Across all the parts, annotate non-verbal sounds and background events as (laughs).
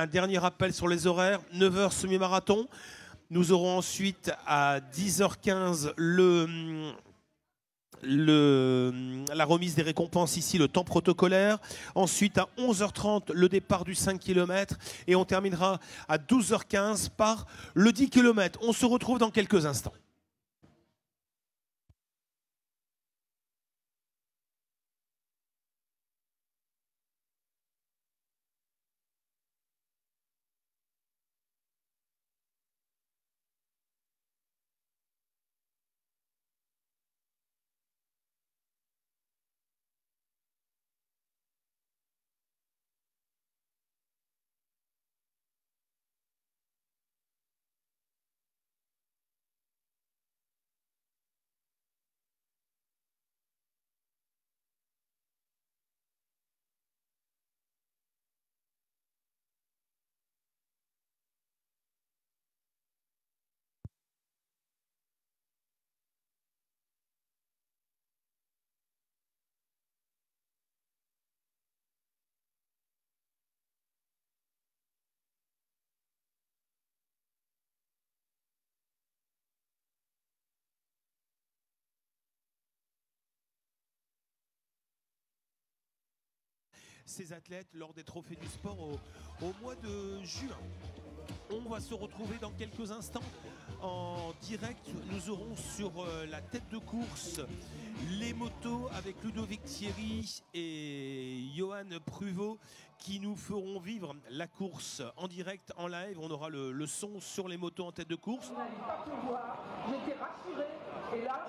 Un dernier rappel sur les horaires, 9h semi-marathon. Nous aurons ensuite à 10h15 le, le, la remise des récompenses ici, le temps protocolaire. Ensuite, à 11h30, le départ du 5 km. Et on terminera à 12h15 par le 10 km. On se retrouve dans quelques instants. Ces athlètes lors des trophées du sport au, mois de juin. On va se retrouver dans quelques instants en direct. Nous aurons sur euh, la tête de course les motos avec Ludovic Thierry et Johan Pruvot qui nous feront vivre la course en direct, en live. On aura le, son sur les motos en tête de course.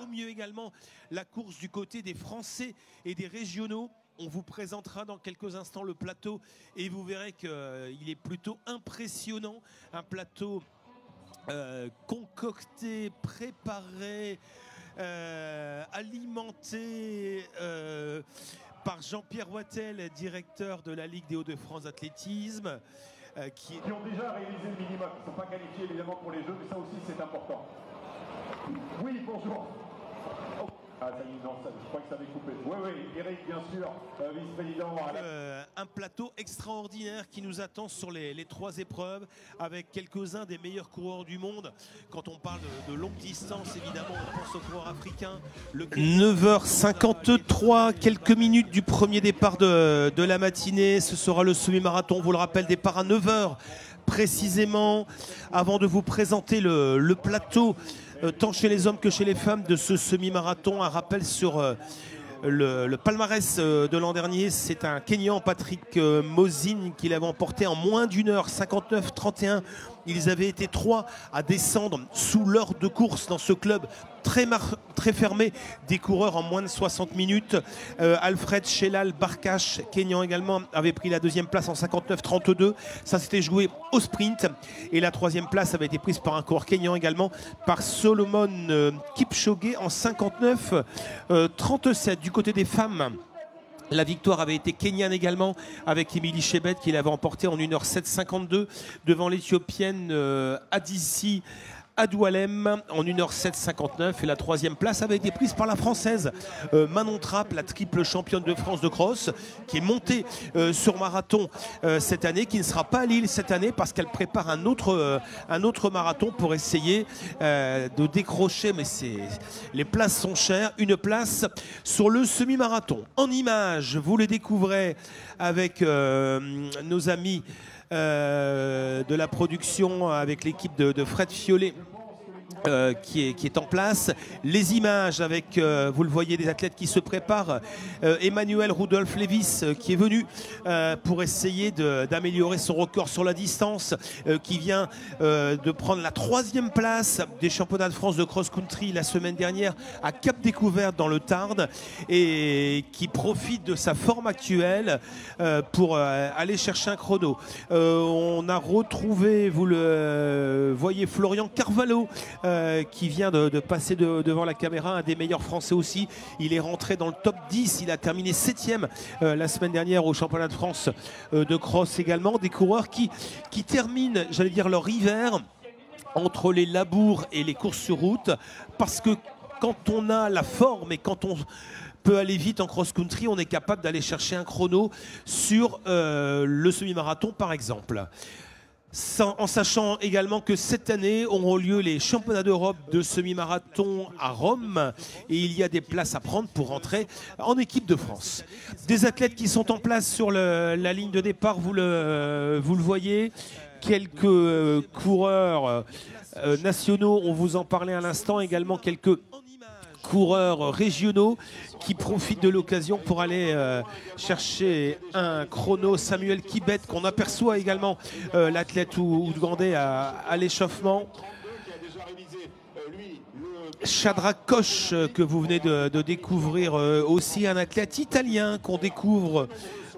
Au mieux également la course du côté des Français et des régionaux on vous présentera dans quelques instants le plateau et vous verrez qu'il euh, est plutôt impressionnant. Un plateau euh, concocté, préparé, euh, alimenté par Jean-Pierre Wattel, directeur de la Ligue des Hauts-de-France d'athlétisme. qui... qui ont déjà réalisé le minimum, ils ne sont pas qualifiés évidemment pour les Jeux, mais ça aussi c'est important. Oui, bonjour. Ah, ça y est, non, je crois que ça avait coupé. Oui, oui, Eric, bien sûr, euh, vice-président. Euh, un plateau extraordinaire qui nous attend sur les, trois épreuves avec quelques-uns des meilleurs coureurs du monde. Quand on parle de, longue distance, évidemment, on pense aux coureurs africains. 9h53, quelques minutes du premier départ de, la matinée. Ce sera le semi-marathon, on vous le rappelle, départ à 9h précisément. Avant de vous présenter le plateau tant chez les hommes que chez les femmes, de ce semi-marathon. Un rappel sur euh, le, palmarès euh, de l'an dernier, c'est un Kenyan, Patrick Mosine, qui l'avait emporté en moins d'une heure, 59-31 ils avaient été trois à descendre sous l'heure de course dans ce club très, fermé des coureurs en moins de 60 minutes. Euh, Alfred Shelal Barkash, Kenyan également, avait pris la deuxième place en 59-32. Ça s'était joué au sprint. Et la troisième place avait été prise par un coureur kenyan également, par Solomon euh, en 59-37. Euh, du côté des femmes, la victoire avait été kenyane également avec Emily Chebet qui l'avait emporté en 1h752 devant l'Éthiopienne euh, Adissi Adoualem en 1h759 et la troisième place avait été prise par la française euh, Manon Trapp, la triple championne de France de cross, qui est montée euh, sur marathon euh, cette année, qui ne sera pas à Lille cette année parce qu'elle prépare un autre, un autre marathon pour essayer de décrocher, mais les places sont chères, une place sur le semi-marathon. En images, vous les découvrez avec nos amis de la production, avec l'équipe de, de Fred Fiolet. Euh, qui, est, qui, est, en place. Les images avec, euh, vous le voyez, des athlètes qui se préparent. Euh, Emmanuel Rudolf Levis qui est venu pour essayer d'améliorer son record sur la distance, qui vient de prendre la troisième place des championnats de France de cross-country la semaine dernière à Cap Découverte dans le Tarn et qui profite de sa forme actuelle pour aller chercher un chrono. on a retrouvé, vous le voyez, Florian Carvalho. Euh, qui vient de, passer devant la caméra, un des meilleurs Français aussi. Il est rentré dans le top 10, il a terminé 7 euh, la semaine dernière au championnat de France euh, de cross également. Des coureurs qui, qui terminent, j'allais dire, leur hiver entre les labours et les courses sur route parce que quand on a la forme et quand on peut aller vite en cross-country, on est capable d'aller chercher un chrono sur le semi-marathon par exemple. En sachant également que cette année auront lieu les championnats d'Europe de semi-marathon à Rome et il y a des places à prendre pour rentrer en équipe de France. Des athlètes qui sont en place sur la ligne de départ, vous le, vous le voyez, quelques euh, coureurs euh, nationaux, on vous en parlait à l'instant, également quelques coureurs régionaux qui profitent de l'occasion pour aller euh, chercher un chrono Samuel Kibet qu'on aperçoit également euh, l'athlète ougandais à, à l'échauffement. Chadra Koch que vous venez de, découvrir aussi, un athlète italien qu'on découvre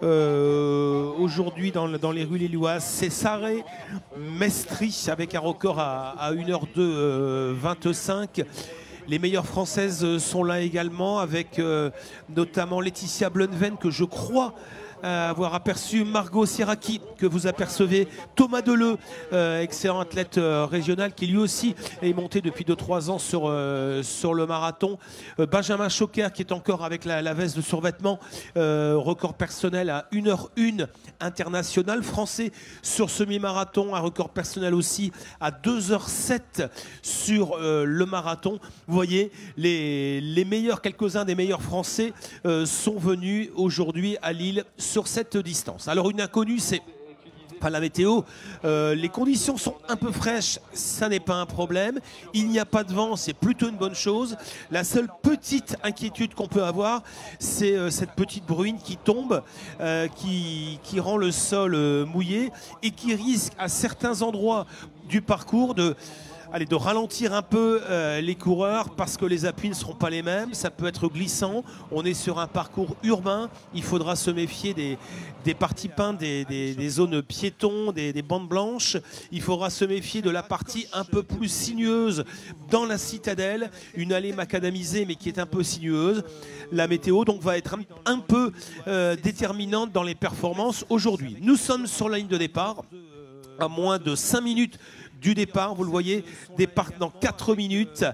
aujourd'hui dans, les rues lilloises, c'est Saré Mestri avec un record à, à 1h2 25. Les meilleures françaises sont là également, avec euh, notamment Laetitia Blunven, que je crois avoir aperçu Margot Siraki que vous apercevez, Thomas Deleu, euh, excellent athlète euh, régional qui lui aussi est monté depuis 2-3 ans sur, euh, sur le marathon, Benjamin Choquer qui est encore avec la, veste de survêtement, record personnel à 1h01 international, français sur semi-marathon, un record personnel aussi à 2h07 sur le marathon. Vous voyez, les, les meilleurs, quelques-uns des meilleurs français sont venus aujourd'hui à Lille cette distance. Alors une inconnue, c'est pas la météo. Euh, les conditions sont un peu fraîches, ça n'est pas un problème. Il n'y a pas de vent, c'est plutôt une bonne chose. La seule petite inquiétude qu'on peut avoir, c'est euh, cette petite bruine qui tombe, euh, qui, qui, rend le sol mouillé et qui risque à certains endroits du parcours de allez, de ralentir un peu euh, les coureurs parce que les appuis ne seront pas les mêmes. Ça peut être glissant. On est sur un parcours urbain. Il faudra se méfier des, parties peintes, des, zones piétons, des, bandes blanches. Il faudra se méfier de la partie un peu plus sinueuse dans la citadelle. Une allée macadamisée mais qui est un peu sinueuse. La météo donc va être un, peu euh, déterminante dans les performances aujourd'hui. Nous sommes sur la ligne de départ à moins de 5 minutes du départ. Vous le voyez, départ dans 4 minutes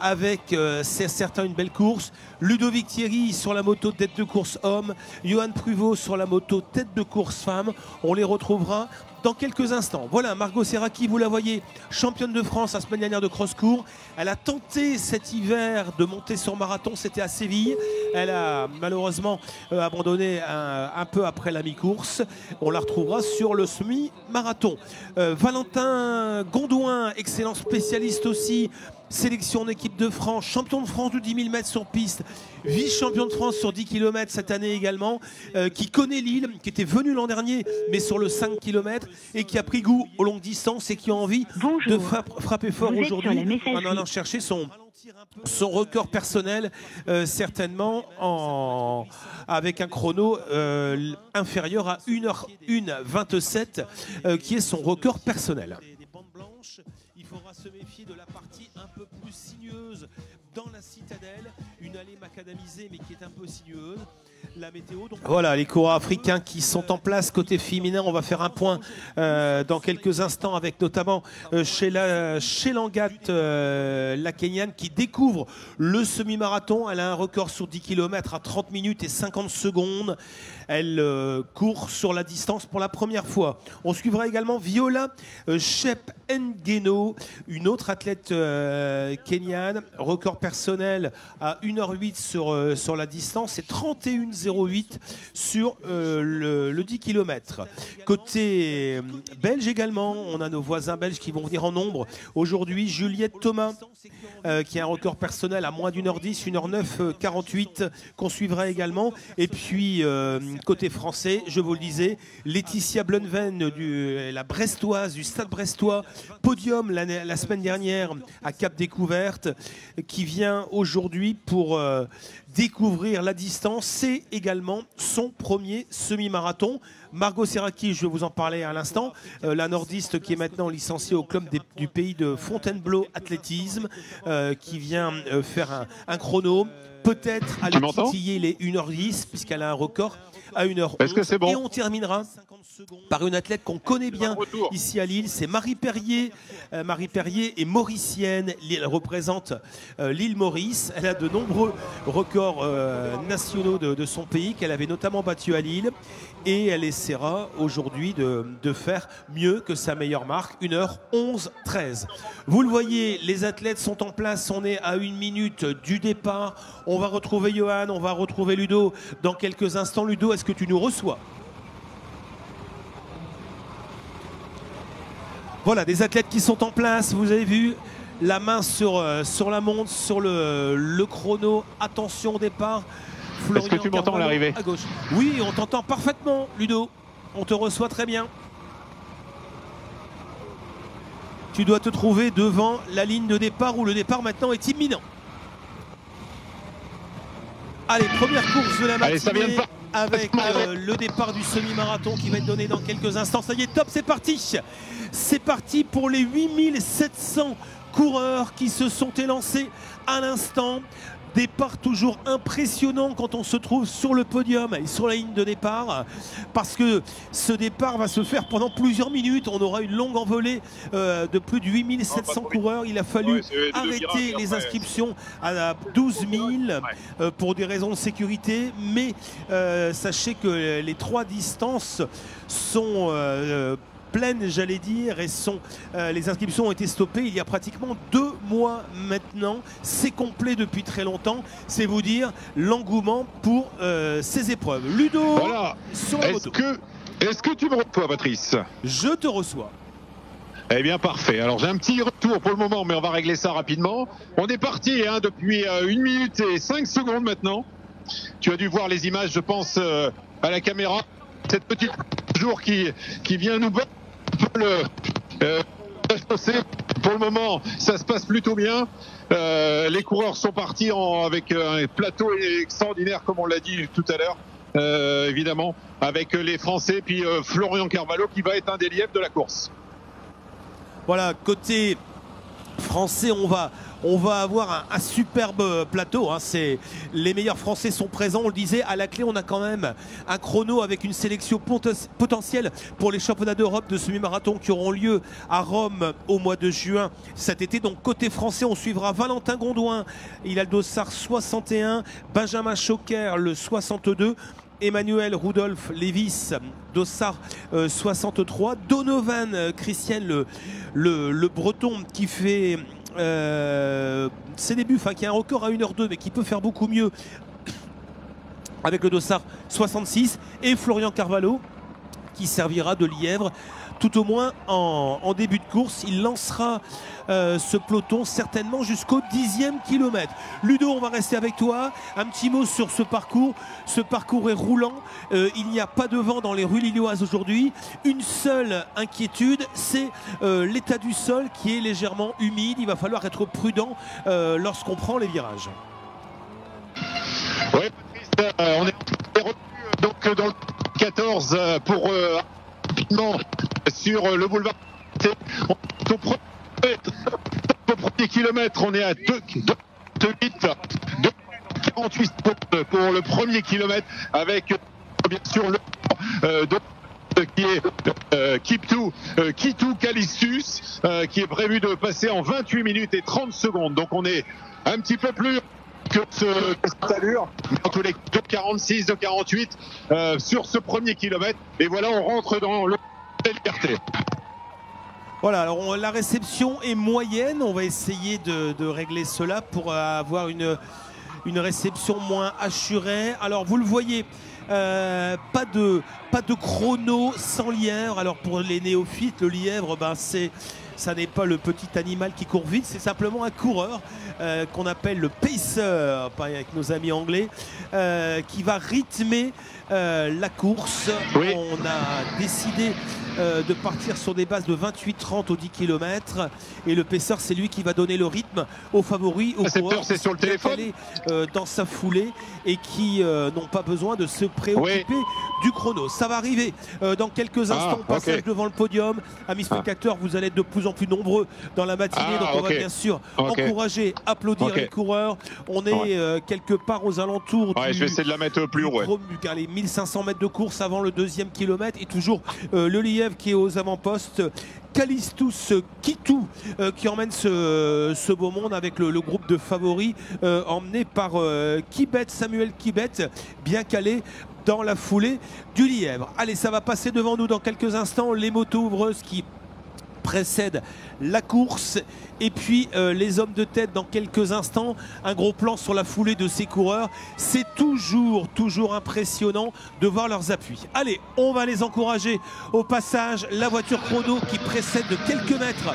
avec, euh, c'est certain, une belle course. Ludovic Thierry sur la moto tête de course homme. Johan Pruvot sur la moto tête de course femme. On les retrouvera dans quelques instants. Voilà, Margot Serraki, vous la voyez, championne de France la semaine dernière de cross-court. Elle a tenté cet hiver de monter sur marathon, c'était à Séville. Elle a malheureusement euh, abandonné un, peu après la mi-course. On la retrouvera sur le semi-marathon. Euh, Valentin Gondouin, excellent spécialiste aussi sélection en équipe de France, champion de France de 10 000 mètres sur piste, vice-champion de France sur 10 km cette année également, euh, qui connaît l'île, qui était venu l'an dernier, mais sur le 5 km, et qui a pris goût aux longues distances et qui a envie de frapper fort aujourd'hui en allant chercher son, son record personnel, euh, certainement en, avec un chrono euh, inférieur à 1h27, qui est son record personnel. Il faudra se méfier de la partie sinueuse dans la citadelle, une allée macadamisée mais qui est un peu sinueuse. La Voilà les coureurs africains qui sont en place côté féminin. On va faire un point euh, dans quelques instants avec notamment euh, Sheila, Shelangat, euh, la Kenyane, qui découvre le semi-marathon. Elle a un record sur 10 km à 30 minutes et 50 secondes. Elle euh, court sur la distance pour la première fois. On suivra également Viola euh, Shep Ngeno, une autre athlète euh, kenyane, record personnel à 1h08 sur, sur la distance et 31,08 sur le, le, 10 km. Côté belge également, on a nos voisins belges qui vont venir en nombre. Aujourd'hui, Juliette Thomas, qui a un record personnel à moins d'une heure 10, 1h09, 48, qu'on suivra également. Et puis, côté français, je vous le disais, Laetitia Blunven, la brestoise du stade brestois, podium la, semaine dernière à Cap Découverte, qui vient aujourd'hui pour euh, découvrir la distance. C'est également son premier semi-marathon Margot Serraki, je vais vous en parler à l'instant, euh, la nordiste qui est maintenant licenciée au club du pays de Fontainebleau Athlétisme, euh, qui vient euh, faire un, chrono. Peut-être aller titiller les 1h10 puisqu'elle a un record à 1h11. Est-ce que c'est bon Et on terminera par une athlète qu'on connaît bien ici à Lille, c'est Marie Perrier. Euh, Marie Perrier est mauricienne, elle représente euh, l'île Maurice. Elle a de nombreux records euh, nationaux de, son pays qu'elle avait notamment battu à Lille. Et elle essaiera aujourd'hui de, de, faire mieux que sa meilleure marque, 1h11 13. Vous le voyez, les athlètes sont en place, on est à une minute du départ. On va retrouver Johan, on va retrouver Ludo dans quelques instants. Ludo, est-ce que tu nous reçois? Voilà, des athlètes qui sont en place. Vous avez vu la main sur, euh, sur la montre, sur le, le chrono. Attention au départ. Est-ce que tu m'entends à l'arrivée? À gauche. Oui, on t'entend parfaitement, Ludo. On te reçoit très bien. Tu dois te trouver devant la ligne de départ où le départ maintenant est imminent. Allez, première course de la matinée avec euh, le départ du semi-marathon qui va être donné dans quelques instants. Ça y est, top, c'est parti. C'est parti pour les 8700 coureurs qui se sont élancés à l'instant Départ toujours impressionnant quand on se trouve sur le podium et sur la ligne de départ parce que ce départ va se faire pendant plusieurs minutes. On aura une longue envolée euh, de plus de 8700 coureurs. Il a fallu arrêter les inscriptions à 12 000 euh, pour des raisons de sécurité. Mais euh, sachez que les trois distances sont pleine, j'allais dire, et sont, euh, les inscriptions ont été stoppées il y a pratiquement deux mois maintenant. C'est complet depuis très longtemps. C'est vous dire l'engouement pour euh, ces épreuves. Ludo, voilà. Est-ce que, est que tu me reçois, Patrice? Je te reçois. Eh bien, parfait. Alors, j'ai un petit retour pour le moment, mais on va régler ça rapidement. On est parti hein, depuis euh, une minute et cinq secondes maintenant. Tu as dû voir les images, je pense, à la caméra. Cette petite jour qui, vient nous battre le euh, pour le moment, ça se passe plutôt bien. Euh, les coureurs sont partis avec un plateau extraordinaire, comme on l'a dit tout à l'heure, euh, évidemment, avec les Français, puis Florian Carvalho qui va être un des lièvres de la course. Voilà, côté français, on va on va avoir un, superbe plateau. Hein. les meilleurs Français sont présents. On le disait, à la clé, on a quand même un chrono avec une sélection potentielle pour les championnats d'Europe de semi-marathon qui auront lieu à Rome au mois de juin cet été. Donc côté français, on suivra Valentin Gondouin. Il a le dossard 61, Benjamin Choquer le 62. Emmanuel Rudolf Lévis, Dossard 63, Donovan Christian, le, le, breton qui fait ses débuts, enfin qui a un record à 1h02 mais qui peut faire beaucoup mieux (coughs) avec le Dossard 66 et Florian Carvalho qui servira de lièvre tout au moins en, début de course. Il lancera euh, ce peloton certainement jusqu'au dixième kilomètre. Ludo, on va rester avec toi. Un petit mot sur ce parcours. Ce parcours est roulant. Euh, il n'y a pas de vent dans les rues lilloises aujourd'hui. Une seule inquiétude, c'est euh, l'état du sol qui est légèrement humide. Il va falloir être prudent lorsqu'on prend les virages. Oui, on est donc dans le 14 pour sur le boulevard. Au premier kilomètre, on est à 2, 2, 48 pour le premier kilomètre avec bien sûr le euh, qui est euh, Kiptou, euh, Kitou Calistus, euh, qui est prévu de passer en 28 minutes et 30 secondes. Donc on est un petit peu plus que, ce, cette allure, en tous les 2,46, 2,48 euh, sur ce premier kilomètre. Et voilà, on rentre dans le liberté. Voilà, alors la réception est moyenne. On va essayer de, régler cela pour avoir une, une réception moins assurée. Alors vous le voyez, euh, pas, de, pas de chrono sans lièvre. Alors pour les néophytes, le lièvre, ben c'est ça n'est pas le petit animal qui court vite, c'est simplement un coureur euh, qu'on appelle le pacer, avec nos amis anglais, euh, qui va rythmer la course. On a décidé euh, de partir sur des bases de 28-30 au 10 km. Et le paisseur, c'est lui qui va donner le rythme aux favoris, aux Ah, coureurs c'est qui sur sont le téléphone calés, euh, dans sa foulée et qui euh, n'ont pas besoin de se préoccuper du chrono. Ça va arriver euh, dans quelques instants. Ah, passage ok. devant le podium. Amis spectateurs, vous allez être de plus en plus nombreux dans la matinée. Ah, donc on va bien sûr encourager, applaudir les coureurs. On est Ouais. euh, quelque part aux alentours Ouais, du, je vais essayer de la mettre plus haut. ouais. Pro- allez, 1500 mètres de course avant le deuxième kilomètre et toujours euh, le Lièvre qui est aux avant-postes. Calistus Kitou euh, qui emmène ce, beau monde avec le, le groupe de favoris euh, emmené par euh, Kibet, Samuel Kibet, bien calé dans la foulée du Lièvre. Allez, ça va passer devant nous dans quelques instants. Les motos ouvreuses qui précèdent la course et puis euh, les hommes de tête dans quelques instants. Un gros plan sur la foulée de ces coureurs. C'est toujours, toujours impressionnant de voir leurs appuis. Allez, on va les encourager. Au passage, la voiture chrono qui précède de quelques mètres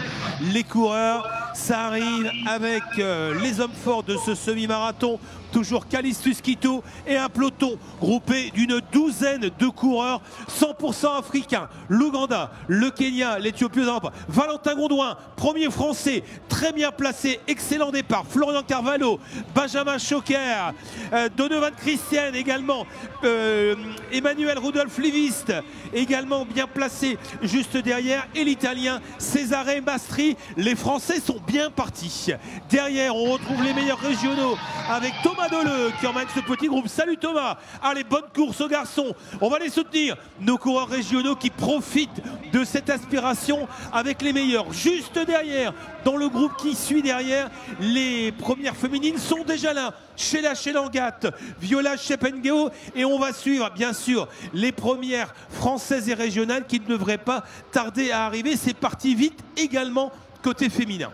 les coureurs. Ça arrive avec euh, les hommes forts de ce semi-marathon. Toujours Calistus Quito et un peloton groupé d'une douzaine de coureurs 100% africains. L'Ouganda, le Kenya, l'Éthiopie Valentin Gondouin, premier français, très bien placé, excellent départ. Florian Carvalho, Benjamin Choquer, euh, Donovan Christian également, euh, Emmanuel Rudolf Liviste également bien placé juste derrière. Et l'Italien Cesare Mastri. Les Français sont bien partis. Derrière, on retrouve les meilleurs régionaux avec Thomas Deleu qui emmène ce petit groupe. Salut Thomas. Allez, bonne course aux garçons. On va les soutenir. Nos coureurs régionaux qui profitent de cette aspiration avec les meilleurs. Juste derrière, dans le groupe qui suit derrière, les premières féminines sont déjà là. Sheila Chelangat, Viola Chepengeo et on va suivre bien sûr les premières françaises et régionales qui ne devraient pas tarder à arriver. C'est parti vite également côté féminin.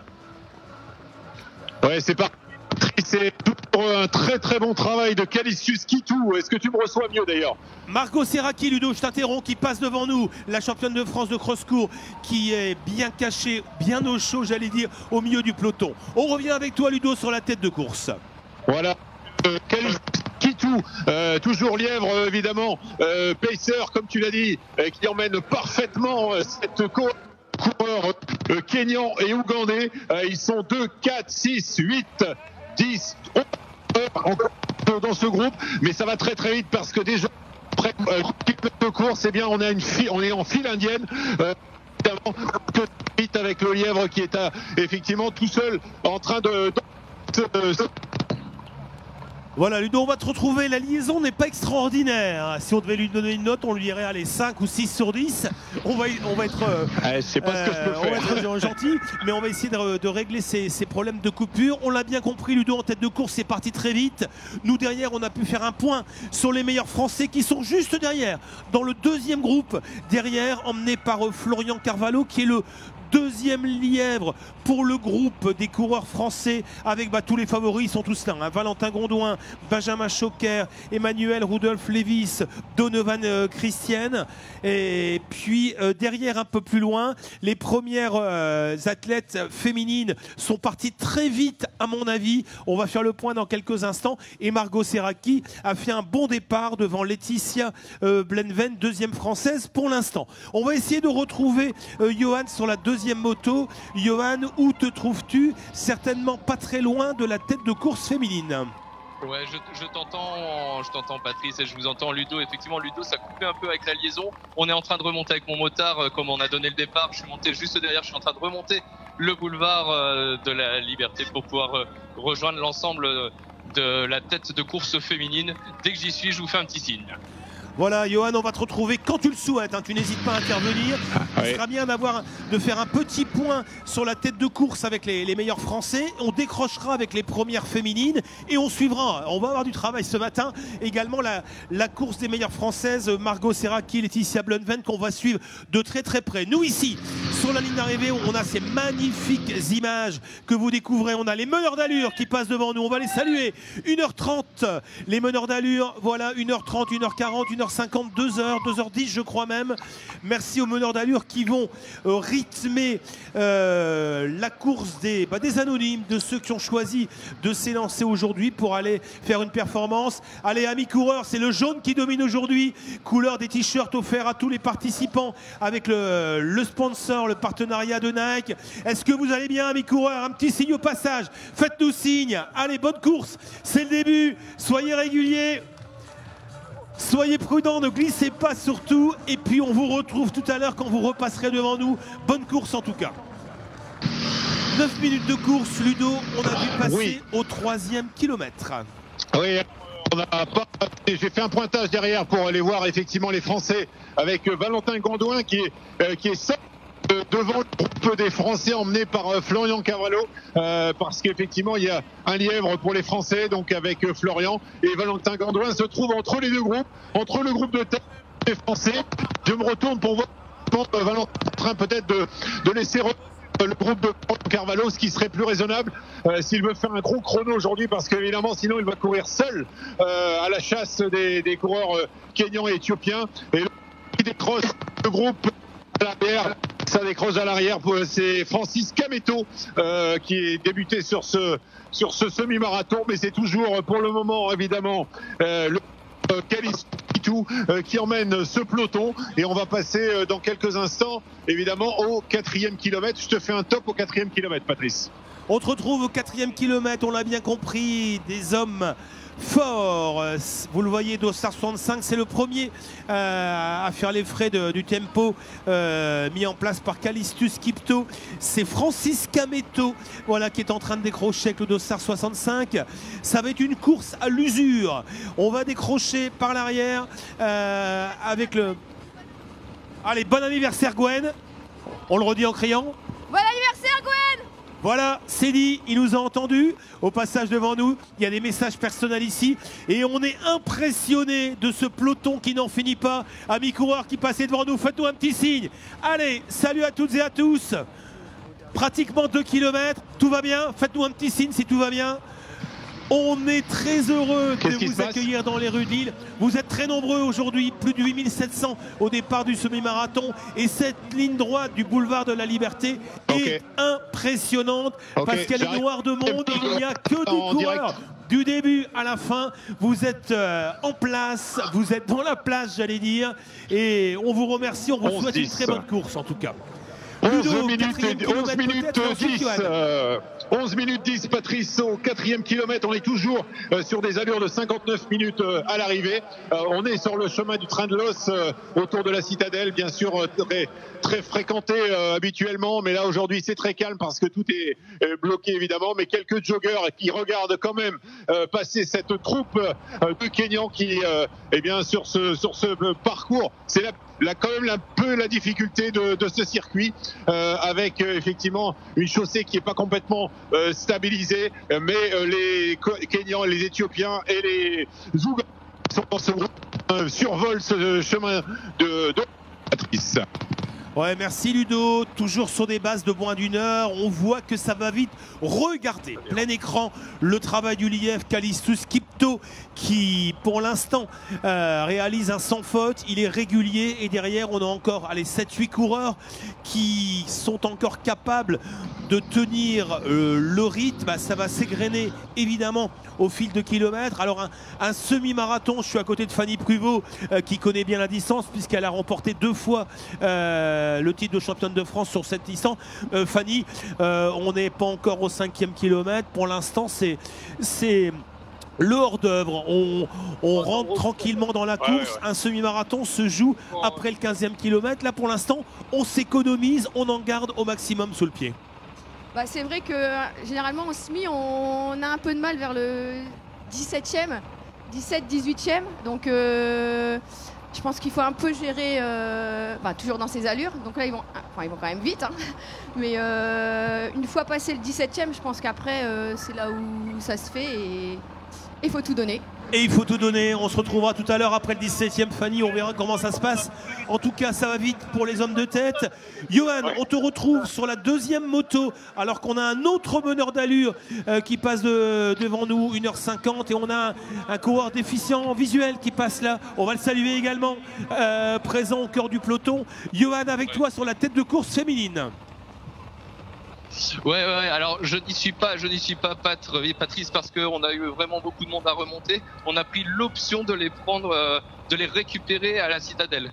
Ouais, c'est parti. C'est un très très bon travail de Calicius Kitou. Est-ce que tu me reçois mieux d'ailleurs Margot Serraki, Ludo, je t'interromps, qui passe devant nous, la championne de France de cross-court, qui est bien cachée, bien au chaud, j'allais dire, au milieu du peloton. On revient avec toi, Ludo, sur la tête de course. Voilà. Euh, Kitou, euh, toujours lièvre évidemment, euh, pacer comme tu l'as dit, euh, qui emmène parfaitement cette course coureurs euh, kenyans et ougandais. Euh, ils sont 2, 4, 6, 8, 10, 11 encore dans ce groupe, mais ça va très très vite parce que déjà après euh, de course, eh bien on est en file indienne. Euh, vite avec le lièvre qui est à- effectivement tout seul en train de, de- de- Voilà, Ludo, on va te retrouver. La liaison n'est pas extraordinaire. Si on devait lui donner une note, on lui dirait allez 5 ou 6 sur 10. On va, on va être. euh, Ah, c'est pas ce que je peux Euh, on va être gentil, mais on va essayer de, de régler ces, ces problèmes de coupure. On l'a bien compris, Ludo en tête de course, c'est parti très vite. Nous derrière, on a pu faire un point sur les meilleurs Français qui sont juste derrière, dans le deuxième groupe, derrière, emmené par euh, Florian Carvalho, qui est le deuxième lièvre pour le groupe des coureurs français avec bah, tous les favoris ils sont tous là hein. Valentin Gondouin Benjamin Choquer Emmanuel Rudolf Lévis Donovan euh, Christian et puis euh, derrière un peu plus loin les premières euh, athlètes féminines sont parties très vite à mon avis. On va faire le point dans quelques instants. Et Margot Serraki a fait un bon départ devant Laetitia Blenven deuxième française pour l'instant. On va essayer de retrouver Johan sur la deuxième moto Johan où te trouves-tu? Certainement pas très loin de la tête de course féminine Ouais, je, t'entends, je t'entends Patrice et je vous entends Ludo. Effectivement, Ludo, ça coupait un peu avec la liaison. On est en train de remonter avec mon motard, euh, comme on a donné le départ. Je suis monté juste derrière, je suis en train de remonter le boulevard euh, de la Liberté pour pouvoir euh, rejoindre l'ensemble de la tête de course féminine. Dès que j'y suis, je vous fais un petit signe. Voilà, Johan, on va te retrouver quand tu le souhaites. hein, tu n'hésites pas à intervenir. (laughs) Il Ouais. sera bien d'avoir, de faire un petit point sur la tête de course avec les, les meilleurs Français. On décrochera avec les premières féminines et on suivra. On va avoir du travail ce matin. Également la, la course des meilleures Françaises, Margot Serraki, Laetitia Blunven, qu'on va suivre de très très près. Nous ici, sur la ligne d'arrivée, on a ces magnifiques images que vous découvrez. On a les meneurs d'allure qui passent devant nous. On va les saluer. 1h30, les meneurs d'allure. Voilà, 1h30, 1h40, 1h50. 1h50, 2h, 2h10 je crois même. Merci aux meneurs d'allure qui vont euh, rythmer euh, la course des, bah, des anonymes, de ceux qui ont choisi de s'élancer aujourd'hui pour aller faire une performance. Allez amis coureurs, c'est le jaune qui domine aujourd'hui. Couleur des t-shirts offerts à tous les participants avec le, le sponsor, le partenariat de Nike. Est-ce que vous allez bien amis coureurs? Un petit signe au passage. Faites-nous signe. Allez, bonne course. C'est le début. Soyez réguliers. Soyez prudents, ne glissez pas surtout. Et puis on vous retrouve tout à l'heure quand vous repasserez devant nous. Bonne course en tout cas. 9 minutes de course, Ludo. On a dû passer Oui. au troisième kilomètre. Oui, on a pas. J'ai fait un pointage derrière pour aller voir effectivement les Français avec euh, Valentin Gondouin qui est euh, qui est seul, devant le groupe des Français emmené par euh, Florian Cavallo euh, parce qu'effectivement il y a un lièvre pour les Français donc avec euh, Florian et Valentin Gondouin se trouve entre les deux groupes entre le groupe de tête des Français je me retourne pour voir euh, Valentin en train peut-être de, de laisser le groupe de Carvalho, ce qui serait plus raisonnable s'il veut faire un gros chrono aujourd'hui, parce qu'évidemment, sinon, il va courir seul à la chasse des, des coureurs euh, kenyans et éthiopiens. Et là, il décroche le groupe l'arrière. Ça décroche à l'arrière. pour- C'est Francis Cametto euh, qui est débuté sur ce, sur ce semi-marathon, mais c'est toujours euh, pour le moment, évidemment, euh, le euh, euh, qui emmène ce peloton et on va passer euh, dans quelques instants évidemment au quatrième kilomètre. Je te fais un top au quatrième kilomètre, Patrice. On te retrouve au quatrième kilomètre, on l'a bien compris, des hommes forts. Vous le voyez, Dossard 65, c'est le premier euh, à faire les frais du tempo euh, mis en place par Calistus Kipto. C'est Francis Cametto voilà, qui est en train de décrocher avec le Dossard 65. Ça va être une course à l'usure. On va décrocher par l'arrière euh, avec le... Allez, bon anniversaire Gwen. On le redit en criant. Voilà, c'est dit, il nous a entendus. Au passage devant nous, il y a des messages personnels ici. Et on est impressionné de ce peloton qui n'en finit pas. Amis coureurs qui passaient devant nous, faites-nous un petit signe. Allez, salut à toutes et à tous. Pratiquement 2 km, tout va bien. Faites-nous un petit signe si tout va bien. On est très heureux de vous accueillir dans les rues de Lille. Vous êtes très nombreux aujourd'hui, plus de 8700 au départ du semi-marathon. Et cette ligne droite du boulevard de la Liberté est impressionnante parce qu'elle est noire de monde. Il n'y a que des coureurs. Du début à la fin, vous êtes euh, en place, vous êtes dans la place, j'allais dire. Et on vous remercie, on vous 11, souhaite une 10. très bonne course en tout cas. 11 Ludo, minutes, quatrième 11 kilomètre minutes peut-être, et ensuite, 10. Johan. euh, 11 minutes 10, Patrice, au quatrième kilomètre. On est toujours euh, sur des allures de 59 minutes euh, à l'arrivée. Euh, on est sur le chemin du train de l'os autour de la citadelle, bien sûr, très, très fréquenté habituellement. Mais là, aujourd'hui, c'est très calme parce que tout est bloqué, évidemment. Mais quelques joggeurs qui regardent quand même passer cette troupe de Kenyans qui, eh bien, sur ce, sur ce parcours, c'est la là quand même un peu la difficulté de, ce circuit euh, avec euh, effectivement une chaussée qui est pas complètement euh, stabilisée mais les Kenyans les Éthiopiens et les Ougandais sont survolent ce chemin de, de Patrice. Ouais, merci Ludo. Toujours sur des bases de moins d'une heure. On voit que ça va vite. Regardez, plein écran, le travail du LIF, Calistus Kipto, qui pour l'instant euh, réalise un sans faute. Il est régulier et derrière, on a encore allez, 7-8 coureurs qui sont encore capables de tenir euh, le rythme. Bah, ça va s'égrener évidemment au fil de kilomètres. Alors, un, semi-marathon, je suis à côté de Fanny Pruvot euh, qui connaît bien la distance puisqu'elle a remporté deux fois le titre de championne de France sur cette distance. Fanny, on n'est pas encore au cinquième kilomètre. Pour l'instant, c'est. Le hors-d'œuvre, on, on rentre tranquillement dans la course. Un semi-marathon se joue après le 15e kilomètre. Là, pour l'instant, on s'économise, on en garde au maximum sous le pied. Bah, c'est vrai que euh, généralement en semi, on a un peu de mal vers le 17e, 17, 18e. Donc euh, je pense qu'il faut un peu gérer, euh, bah, toujours dans ses allures. Donc là, ils vont, enfin, ils vont quand même vite. hein. Mais euh, une fois passé le 17e, je pense qu'après, euh, c'est là où ça se fait et il faut tout donner. et il faut tout donner. On se retrouvera tout à l'heure après le 17e Fanny, on verra comment ça se passe. En tout cas, ça va vite pour les hommes de tête. Johan, on te retrouve sur la deuxième moto alors qu'on a un autre meneur d'allure euh, qui passe devant nous, 1h50 et on a un, coureur déficient visuel qui passe là. On va le saluer également, euh, présent au cœur du peloton. Johan, avec toi sur la tête de course féminine. Ouais, ouais, alors je n'y suis pas, je n'y suis pas Patrice parce qu'on a eu vraiment beaucoup de monde à remonter. On a pris l'option de les euh, récupérer à la citadelle.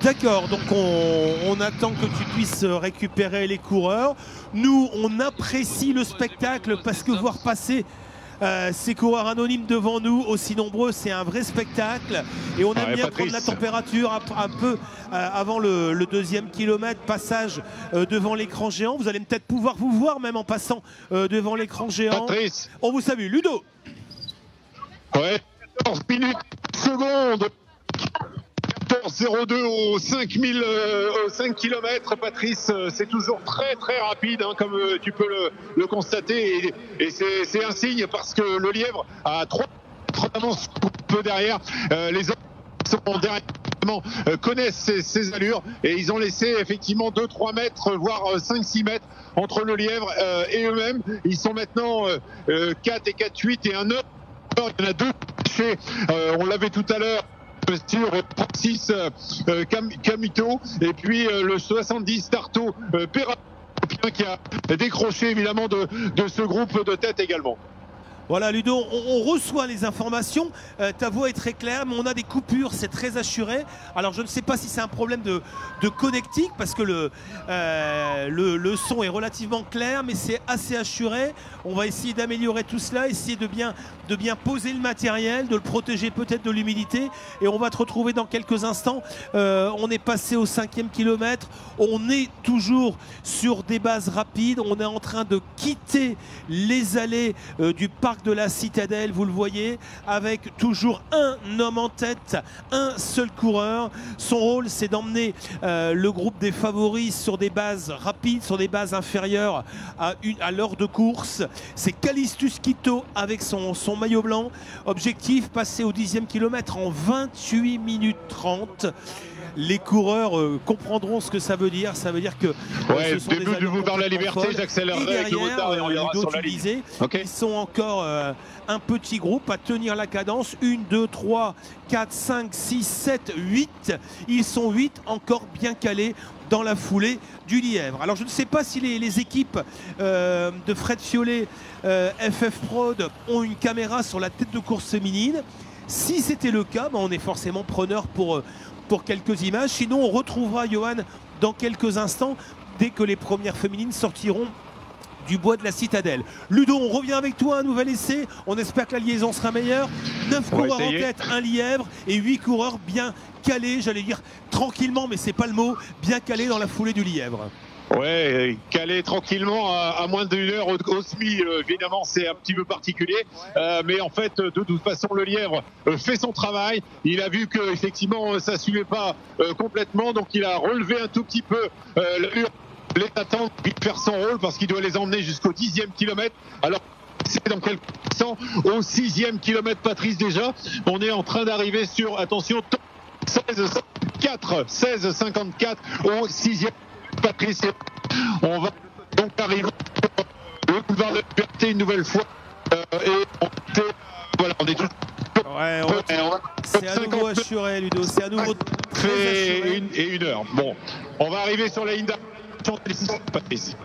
D'accord, donc on, on, attend que tu puisses récupérer les coureurs. Nous, on apprécie le spectacle parce que voir passer euh, ces coureurs anonymes devant nous, aussi nombreux, c'est un vrai spectacle. Et on aime bien prendre la température un, peu euh, avant le, deuxième kilomètre, passage euh, devant l'écran géant. Vous allez peut-être pouvoir vous voir même en passant devant l'écran géant. Patrice. On vous salue. Ludo. Ouais, 14 minutes, secondes 02 aux 5000, 5 km, Patrice, euh, c'est toujours très très rapide, hein, comme euh, tu peux le, constater, et, c'est un signe parce que le lièvre a trois d'avance peu derrière. Euh, les autres sont derrière connaissent ses, allures et ils ont laissé effectivement 2-3 mètres, voire 5-6 mètres entre le lièvre et eux-mêmes. Ils sont maintenant 4 et 4-8 et un autre. Il y en a deux. on l'avait tout à l'heure sur 36 euh, Camito et puis euh, le 70 Tarto euh, qui a décroché évidemment de, de ce groupe de tête également. Voilà Ludo, on, reçoit les informations, euh, ta voix est très claire, mais on a des coupures, c'est très assuré. Alors je ne sais pas si c'est un problème de, de connectique, parce que le, euh, le, son est relativement clair, mais c'est assez assuré. On va essayer d'améliorer tout cela, essayer de bien, de bien poser le matériel, de le protéger peut-être de l'humidité, et on va te retrouver dans quelques instants. Euh, on est passé au cinquième kilomètre, on est toujours sur des bases rapides, on est en train de quitter les allées du parc de la citadelle, vous le voyez, avec toujours un homme en tête, un seul coureur. Son rôle, c'est d'emmener euh, le groupe des favoris sur des bases rapides, sur des bases inférieures à, à l'heure de course. C'est Calistus Quito avec son, son maillot blanc. Objectif, passer au dixième kilomètre en 28 minutes 30 les coureurs euh, comprendront ce que ça veut dire. Ça veut dire que euh, ouais, ce début du dans la liberté, j'accélérerai avec le motard et on sur la ligne. Ils sont encore euh, un petit groupe à tenir la cadence. 1, 2, 3, 4, 5, 6, 7, 8. Ils sont 8 encore bien calés dans la foulée du Lièvre. Alors je ne sais pas si les, équipes de Fred Fiolet, FF Prod ont une caméra sur la tête de course féminine. Si c'était le cas, ben, on est forcément preneur pour, pour quelques images. Sinon, on retrouvera Johan dans quelques instants dès que les premières féminines sortiront du bois de la citadelle. Ludo, on revient avec toi, un nouvel essai. On espère que la liaison sera meilleure. 9 coureurs en tête, un lièvre et 8 coureurs bien calés, j'allais dire tranquillement, mais c'est pas le mot, bien calés dans la foulée du lièvre. Ouais, caler tranquillement à, moins d'une heure au, SMI, euh, évidemment, c'est un petit peu particulier. Euh, mais en fait, de toute façon, le lièvre euh, fait son travail. Il a vu que effectivement, ça suivait pas complètement, donc il a relevé un tout petit peu. Les attend de faire son rôle parce qu'il doit les emmener jusqu'au dixième kilomètre. Alors c'est dans quelques instants au sixième kilomètre, Patrice déjà. On est en train d'arriver sur, attention, 16 54, 16 54 au sixième Patrice. On va donc arriver le boulevard de liberté une nouvelle fois. Euh, et on, voilà, on est tout. Ouais, c'est à nouveau assuré, Ludo. C'est à nouveau fait une, et une heure. Bon, on va arriver sur la ligne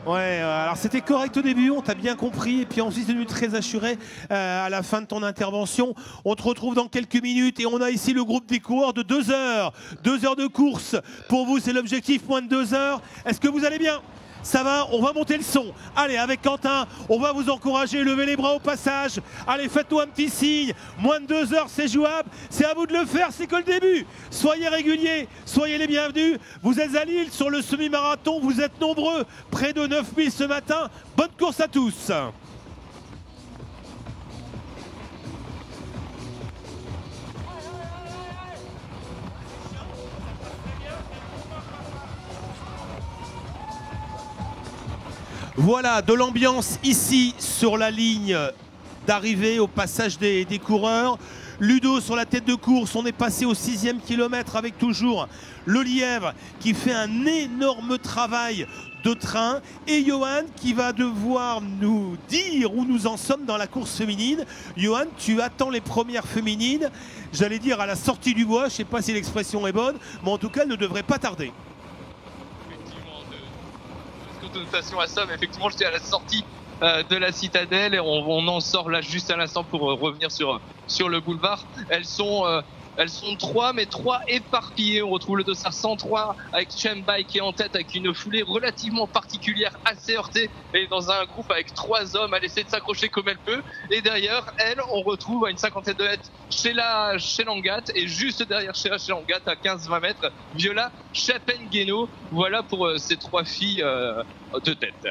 Ouais, euh, alors c'était correct au début, on t'a bien compris, et puis ensuite c'est devenu très assuré euh, à la fin de ton intervention. On te retrouve dans quelques minutes et on a ici le groupe des coureurs de deux heures. Deux heures de course. Pour vous, c'est l'objectif, moins de deux heures. Est-ce que vous allez bien? Ça va, on va monter le son. Allez, avec Quentin, on va vous encourager, levez les bras au passage. Allez, faites-nous un petit signe. Moins de deux heures, c'est jouable. C'est à vous de le faire, c'est que le début. Soyez réguliers, soyez les bienvenus. Vous êtes à Lille sur le semi-marathon, vous êtes nombreux, près de 9000 ce matin. Bonne course à tous. Voilà, de l'ambiance ici sur la ligne d'arriver au passage des, des coureurs. Ludo sur la tête de course, on est passé au sixième kilomètre avec toujours le lièvre qui fait un énorme travail de train et Johan qui va devoir nous dire où nous en sommes dans la course féminine. Johan, tu attends les premières féminines, j'allais dire à la sortie du bois, je ne sais pas si l'expression est bonne, mais en tout cas, elle ne devrait pas tarder. Connotation à Somme, effectivement, j'étais à la sortie euh, de la citadelle et on, on en sort là juste à l'instant pour euh, revenir sur, sur le boulevard. Elles sont euh, elles sont trois, mais trois éparpillées. On retrouve le dossard 103 avec Chembai qui est en tête avec une foulée relativement particulière, assez heurtée, et dans un groupe avec trois hommes, elle essaie de s'accrocher comme elle peut. Et derrière, elle, on retrouve à une cinquantaine de mètres Sheila Shelangat, et juste derrière Sheila Shelangat, à 15-20 mètres, Viola Chapengeno. Voilà pour euh, ces trois filles euh, de tête.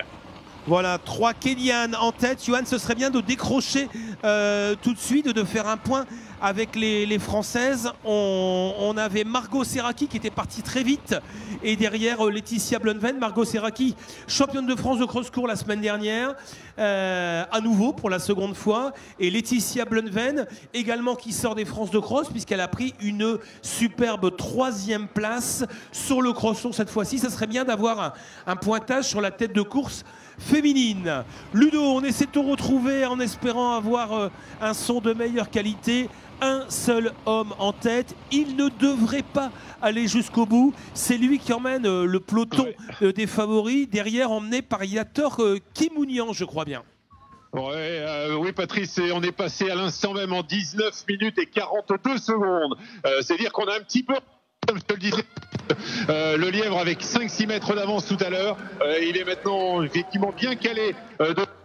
Voilà, trois Kenyan en tête. Johan, ce serait bien de décrocher euh, tout de suite, de faire un point avec les, Françaises. On, on avait Margot Serraki qui était partie très vite. Et derrière, euh, Laetitia Blunven. Margot Serraki, championne de France de cross-court la semaine dernière. euh, à nouveau pour la seconde fois. Et Laetitia Blunven, également qui sort des France de cross, puisqu'elle a pris une superbe troisième place sur le crosson cette fois-ci. Ça serait bien d'avoir un, un pointage sur la tête de course féminine. Ludo, on essaie de te retrouver en espérant avoir euh, un son de meilleure qualité. Un seul homme en tête, il ne devrait pas aller jusqu'au bout. C'est lui qui emmène euh, le peloton euh, des favoris, derrière emmené par Yator euh, Kimounian, je crois bien. Ouais, euh, oui, Patrice, et on est passé à l'instant même en 19 minutes et 42 secondes. Euh, C'est-à-dire qu'on a un petit peu, comme je te le disais, euh, le lièvre avec 5-6 mètres d'avance tout à l'heure. Il est maintenant effectivement bien calé de Star 5.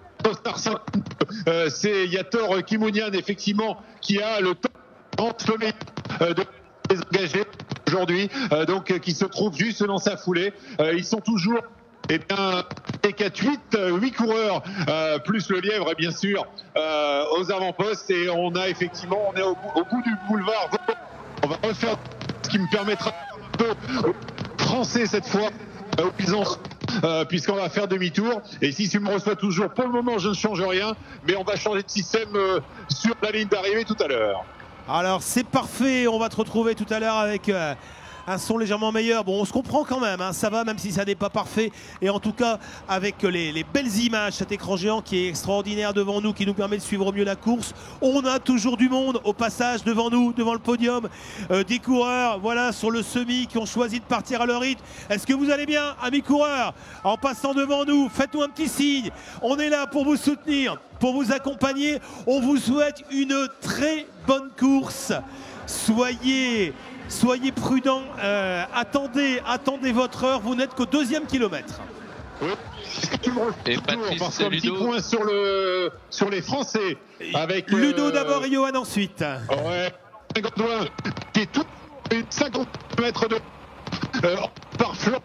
Euh, C'est Yator Kimounian, effectivement, qui a le temps euh, de les engager aujourd'hui, euh, donc qui se trouve juste dans sa foulée. Ils sont toujours eh bien, et 4 8, 8 coureurs, plus le lièvre, bien sûr, aux avant-postes. Et on a effectivement, on est au, bout- au bout du boulevard. On va refaire ce qui me permettra de français cette fois, Byzance, euh, puisqu'on va faire demi-tour. Et si tu me reçois toujours, pour le moment, je ne change rien, mais on va changer de système euh, sur la ligne d'arrivée tout à l'heure. Alors c'est parfait, on va te retrouver tout à l'heure avec euh, un son légèrement meilleur. Bon, on se comprend quand même, hein, ça va, même si ça n'est pas parfait. Et en tout cas, avec les, les belles images, cet écran géant qui est extraordinaire devant nous, qui nous permet de suivre au mieux la course. On a toujours du monde au passage devant nous, devant le podium. Euh, des coureurs, voilà, sur le semi, qui ont choisi de partir à leur rythme. Est-ce que vous allez bien, amis coureurs? En passant devant nous, faites-nous un petit signe. On est là pour vous soutenir, pour vous accompagner. On vous souhaite une très bonne course. Soyez, soyez prudents. euh, attendez, attendez votre heure. Vous n'êtes qu'au deuxième kilomètre. Oui. Et Patrice Parce petit Ludo. point sur, le, sur les Français. Avec, Ludo euh, d'abord et Johan ensuite. Ouais. Qui est tout une 50 mètres de euh, par Florent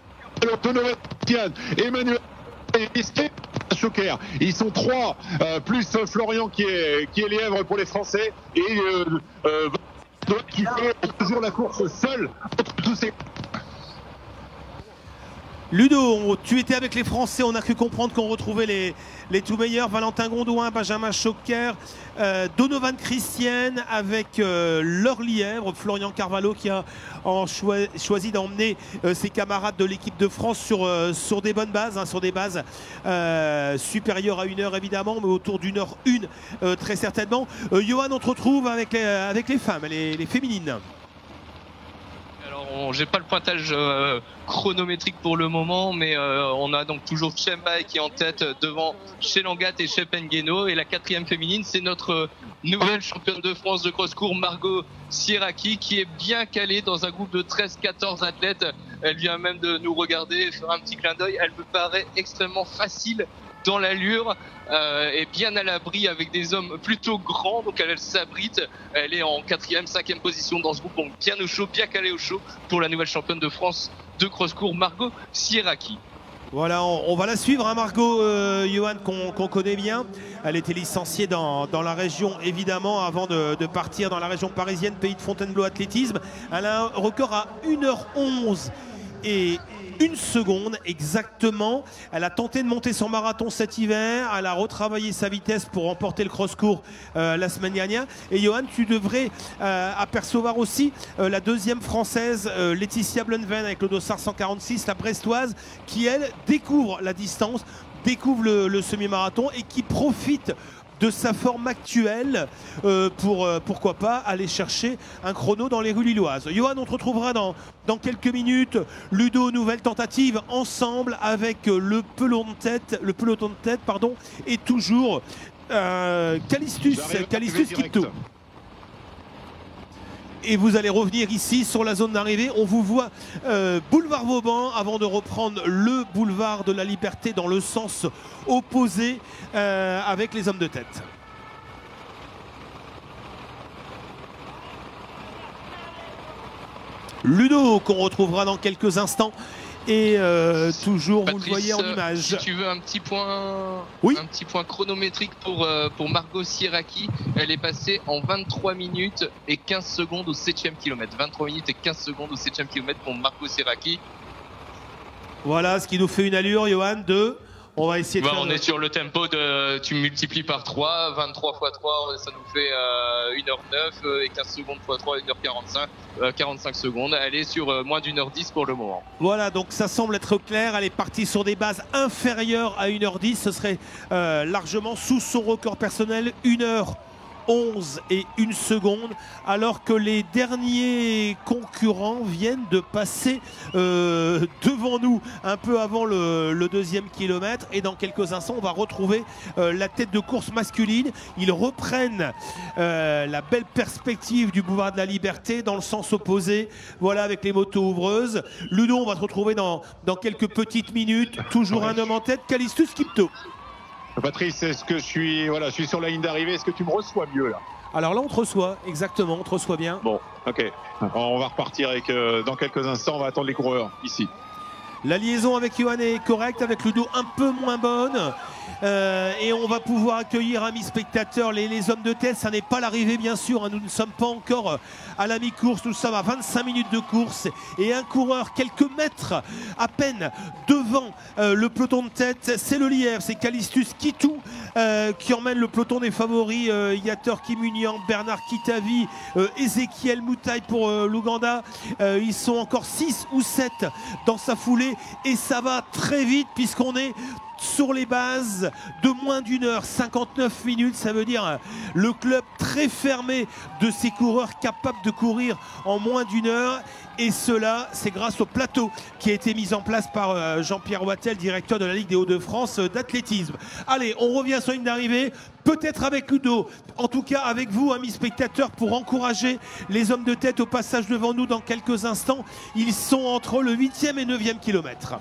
Emmanuel et Choquer. Ils sont trois, euh, plus euh, Florian qui est, qui est lièvre pour les Français et euh, euh, qui fait toujours la course seul entre tous ces Ludo, tu étais avec les Français, on a cru comprendre qu'on retrouvait les, les tout meilleurs. Valentin Gondouin, Benjamin Choquer, euh, Donovan Christiane avec euh, leur lièvre, Florian Carvalho qui a choisi d'emmener euh, ses camarades de l'équipe de France sur, euh, des bonnes bases, hein, sur des bases euh, supérieures à une heure évidemment, mais autour d'une heure une très certainement. Johan, on te retrouve avec les, femmes, les féminines. J'ai pas le pointage euh, chronométrique pour le moment, mais euh, on a donc toujours Chembai qui est en tête devant Shelangat et Shepengeno. Et la quatrième féminine, c'est notre nouvelle championne de France de cross-court, Margot Sieraki, qui est bien calée dans un groupe de 13-14 athlètes. Elle vient même de nous regarder, faire un petit clin d'œil. Elle me paraît extrêmement facile dans l'allure euh, et bien à l'abri avec des hommes plutôt grands, donc elle s'abrite. Elle est en quatrième, cinquième position dans ce groupe, donc bien au chaud, bien calée au chaud pour la nouvelle championne de France de cross-court, Margot Sieraki. Voilà, on, va la suivre, hein, Margot, euh, Johan, qu'on qu'on connaît bien. Elle était licenciée dans, dans la région, évidemment, avant de, de partir dans la région parisienne, pays de Fontainebleau Athlétisme. Elle a un record à 1h11 et une seconde exactement. Elle a tenté de monter son marathon cet hiver. Elle a retravaillé sa vitesse pour remporter le cross-court euh, la semaine dernière. Et Johan, tu devrais euh, apercevoir aussi euh, la deuxième française, Laetitia Blunven, avec le dossard 146, la brestoise, qui elle découvre la distance découvre le semi-marathon et qui profite de sa forme actuelle euh, pour, euh, pourquoi pas, aller chercher un chrono dans les rues lilloises. Johan, on te retrouvera dans, dans quelques minutes. Ludo, nouvelle tentative ensemble avec le peloton de tête, le peloton de tête pardon, et toujours euh, Calistus, Calistus Kipto et vous allez revenir ici sur la zone d'arrivée. On vous voit euh, boulevard Vauban avant de reprendre le boulevard de la Liberté dans le sens opposé euh, avec les hommes de tête. Ludo qu'on retrouvera dans quelques instants et euh, toujours, vous le voyez en image. Si tu veux un petit point, oui un petit point chronométrique pour, euh, pour Margot Sieraki, elle est passée en 23 minutes et 15 secondes au 7ème kilomètre. 23 minutes et 15 secondes au 7ème kilomètre pour Margot Sieraki. Voilà ce qui nous fait une allure, Johan, de on va essayer de On est sur le tempo de. Tu multiplies par 3, 23 x 3, ça nous fait 1h09 euh, et 15 secondes x 3, 1h45, 45 secondes. Elle est sur euh, moins d'une heure 10 pour le moment. Voilà, donc ça semble être clair. Elle est partie sur des bases inférieures à 1h10. Ce serait euh, largement sous son record personnel, 1h. 11 et 1 seconde, alors que les derniers concurrents viennent de passer euh, devant nous un peu avant le, deuxième kilomètre. Et dans quelques instants, on va retrouver euh, la tête de course masculine. Ils reprennent euh, la belle perspective du boulevard de la Liberté dans le sens opposé. Voilà avec les motos ouvreuses. Ludo, on va se retrouver dans, dans quelques petites minutes. Toujours un homme en tête, Calistus Kipto. Patrice, est-ce que je suis, voilà, je suis sur la ligne d'arrivée Est-ce que tu me reçois mieux là alors là, on te reçoit, exactement, on te reçoit bien. Bon, ok. On va repartir avec, euh, dans quelques instants, on va attendre les coureurs ici. La liaison avec Johan est correcte, avec le dos un peu moins bonne. Euh, et on va pouvoir accueillir, amis spectateurs, les, les hommes de tête. Ça n'est pas l'arrivée, bien sûr. Hein. Nous ne sommes pas encore à la mi-course. Nous sommes à 25 minutes de course. Et un coureur, quelques mètres à peine devant euh, le peloton de tête, c'est le Lièvre. C'est Calistus Kitou euh, qui emmène le peloton des favoris. Yator Kimunian, Bernard Kitavi, Ezekiel Moutaï pour l'Ouganda. ils sont encore 6 ou 7 dans sa foulée. Et ça va très vite puisqu'on est sur les bases de moins d'une heure, 59 minutes. Ça veut dire le club très fermé de ces coureurs capables de courir en moins d'une heure. Et cela, c'est grâce au plateau qui a été mis en place par euh, Jean-Pierre Wattel, directeur de la Ligue des Hauts-de-France euh, d'athlétisme. Allez, on revient sur une d'arrivée, peut-être avec Ludo, en tout cas avec vous, amis spectateurs, pour encourager les hommes de tête au passage devant nous dans quelques instants. Ils sont entre le 8e et 9e kilomètre.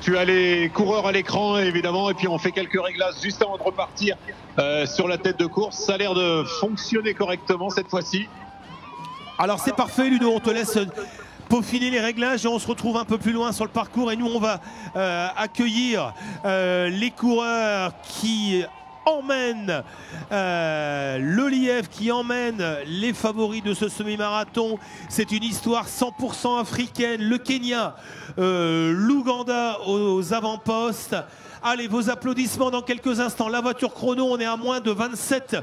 Tu as les coureurs à l'écran évidemment et puis on fait quelques réglages juste avant de repartir euh, sur la tête de course. Ça a l'air de fonctionner correctement cette fois-ci. Alors c'est parfait Ludo, on te laisse peaufiner les réglages et on se retrouve un peu plus loin sur le parcours et nous on va euh, accueillir euh, les coureurs qui emmène euh, le qui emmène les favoris de ce semi-marathon. C'est une histoire 100% africaine. Le Kenya, euh, l'Ouganda aux avant-postes. Allez, vos applaudissements dans quelques instants. La voiture chrono, on est à moins de 27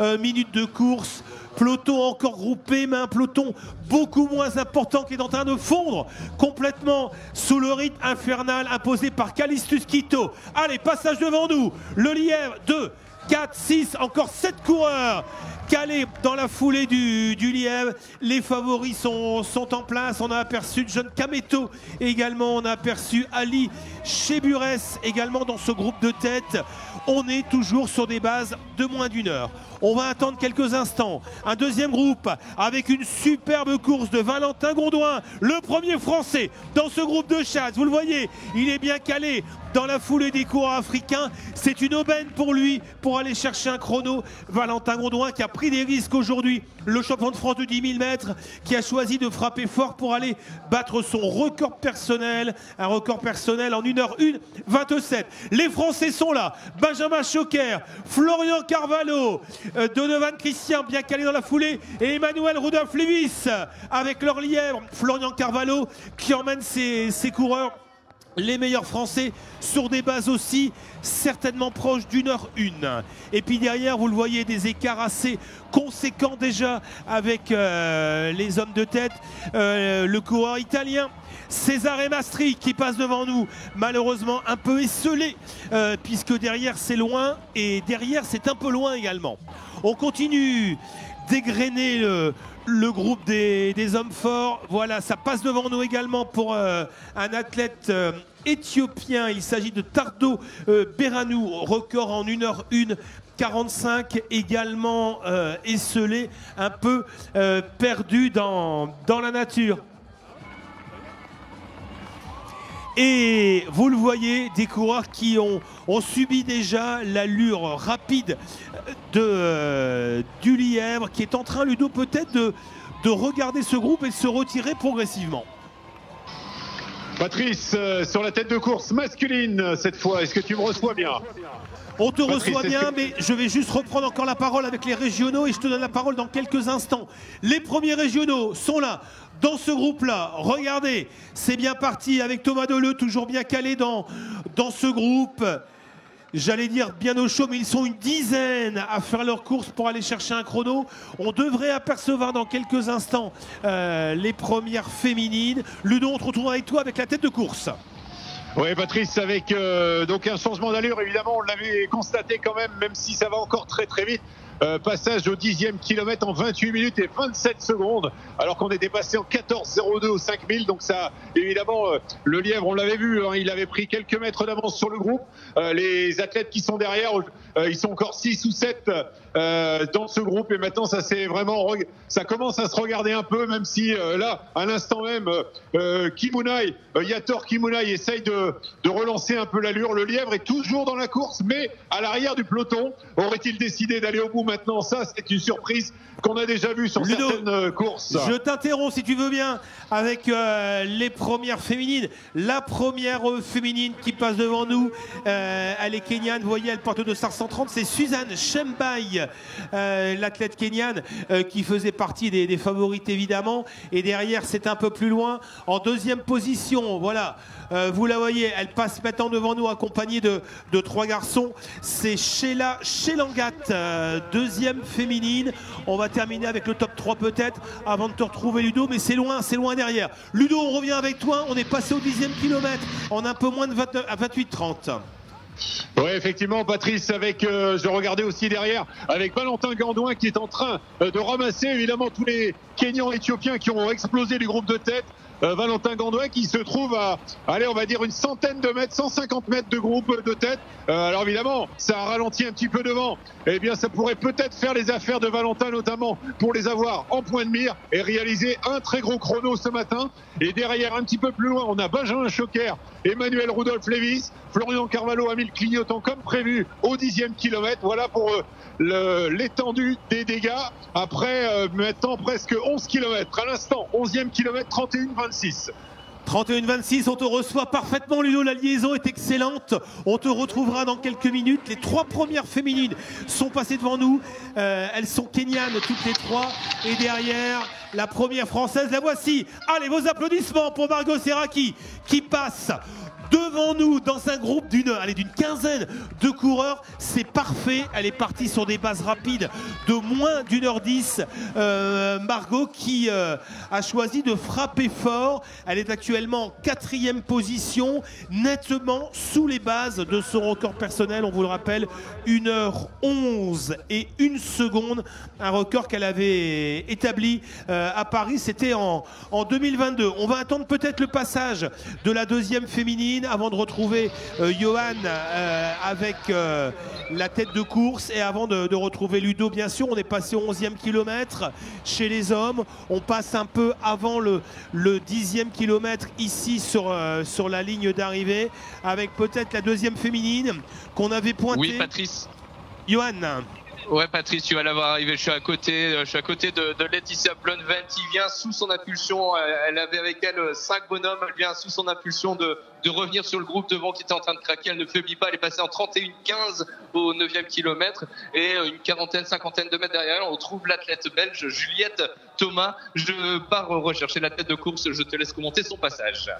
euh, minutes de course. Peloton encore groupé, mais un peloton beaucoup moins important qui est en train de fondre complètement sous le rythme infernal imposé par Calistus Quito. Allez, passage devant nous. Le Lièvre, 2, 4, 6, encore 7 coureurs calés dans la foulée du, Lièvre. Les favoris sont, sont, en place. On a aperçu John Kameto également. On a aperçu Ali Chebures également dans ce groupe de tête. On est toujours sur des bases de moins d'une heure. On va attendre quelques instants. Un deuxième groupe avec une superbe course de Valentin Gondouin, le premier français dans ce groupe de chasse. Vous le voyez, il est bien calé dans la foulée des coureurs africains. C'est une aubaine pour lui pour aller chercher un chrono. Valentin Gondouin qui a pris pris des risques aujourd'hui. Le champion de France de 10 000 mètres qui a choisi de frapper fort pour aller battre son record personnel. Un record personnel en 1h1 27. Les Français sont là. Benjamin Choquer, Florian Carvalho, euh, Donovan Christian bien calé dans la foulée et Emmanuel Rudolph Levis avec leur lièvre. Florian Carvalho qui emmène ses, ses coureurs les meilleurs Français sur des bases aussi certainement proches d'une heure une. Et puis derrière, vous le voyez, des écarts assez conséquents déjà avec euh, les hommes de tête. Euh, le coureur italien César Mastri qui passe devant nous, malheureusement un peu esselé, euh, puisque derrière c'est loin et derrière c'est un peu loin également. On continue dégrainer le, groupe des, hommes forts. Voilà, ça passe devant nous également pour euh, un athlète euh, éthiopien. Il s'agit de Tardo euh, Beranou, record en 1h1. 45 également esselé, un peu perdu dans la nature. Et vous le voyez, des coureurs qui ont, subi déjà l'allure rapide de, euh, du lièvre, qui est en train, Ludo, peut-être de, de regarder ce groupe et de se retirer progressivement. Patrice, euh, sur la tête de course masculine cette fois, est-ce que tu me reçois bien? On te reçoit bien, mais je vais juste reprendre encore la parole avec les régionaux et je te donne la parole dans quelques instants. Les premiers régionaux sont là, dans ce groupe-là. Regardez, c'est bien parti avec Thomas Deleu, toujours bien calé dans, ce groupe. J'allais dire bien au chaud, mais ils sont une dizaine à faire leur course pour aller chercher un chrono. On devrait apercevoir dans quelques instants euh, les premières féminines. Ludo, on se retrouve avec toi avec la tête de course. Oui, Patrice, avec euh, donc un changement d'allure, évidemment, on l'avait constaté quand même, même si ça va encore très très vite. Euh, passage au dixième kilomètre en 28 minutes et 27 secondes, alors qu'on était passé en 14,02 au 5000. Donc ça, évidemment, euh, le lièvre, on l'avait vu, hein, il avait pris quelques mètres d'avance sur le groupe. Euh, les athlètes qui sont derrière, ils sont encore 6 ou 7 dans ce groupe et maintenant ça c'est vraiment, ça commence à se regarder un peu, même si là, à l'instant même, Kimunai, Yator Kimunai essaye de, de relancer un peu l'allure. Le lièvre est toujours dans la course, mais à l'arrière du peloton. Aurait-il décidé d'aller au bout maintenant? Ça, c'est une surprise qu'on a déjà vue sur certaines euh, courses. Je t'interromps si tu veux bien avec euh, les premières féminines. La première euh, féminine qui passe devant nous, elle est kenyane. Vous voyez, elle porte de 130. C'est Suzanne Shembai, l'athlète kenyane qui faisait partie des, favorites évidemment. Et derrière, c'est un peu plus loin. En deuxième position, voilà. vous la voyez, elle passe maintenant devant nous accompagnée de, de trois garçons. C'est Sheila Shelangat, deuxième féminine. On va terminer avec le top 3 peut-être avant de te retrouver Ludo, mais c'est loin, c'est loin derrière. Ludo, on revient avec toi. On est passé au dixième kilomètre en un peu moins de 29, à 28-30. Oui, effectivement, Patrice, avec, euh, je regardais aussi derrière, avec Valentin Gandouin qui est en train euh, de ramasser évidemment tous les Kenyans éthiopiens qui ont explosé du groupe de tête. Euh, Valentin Gandouin qui se trouve à, allez, on va dire une centaine de mètres, 150 mètres de groupe de tête. Euh, alors évidemment, ça a ralenti un petit peu devant. Eh bien, ça pourrait peut-être faire les affaires de Valentin, notamment pour les avoir en point de mire et réaliser un très gros chrono ce matin. Et derrière, un petit peu plus loin, on a Benjamin Choquer, Emmanuel Rudolph Levis, Florian Carvalho a mis le clignotant comme prévu au dixième kilomètre. Voilà pour euh, l'étendue des dégâts. Après, maintenant presque 11 km. À l'instant, 11e kilomètre, 31-26. 31-26, on te reçoit parfaitement Ludo, la liaison est excellente. On te retrouvera dans quelques minutes. Les trois premières féminines sont passées devant nous. Euh, elles sont kenyanes toutes les trois. Et derrière, la première française, la voici. Allez, vos applaudissements pour Margot Serraki qui passe devant nous dans un groupe d'une allez, d'une quinzaine de coureurs. C'est parfait. Elle est partie sur des bases rapides de moins d'une heure dix. Euh, Margot qui euh, a choisi de frapper fort. Elle est actuellement en quatrième position, nettement sous les bases de son record personnel. On vous le rappelle, 1 heure 11 et une seconde. Un record qu'elle avait établi euh, à Paris. C'était en, en 2022. On va attendre peut-être le passage de la deuxième féminine avant de retrouver euh, Johan euh, avec euh, la tête de course et avant de, retrouver Ludo, bien sûr. On est passé au 11e kilomètre chez les hommes. On passe un peu avant le, le 10e kilomètre ici sur, sur la ligne d'arrivée avec peut-être la deuxième féminine qu'on avait pointée. Oui, Patrice. Johan. Ouais, Patrice, tu vas la voir arriver. Je suis à côté, je suis à côté de, de Laetitia Blonvent. qui vient sous son impulsion. Elle avait avec elle cinq bonhommes. Elle vient sous son impulsion de, de revenir sur le groupe devant qui était en train de craquer. Elle ne faiblit pas. Elle est passée en 31-15 au 9e kilomètre et une quarantaine, cinquantaine de mètres derrière on retrouve l'athlète belge Juliette Thomas. Je pars rechercher la tête de course. Je te laisse commenter son passage.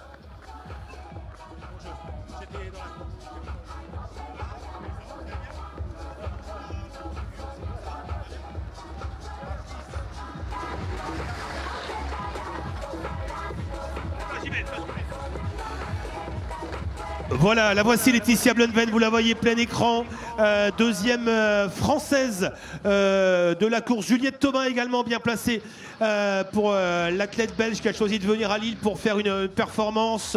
Voilà, la voici Laetitia Blunven, vous la voyez plein écran. Euh, deuxième euh, française euh, de la course. Juliette Thomas également bien placée pour l'athlète belge qui a choisi de venir à Lille pour faire une performance.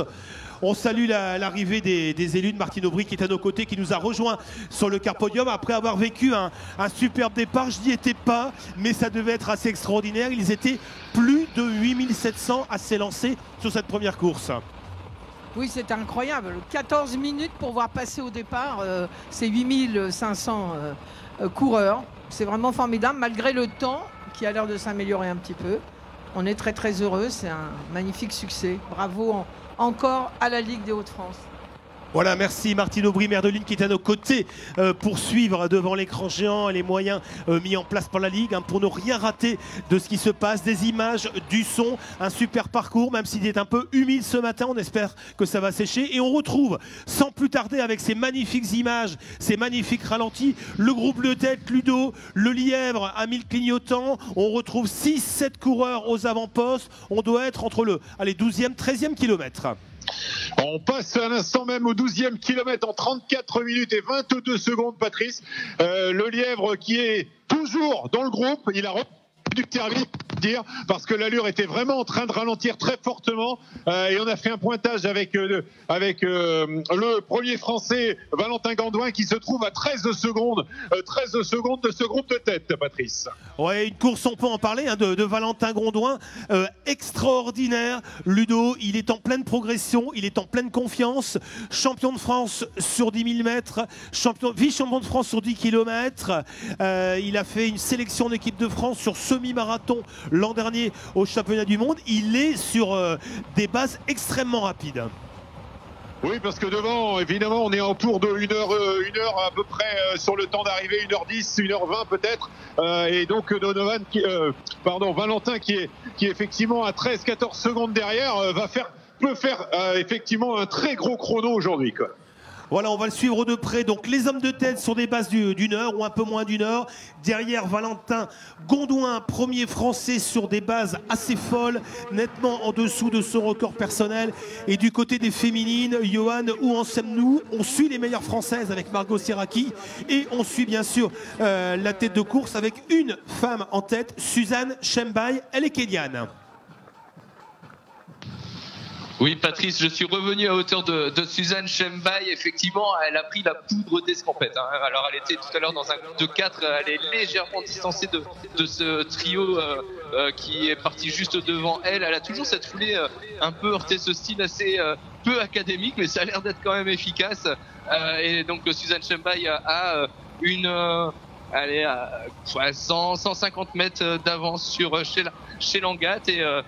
On salue l'arrivée des, élus de Martine Aubry qui est à nos côtés, qui nous a rejoint sur le car podium après avoir vécu un, un superbe départ. Je n'y étais pas, mais ça devait être assez extraordinaire. Ils étaient plus de 8700 à s'élancer sur cette première course. Oui, c'est incroyable. 14 minutes pour voir passer au départ euh, ces 8500 euh, euh, coureurs. C'est vraiment formidable, malgré le temps qui a l'air de s'améliorer un petit peu. On est très très heureux, c'est un magnifique succès. Bravo encore à la Ligue des Hauts-de-France. Voilà, merci Martine Aubry, maire de Lille, qui est à nos côtés euh, pour suivre devant l'écran géant les moyens euh, mis en place par la Ligue hein, pour ne rien rater de ce qui se passe, des images, du son, un super parcours, même s'il est un peu humide ce matin, on espère que ça va sécher. Et on retrouve, sans plus tarder, avec ces magnifiques images, ces magnifiques ralentis, le groupe de tête, Ludo, le lièvre à mille clignotants. On retrouve 6-7 coureurs aux avant-postes. On doit être entre le allez, 12e, 13e kilomètre. On passe à l'instant même au 12e kilomètre en 34 minutes et 22 secondes, Patrice. Euh, le lièvre qui est toujours dans le groupe, il a du thermique parce que l'allure était vraiment en train de ralentir très fortement euh, et on a fait un pointage avec euh, avec le premier français Valentin Gandouin qui se trouve à 13 secondes 13 secondes de ce groupe de tête Patrice. Ouais, une course on peut en parler hein, de, Valentin Gondouin extraordinaire Ludo, il est en pleine progression, il est en pleine confiance, champion de France sur 10 000 mètres, champion vice-champion de France sur 10 km. il a fait une sélection d'équipe de France sur semi marathon l'an dernier au championnat du monde. Il est sur euh, des bases extrêmement rapides. Oui, parce que devant, évidemment, on est autour de 1 heure, euh, une heure à peu près euh, sur le temps d'arrivée, 1h10, 1h20 peut-être. et donc Donovan, Valentin qui est, qui est effectivement à 13-14 secondes derrière, va faire, peut faire effectivement un très gros chrono aujourd'hui. Voilà, on va le suivre de près. Donc les hommes de tête sont des bases d'une heure ou un peu moins d'une heure. Derrière Valentin Gondouin, premier français sur des bases assez folles, nettement en dessous de son record personnel. Et du côté des féminines, Johan, où en sommes-nous On suit les meilleures françaises avec Margot Siraki et on suit bien sûr euh, la tête de course avec une femme en tête, Suzanne Chembay. Elle est kenyane. Oui, Patrice, je suis revenu à hauteur de, Suzanne Chembay. Effectivement, elle a pris la poudre d'escampette. Hein. Alors, elle était tout à l'heure dans un groupe de 4. Elle est légèrement distancée de, ce trio euh, euh, qui est parti juste devant elle. Elle a toujours cette foulée euh, un peu heurté, ce style assez peu académique, mais ça a l'air d'être quand même efficace. et donc, Suzanne Chembay a une allez, à 100, 150 mètres d'avance sur chez Langat et, euh,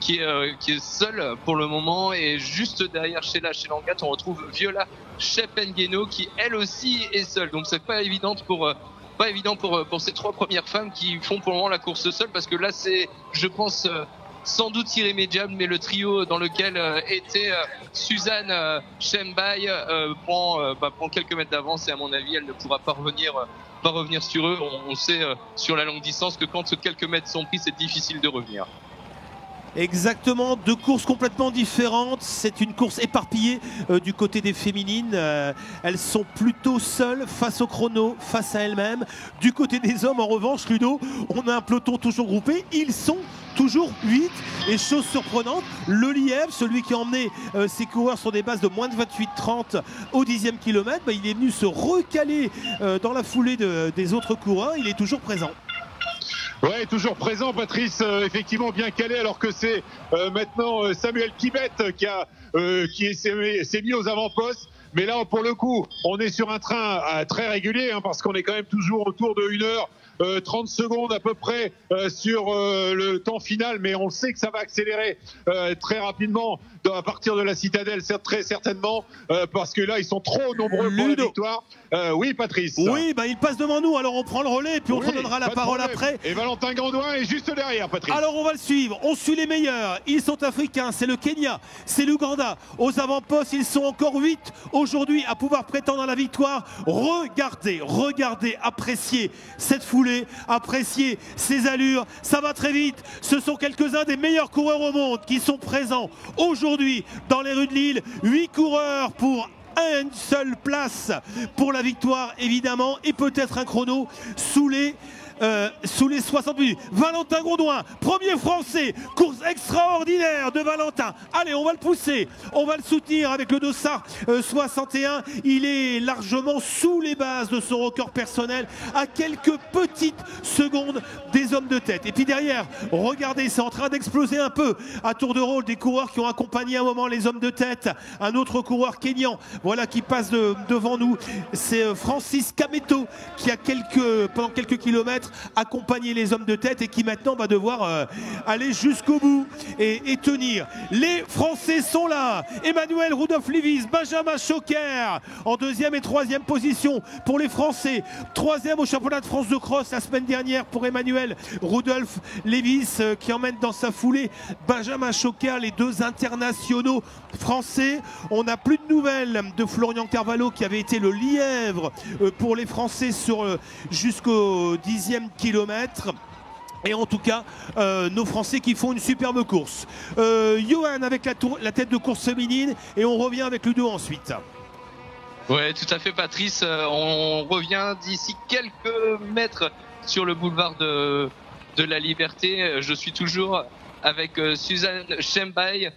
qui, euh, qui, est seul pour le moment. Et juste derrière Sheila Langat, on retrouve Viola Chepengeno qui elle aussi est seule. Donc c'est pas évident pour euh, pas évident pour, pour ces trois premières femmes qui font pour le moment la course seule parce que là c'est, je pense, sans doute irrémédiable, mais le trio dans lequel était Suzanne euh, prend, bah, prend quelques mètres d'avance et à mon avis elle ne pourra pas revenir sur eux. On, sait euh, sur la longue distance que quand quelques mètres sont pris, c'est difficile de revenir. Exactement, deux courses complètement différentes. C'est une course éparpillée euh, du côté des féminines. Euh, elles sont plutôt seules face au chrono, face à elles-mêmes. Du côté des hommes, en revanche, Ludo, on a un peloton toujours groupé. Ils sont toujours 8. Et chose surprenante, le celui qui a emmené euh, ses coureurs sur des bases de moins de 28-30 au 10e kilomètre, bah, il est venu se recaler dans la foulée des autres coureurs. Il est toujours présent. Ouais, toujours présent, Patrice, euh, effectivement bien calé, alors que c'est euh, maintenant euh, Samuel Kibet qui a qui s'est mis aux avant-postes. Mais là, pour le coup, on est sur un train très régulier hein, parce qu'on est quand même toujours autour de 1 heure 30 secondes à peu près sur le temps final, mais on sait que ça va accélérer très rapidement à partir de la citadelle, très certainement, parce que là, ils sont trop nombreux pour la victoire. oui, Patrice. Oui, bah, il passe devant nous, alors on prend le relais et puis on te donnera la parole après. Et Valentin Gandouin est juste derrière, Patrice. Alors on va le suivre, on suit les meilleurs. Ils sont africains, c'est le Kenya, c'est l'Ouganda. Aux avant-postes, ils sont encore 8 aujourd'hui à pouvoir prétendre à la victoire. Regardez, regardez, appréciez cette foulée, appréciez ces allures. Ça va très vite. Ce sont quelques-uns des meilleurs coureurs au monde qui sont présents aujourd'hui dans les rues de Lille. 8 coureurs pour une seule place pour la victoire évidemment et peut-être un chrono sous euh, sous les 60 minutes. Valentin Gondouin, premier français, course extraordinaire de Valentin. Allez, on va le pousser, on va le soutenir avec le dossard 61. Euh, Il est largement sous les bases de son record personnel, à quelques petites secondes des hommes de tête. Et puis derrière, regardez, c'est en train d'exploser un peu à tour de rôle des coureurs qui ont accompagné un moment les hommes de tête. Un autre coureur kényan, voilà, qui passe devant nous. C'est euh, Francis Kameto qui a quelques, pendant quelques kilomètres accompagner les hommes de tête et qui maintenant va devoir euh, aller jusqu'au bout et, tenir. Les Français sont là. Emmanuel Rudolf Levis, Benjamin Choquer en deuxième et troisième position pour les Français. Troisième au championnat de France de cross la semaine dernière pour Emmanuel Rudolf Levis euh, qui emmène dans sa foulée Benjamin Choquer, les deux internationaux français. On n'a plus de nouvelles de Florian Carvalho qui avait été le lièvre euh, pour les Français sur jusqu'au dixième kilomètre. Et en tout cas, euh, nos Français qui font une superbe course. Euh, Johan avec la, la, tête de course féminine et on revient avec Ludo ensuite. Ouais, tout à fait, Patrice. Euh, on revient d'ici quelques mètres sur le boulevard de, de la Liberté. Je suis toujours avec Suzanne Chembay.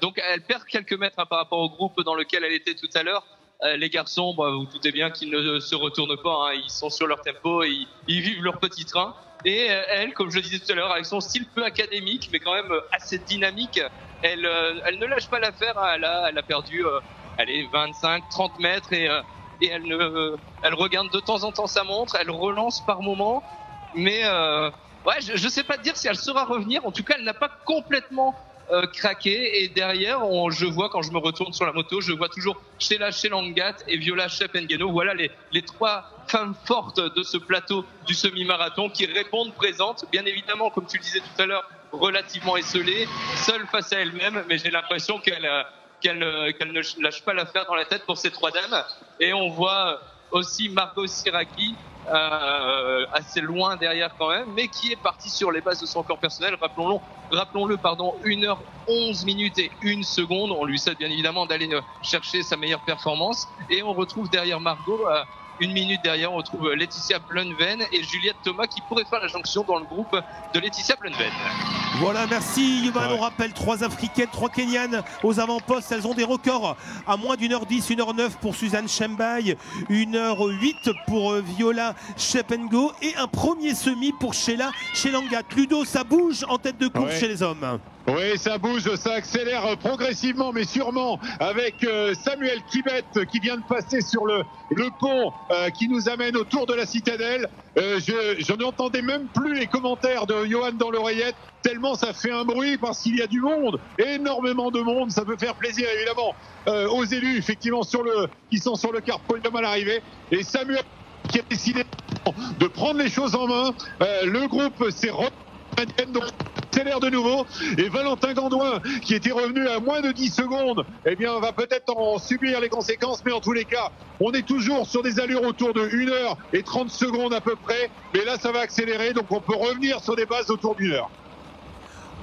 donc, elle perd quelques mètres hein, par rapport au groupe dans lequel elle était tout à l'heure. Euh, les garçons, bah, vous doutez bien qu'ils ne se retournent pas, hein. ils sont sur leur tempo, et ils, vivent leur petit train. Et euh, elle, comme je le disais tout à l'heure, avec son style peu académique, mais quand même euh, assez dynamique, elle, elle ne lâche pas l'affaire. Hein. Elle a, elle a perdu, allez, 25, 30 mètres et, elle, ne, elle regarde de temps en temps sa montre, elle relance par moment, mais ouais, je ne sais pas dire si elle saura revenir. En tout cas, elle n'a pas complètement euh, craqué et derrière on, je vois quand je me retourne sur la moto je vois toujours Sheila Shelangat et Viola Shepengeno voilà les, les trois femmes fortes de ce plateau du semi-marathon qui répondent présentes bien évidemment comme tu le disais tout à l'heure relativement esselées seules face à elles-mêmes. Mais j'ai l'impression euh, qu'elle euh, qu'elle ne lâche pas l'affaire dans la tête pour ces trois dames. Et on voit aussi Margot Siraki euh, assez loin derrière quand même, mais qui est parti sur les bases de son corps personnel. Rappelons-le, pardon, 1h11 minutes et 1 seconde. On lui souhaite bien évidemment d'aller euh, chercher sa meilleure performance. Et on retrouve derrière Margot euh, une minute derrière, on retrouve Laetitia Blunven et Juliette Thomas qui pourraient faire la jonction dans le groupe de Laetitia Blunven. Voilà, merci Yuman. On rappelle trois Africaines, trois Kenyanes aux avant-postes. Elles ont des records à moins d'une heure 10, une heure 9 pour Suzanne Chembay, une heure 8 pour euh, Viola Shepengo et un premier semi pour Sheila Shelangat. Ludo, ça bouge en tête de course chez les hommes. Oui, ça bouge, ça accélère progressivement, mais sûrement avec euh, Samuel Kibet qui vient de passer sur le, le pont euh, qui nous amène autour de la citadelle. Euh, je, n'entendais même plus les commentaires de Johan dans l'oreillette, tellement ça fait un bruit parce qu'il y a du monde, énormément de monde. Ça peut faire plaisir évidemment aux élus, effectivement, sur le, qui sont sur le car podium à l'arrivée. Et Samuel qui a décidé de prendre les choses en main. le groupe s'est donc accélère de nouveau. Et Valentin Gandouin qui était revenu à moins de 10 secondes eh bien va peut-être en subir les conséquences mais en tous les cas on est toujours sur des allures autour de 1 heure et 30 secondes à peu près. Mais là ça va accélérer donc on peut revenir sur des bases autour d'une heure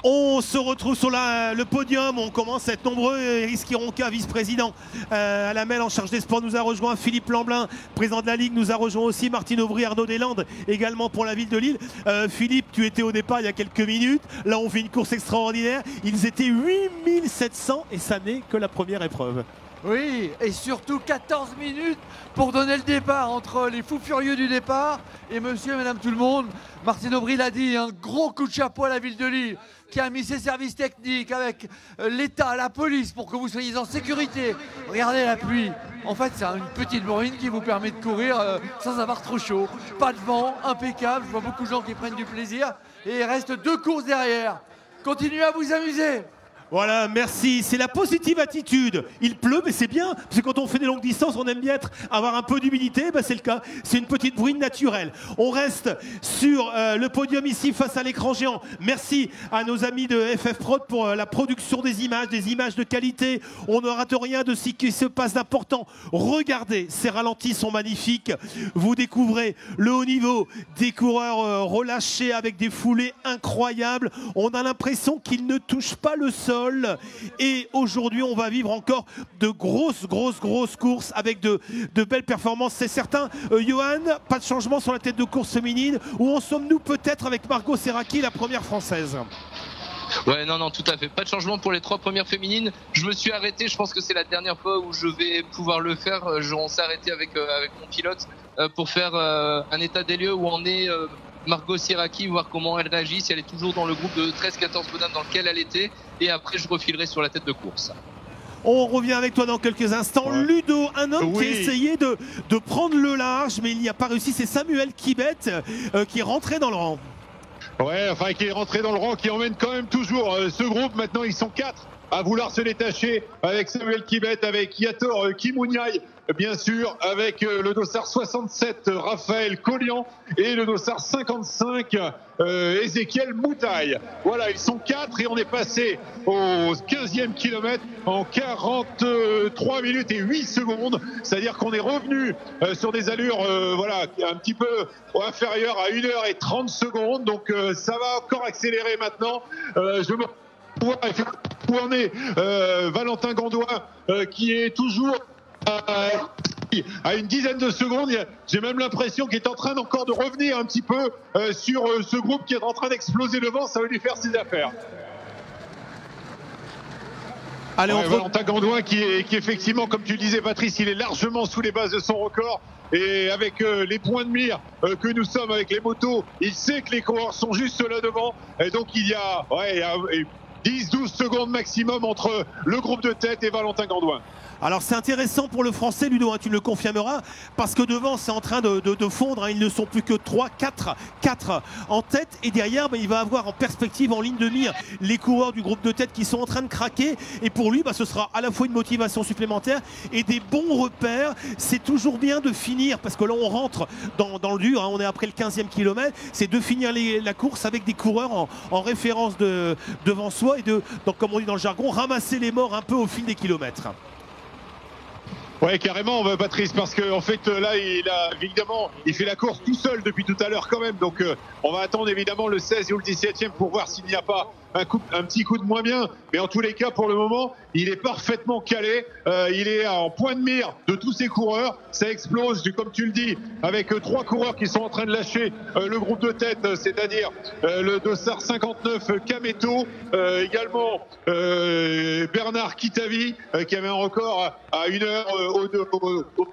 on se retrouve sur le podium, on commence à être nombreux. Risky Ronca, vice-président euh, à la MEL en charge des sports, nous a rejoint. Philippe Lamblin, président de la Ligue, nous a rejoint aussi. Martine Aubry, Arnaud Deslandes, également pour la ville de Lille. Euh, Philippe, tu étais au départ il y a quelques minutes. Là, on fait une course extraordinaire. Ils étaient 8700 et ça n'est que la première épreuve. Oui, et surtout 14 minutes pour donner le départ entre les fous furieux du départ et monsieur et madame tout le monde. Martine Aubry l'a dit, un gros coup de chapeau à la ville de Lille qui a mis ses services techniques avec euh, l'État, la police pour que vous soyez en sécurité. Regardez la pluie. En fait, c'est une petite bourrine qui vous permet de courir euh, sans avoir trop chaud. Pas de vent, impeccable. Je vois beaucoup de gens qui prennent du plaisir. Et il reste deux courses derrière. Continuez à vous amuser. Voilà, merci. C'est la positive attitude. Il pleut, mais c'est bien. Parce que quand on fait des longues distances, on aime bien être, avoir un peu d'humidité. Ben, c'est le cas. C'est une petite bruine naturelle. On reste sur euh, le podium ici face à l'écran géant. Merci à nos amis de FF Prod pour euh, la production des images, des images de qualité. On ne rate rien de ce qui se passe d'important. Regardez, ces ralentis sont magnifiques. Vous découvrez le haut niveau des coureurs euh, relâchés avec des foulées incroyables. On a l'impression qu'ils ne touchent pas le sol. Et aujourd'hui, on va vivre encore de grosses, grosses, grosses courses avec de, belles performances. C'est certain. Euh, Johan, pas de changement sur la tête de course féminine. Où en sommes-nous peut-être avec Margot Serraki, la première française Ouais, non, non, tout à fait. Pas de changement pour les trois premières féminines. Je me suis arrêté. Je pense que c'est la dernière fois où je vais pouvoir le faire. Euh, on s'est arrêté avec, euh, avec mon pilote pour faire un état des lieux où on est Margot Siraki, voir comment elle réagit, si elle est toujours dans le groupe de 13-14 bonhommes dans lequel elle était. Et après, je refilerai sur la tête de course. On revient avec toi dans quelques instants. Ludo, un homme qui a essayé de, de, prendre le large, mais il n'y a pas réussi. C'est Samuel Kibet euh, qui est rentré dans le rang. Ouais, enfin qui est rentré dans le rang, qui emmène quand même toujours euh, ce groupe. Maintenant, ils sont quatre à vouloir se détacher avec Samuel Kibet, avec Yator euh, Kimouniaï, bien sûr, avec euh, le dossard 67 Raphaël Collian et le dossard 55 euh, Ezekiel Moutaille. Voilà, ils sont quatre et on est passé au 15e kilomètre en 43 minutes et 8 secondes. C'est-à-dire qu'on est revenu sur des allures voilà, un petit peu inférieures à 1 heure et 30 secondes. Donc ça va encore accélérer maintenant. je me où en est euh, Valentin Gandois euh, qui est toujours à une dizaine de secondes. J'ai même l'impression qu'il est en train encore de revenir un petit peu euh, sur ce groupe qui est en train d'exploser devant. Ça va lui faire ses affaires. Allez, Valentin Gandoin qui est, qui effectivement, comme tu disais Patrice, il est largement sous les bases de son record. Et avec les points de mire que nous sommes avec les motos, il sait que les coureurs sont juste là devant. Et donc il y a, ouais, il y a 10-12 secondes maximum entre le groupe de tête et Valentin Gandouin. Alors c'est intéressant pour le français, Ludo, hein, tu le confirmeras, parce que devant c'est en train de, fondre, hein. ils ne sont plus que 3, 4, 4 en tête, et derrière ben, il va avoir en perspective, en ligne de mire, les coureurs du groupe de tête qui sont en train de craquer, et pour lui ben, ce sera à la fois une motivation supplémentaire et des bons repères. C'est toujours bien de finir, parce que là on rentre dans, le dur, hein. on est après le 15e kilomètre, c'est de finir la course avec des coureurs en, référence devant soi et de, donc, comme on dit dans le jargon, ramasser les morts un peu au fil des kilomètres. Ouais, carrément, Patrice, parce qu'en en fait, là, il a évidemment, il fait la course tout seul depuis tout à l'heure quand même. Donc, euh, on va attendre évidemment le 16 ou le 17e pour voir s'il n'y a pas un, petit coup de moins bien. Mais en tous les cas, pour le moment, il est parfaitement calé. Euh, il est en point de mire de tous ses coureurs. Ça explose, comme tu le dis, avec euh, trois coureurs qui sont en train de lâcher euh, le groupe de tête, c'est-à-dire le Dossard 59 Kameto, également Bernard Kitavi, qui avait un record à, une heure au,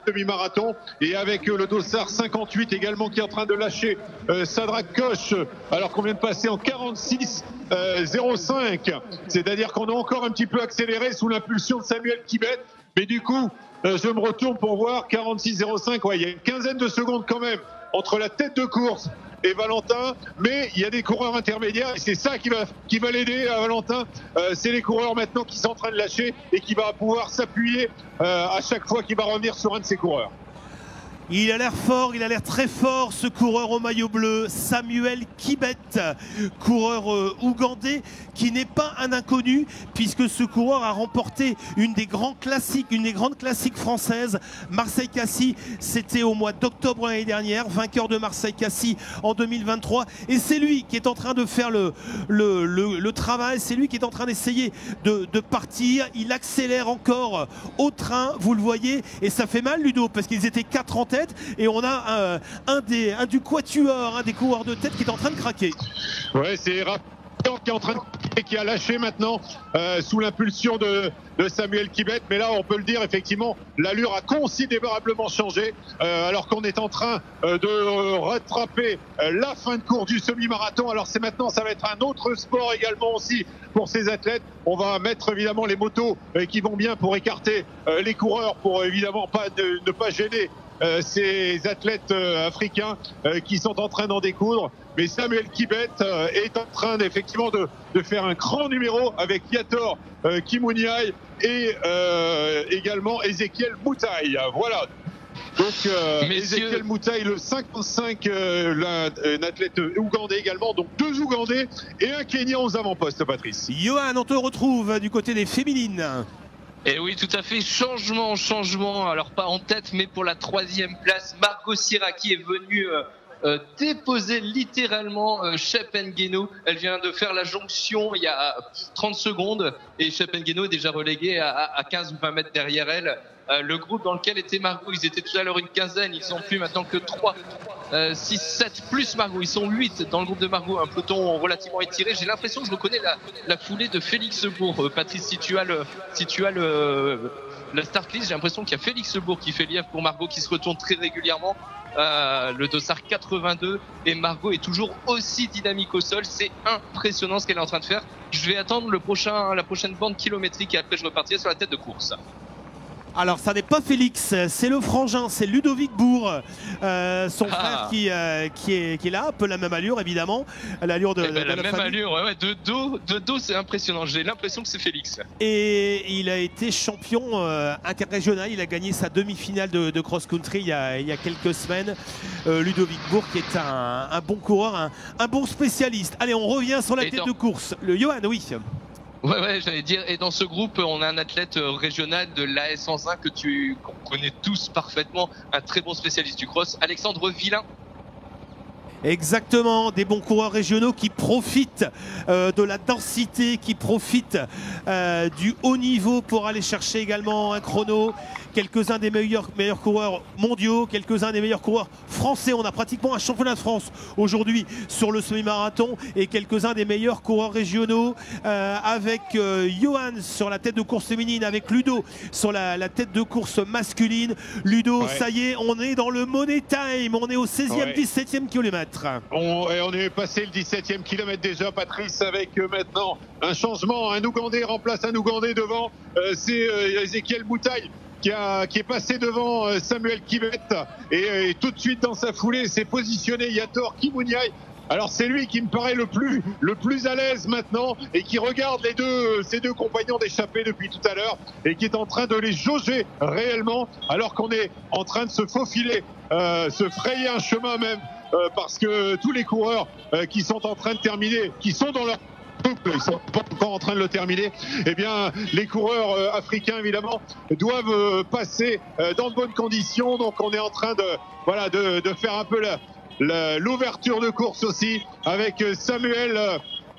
demi-marathon, et avec le Dossard 58 également qui est en train de lâcher Sadrak Koch, alors qu'on vient de passer en 46 0,5. C'est-à-dire qu'on a encore un petit peu accéléré sous l'impulsion de Samuel Kibet. Mais du coup, euh, je me retourne pour voir 46,05. Ouais, il y a une quinzaine de secondes quand même entre la tête de course et Valentin, mais il y a des coureurs intermédiaires et c'est ça qui va, l'aider à Valentin. Euh, c'est les coureurs maintenant qui sont en train de lâcher et qui va pouvoir s'appuyer euh, à chaque fois qu'il va revenir sur un de ses coureurs. Il a l'air fort, il a l'air très fort ce coureur au maillot bleu, Samuel Kibet, coureur euh, ougandais qui n'est pas un inconnu puisque ce coureur a remporté une des grands classiques, une des grandes classiques françaises, Marseille-Cassis, c'était au mois d'octobre l'année dernière, vainqueur de Marseille-Cassis en 2023 et c'est lui qui est en train de faire le, le, travail, c'est lui qui est en train d'essayer de, de partir, il accélère encore au train, vous le voyez et ça fait mal Ludo parce qu'ils étaient quatre en et on a un, des, un du quatuor, un des coureurs de tête qui est en train de craquer. Ouais, c'est qui est en train de qui a lâché maintenant euh, sous l'impulsion de, Samuel Kibet. Mais là, on peut le dire, effectivement, l'allure a considérablement changé euh, alors qu'on est en train euh, de rattraper la fin de cours du semi-marathon. Alors c'est maintenant, ça va être un autre sport également aussi pour ces athlètes. On va mettre évidemment les motos qui vont bien pour écarter les coureurs, pour évidemment ne pas gêner ces athlètes euh, africains euh, qui sont en train d'en découdre. Mais Samuel Kibet est en train effectivement de, de, faire un grand numéro avec Yator Kimouniaï et également Ezekiel Moutaï. Voilà. Donc euh, Ezekiel Moutaï, le 55, euh, un athlète ougandais également, donc deux Ougandais et un Kenyan aux avant-postes, Patrice. Johan, on te retrouve du côté des féminines. Et oui, tout à fait. Changement, changement. Alors pas en tête, mais pour la troisième place, Margot Siraki est venue euh, euh, déposer littéralement euh. Elle vient de faire la jonction il y a 30 secondes et Shep Ngeno est déjà relégué à, à 15 ou 20 mètres derrière elle. Euh, le groupe dans lequel était Margot, ils étaient tout à l'heure une quinzaine, ils sont plus maintenant que 3, 6, 7 plus Margot, ils sont 8 dans le groupe de Margot, un peloton relativement étiré. J'ai l'impression que je reconnais la, foulée de Félix Bourg. Euh, Patrice, si tu as si tu as le, la start list, j'ai l'impression qu'il y a Félix Bourg qui fait lièvre pour Margot qui se retourne très régulièrement. Euh, le dossard 82 et Margot est toujours aussi dynamique au sol. C'est impressionnant ce qu'elle est en train de faire. Je vais attendre la prochaine bande kilométrique et après je repartirai sur la tête de course. Alors ça n'est pas Félix, c'est le frangin, c'est Ludovic Bourg, euh, son ah. frère qui, euh, qui, est, qui est là, un peu la même allure évidemment, l'allure de, eh ben, de, la, même allure, ouais, ouais, de dos, de dos c'est impressionnant. J'ai l'impression que c'est Félix. Et il a été champion euh, interrégional, il a gagné sa demi-finale de, de cross-country il, il, y a quelques semaines. Ludovic Bourg qui est un, un bon coureur, un, un, bon spécialiste. Allez, on revient sur la Et tête dans... de course. Le Johan, oui. Ouais, ouais, j'allais dire. Et dans ce groupe, on a un athlète euh, régional de l'AS105 que tu connais tous parfaitement, un très bon spécialiste du cross, Alexandre Villain. Exactement, des bons coureurs régionaux qui profitent euh, de la densité, qui profitent euh, du haut niveau pour aller chercher également un chrono. Quelques-uns des meilleurs, meilleurs coureurs mondiaux, quelques-uns des meilleurs coureurs français. On a pratiquement un championnat de France aujourd'hui sur le semi-marathon et quelques-uns des meilleurs coureurs régionaux euh, avec Johan sur la tête de course féminine, avec Ludo sur la, la tête de course masculine. Ludo, ouais. ça y est, on est dans le money time, on est au 16e, ouais. 17e kilomètre. On, est passé le 17e kilomètre déjà, Patrice, avec euh, maintenant un changement. Un Ougandais remplace un Ougandais devant. Euh, C'est euh, Ezekiel Moutaï qui, est passé devant Samuel Kibet et, tout de suite dans sa foulée s'est positionné Yator Kimouniaï. Alors c'est lui qui me paraît le plus le plus à l'aise maintenant et qui regarde les deux ses deux compagnons d'échappée depuis tout à l'heure et qui est en train de les jauger réellement alors qu'on est en train de se faufiler, euh, se frayer un chemin même euh, parce que tous les coureurs euh, qui sont en train de terminer, qui sont dans leur ils sont pas encore en train de le terminer. Eh bien, les coureurs africains évidemment doivent passer euh, dans de bonnes conditions. Donc, on est en train de voilà de, de faire un peu l'ouverture de course aussi avec Samuel.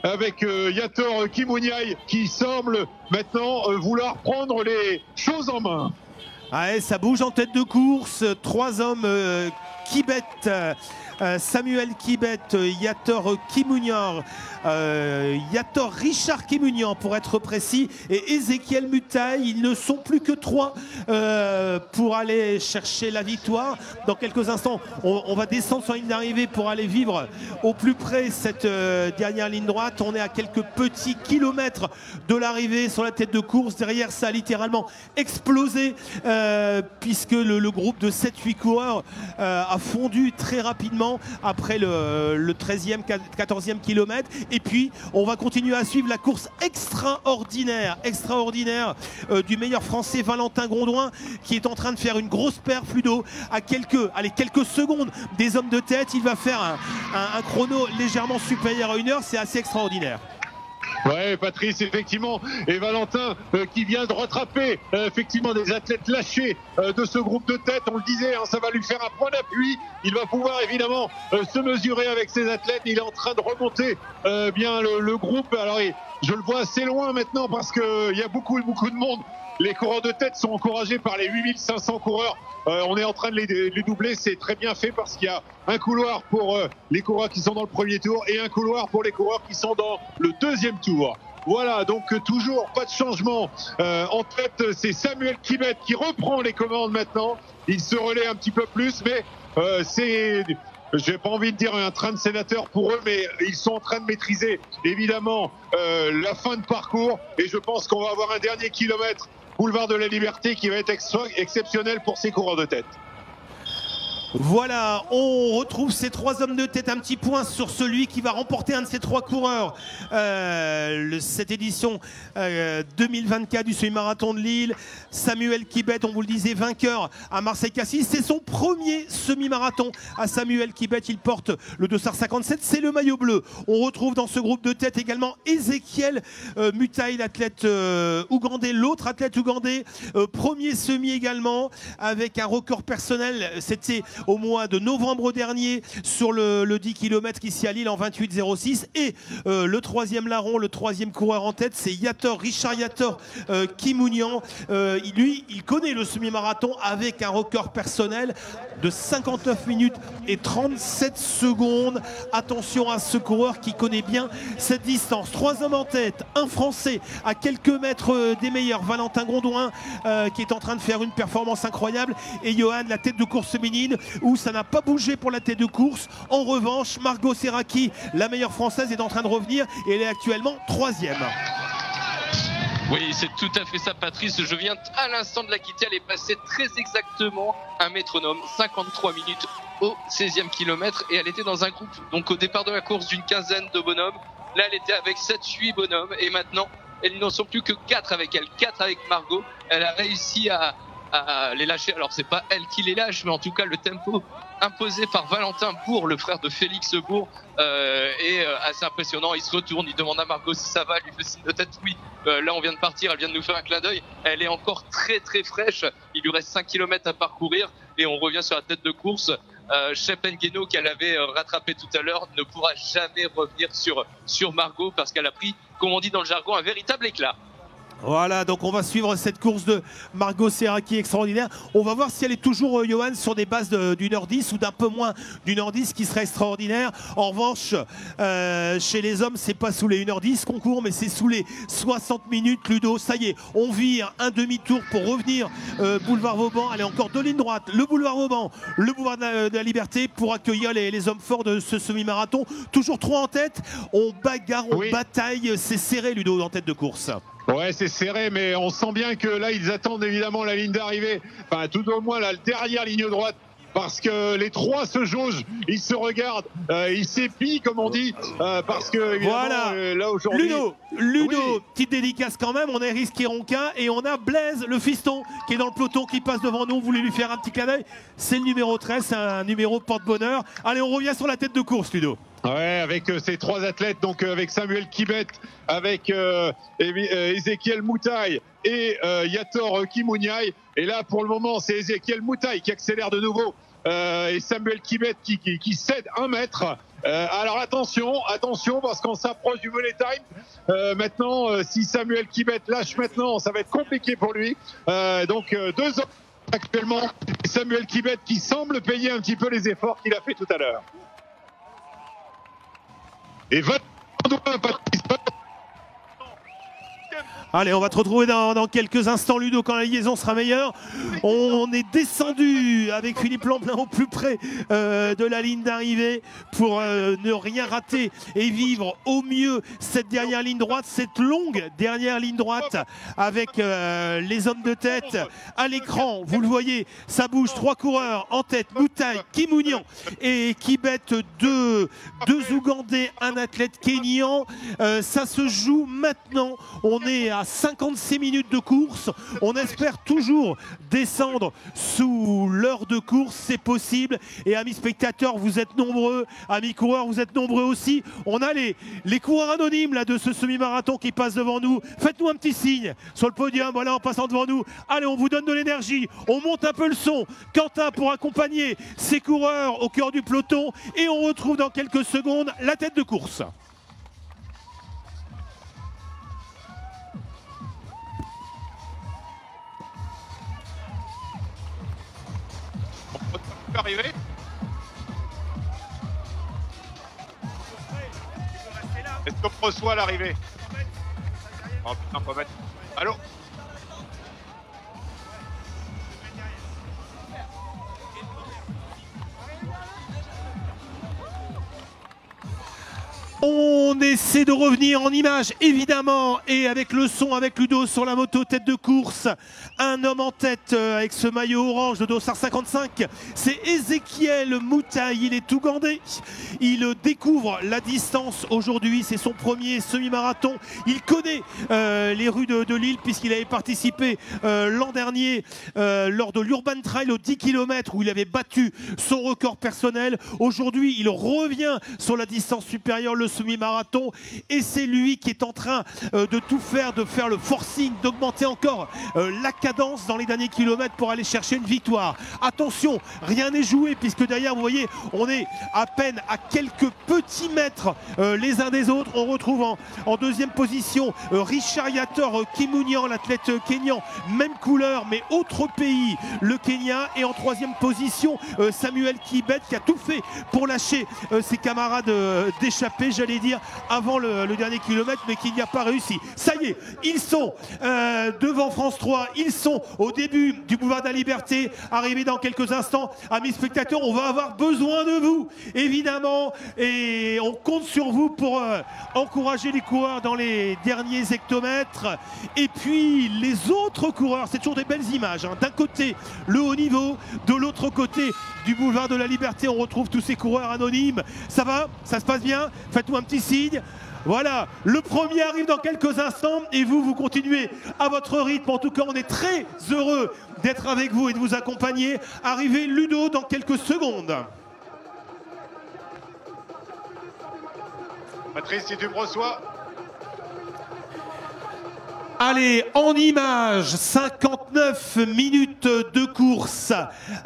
Avec Yator Kimouniaï qui semble maintenant vouloir prendre les choses en main. Ah, ça bouge en tête de course. Trois hommes qui bêtent euh, Samuel Kibet, Yator Kimunior, euh, Yator Richard Kimunian pour être précis, et Ezekiel Mutaï. Ils ne sont plus que trois euh, pour aller chercher la victoire. Dans quelques instants, on, va descendre sur la ligne d'arrivée pour aller vivre au plus près cette euh, dernière ligne droite. On est à quelques petits kilomètres de l'arrivée sur la tête de course. Derrière, ça a littéralement explosé euh, puisque le, groupe de 7-8 coureurs euh, a fondu très rapidement après le, le 13e, 14e kilomètre. Et puis, on va continuer à suivre la course extraordinaire, extraordinaire euh, du meilleur français Valentin Grondouin qui est en train de faire une grosse paire fluido à quelques, secondes des hommes de tête. Il va faire un chrono légèrement supérieur à une heure. C'est assez extraordinaire. Ouais, Patrice, effectivement, et Valentin euh, qui vient de rattraper euh, effectivement des athlètes lâchés euh, de ce groupe de tête. On le disait, hein, ça va lui faire un point d'appui. Il va pouvoir évidemment se mesurer avec ses athlètes. Il est en train de remonter bien le, le groupe. Alors, il- je le vois assez loin maintenant parce que il y a beaucoup, beaucoup de monde. Les coureurs de tête sont encouragés par les 8500 coureurs. Euh, on est en train de les, doubler. C'est très bien fait parce qu'il y a un couloir pour euh, les coureurs qui sont dans le premier tour et un couloir pour les coureurs qui sont dans le deuxième tour. Voilà, donc euh, toujours pas de changement. Euh, en tête, c'est Samuel Kibet qui reprend les commandes maintenant. Il se relaie un petit peu plus, mais euh, c'est, j'ai pas envie de dire un train de sénateur pour eux, mais ils sont en train de maîtriser évidemment euh, la fin de parcours. Et je pense qu'on va avoir un dernier kilomètre boulevard de la Liberté qui va être exceptionnel pour ces coureurs de tête. Voilà, on retrouve ces trois hommes de tête. Un petit point sur celui qui va remporter un de ces trois coureurs. Euh, cette édition euh, 2024 du semi-marathon de Lille. Samuel Kibet, on vous le disait, vainqueur à Marseille-Cassis. C'est son premier semi-marathon à Samuel Kibet. Il porte le 257, c'est le maillot bleu. On retrouve dans ce groupe de tête également Ezekiel euh, Mutaï, l'athlète euh, ougandais, l'autre athlète ougandais. Premier semi également avec un record personnel. C'était au mois de novembre dernier sur le, le 10 km ici à Lille en 28,06. Et euh, le troisième larron, le troisième coureur en tête, c'est Yator, Richard Yator euh, Kimounian. Euh, lui, il connaît le semi-marathon avec un record personnel de 59 minutes et 37 secondes. Attention à ce coureur qui connaît bien cette distance. Trois hommes en tête, un Français à quelques mètres des meilleurs, Valentin Gondouin qui est en train de faire une performance incroyable et Johan, la tête de course féminine où ça n'a pas bougé pour la tête de course. En revanche, Margot Serraki, la meilleure française, est en train de revenir et elle est actuellement troisième. Oui, c'est tout à fait ça, Patrice. Je viens à l'instant de la quitter. Elle est passée très exactement un métronome, 53 minutes au 16e kilomètre. Et elle était dans un groupe, donc au départ de la course, d'une quinzaine de bonhommes. Là, elle était avec 7-8 bonhommes. Et maintenant, elles n'en sont plus que 4 avec elle, 4 avec Margot. Elle a réussi à, à les lâcher. Alors, c'est pas elle qui les lâche, mais en tout cas, le tempo imposé par Valentin Bourg, le frère de Félix Bourg, euh, est euh, assez impressionnant. Il se retourne, il demande à Margot si ça va, lui fait signe de tête oui. Euh, là, on vient de partir, elle vient de nous faire un clin d'œil. Elle est encore très très fraîche. Il lui reste 5 km à parcourir et on revient sur la tête de course. Euh, Ngueno, qu'elle avait euh, rattrapé tout à l'heure, ne pourra jamais revenir sur, sur Margot parce qu'elle a pris, comme on dit dans le jargon, un véritable éclat. Voilà, donc on va suivre cette course de Margot Serraki extraordinaire. On va voir si elle est toujours, euh, Johan, sur des bases de- d'une heure 10 ou d'un peu moins d'une heure 10, qui serait extraordinaire. En revanche, euh, chez les hommes, c'est pas sous les 1h10 qu'on court, mais c'est sous les 60 minutes, Ludo. Ça y est, on vire un demi-tour pour revenir euh, boulevard Vauban. Allez, encore deux lignes droites. Le boulevard Vauban, le boulevard de la, de la Liberté pour accueillir les, les hommes forts de ce semi-marathon. Toujours trois en tête. On bagarre, on Oui. bataille. C'est serré, Ludo, en tête de course. Ouais, c'est serré, mais on sent bien que là, ils attendent évidemment la ligne d'arrivée. Enfin, tout au moins la dernière ligne droite. Parce que les trois se jaugent, ils se regardent, euh, ils s'épient, comme on dit, euh, parce que Voilà. euh, là aujourd'hui. Ludo, Ludo, Oui. petite dédicace quand même. On a Risque Ronquin et on a Blaise, le fiston, qui est dans le peloton, qui passe devant nous. Vous voulez lui faire un petit clin d'œil? C'est le numéro 13, c'est un numéro porte-bonheur. Allez, on revient sur la tête de course, Ludo. Ouais, avec euh, ces trois athlètes, donc euh, avec Samuel Kibet, avec euh, euh, Ezekiel Moutaï et Yator Kimouniaï. Et là, pour le moment, c'est Ezekiel Moutaï qui accélère de nouveau et Samuel Kibet qui, cède un mètre. Alors attention, attention, parce qu'on s'approche du volley time. Maintenant, si Samuel Kibet lâche maintenant, ça va être compliqué pour lui. Donc deux hommes actuellement. Samuel Kibet qui semble payer un petit peu les efforts qu'il a fait tout à l'heure. Et Valentin Douin, Patrice, Allez, on va te retrouver dans, quelques instants, Ludo, quand la liaison sera meilleure. On est descendu avec Philippe Lamblin au plus près euh, de la ligne d'arrivée pour euh, ne rien rater et vivre au mieux cette dernière ligne droite, cette longue dernière ligne droite avec euh, les hommes de tête à l'écran. Vous le voyez, ça bouge. Trois coureurs en tête, Moutaï, Kimounian et Kibet, deux, deux Ougandais, un athlète kényan. Euh, ça se joue maintenant. Est à 56 minutes de course. On espère toujours descendre sous l'heure de course. C'est possible. Et amis spectateurs, vous êtes nombreux. Amis coureurs, vous êtes nombreux aussi. On a les, coureurs anonymes là, de ce semi-marathon qui passent devant nous. Faites-nous un petit signe sur le podium. Voilà, en passant devant nous. Allez, on vous donne de l'énergie. On monte un peu le son. Quentin pour accompagner ces coureurs au cœur du peloton. Et on retrouve dans quelques secondes la tête de course. Peut arriver. Est-ce qu'on reçoit l'arrivée? Oh putain, pas mettre. Allô? On essaie de revenir en image, évidemment, et avec le son, avec Ludo sur la moto tête de course. Un homme en tête euh, avec ce maillot orange de Dossard 55, c'est Ezekiel Moutaï. Il est ougandais. Il découvre la distance aujourd'hui. C'est son premier semi-marathon. Il connaît euh, les rues de, Lille puisqu'il avait participé euh, l'an dernier lors de l'Urban Trail aux 10 km où il avait battu son record personnel. Aujourd'hui, il revient sur la distance supérieure, semi-marathon, et c'est lui qui est en train euh, de tout faire, de faire le forcing, d'augmenter encore euh, la cadence dans les derniers kilomètres pour aller chercher une victoire. Attention, rien n'est joué puisque derrière, vous voyez, on est à peine à quelques petits mètres euh, les uns des autres. On retrouve en, deuxième position Richard Yator Kimunian, l'athlète kényan, même couleur mais autre pays, le Kenya. Et en troisième position, Samuel Kibet qui a tout fait pour lâcher ses camarades d'échappée, j'allais dire, avant le, dernier kilomètre, mais qui n'y a pas réussi. Ça y est, ils sont euh, devant France 3, ils sont au début du boulevard de la Liberté, arrivés dans quelques instants. Amis spectateurs, on va avoir besoin de vous, évidemment, et on compte sur vous pour euh, encourager les coureurs dans les derniers hectomètres. Et puis les autres coureurs, c'est toujours des belles images. hein. D'un côté, le haut niveau, de l'autre côté du boulevard de la Liberté, on retrouve tous ces coureurs anonymes. Ça va Ça se passe bien Faites-nous un petit signe. Voilà, le premier arrive dans quelques instants et vous, vous continuez à votre rythme. En tout cas, on est très heureux d'être avec vous et de vous accompagner. Arrivez Ludo dans quelques secondes. Patrice, si tu reçois. Allez, en image, 59 minutes de course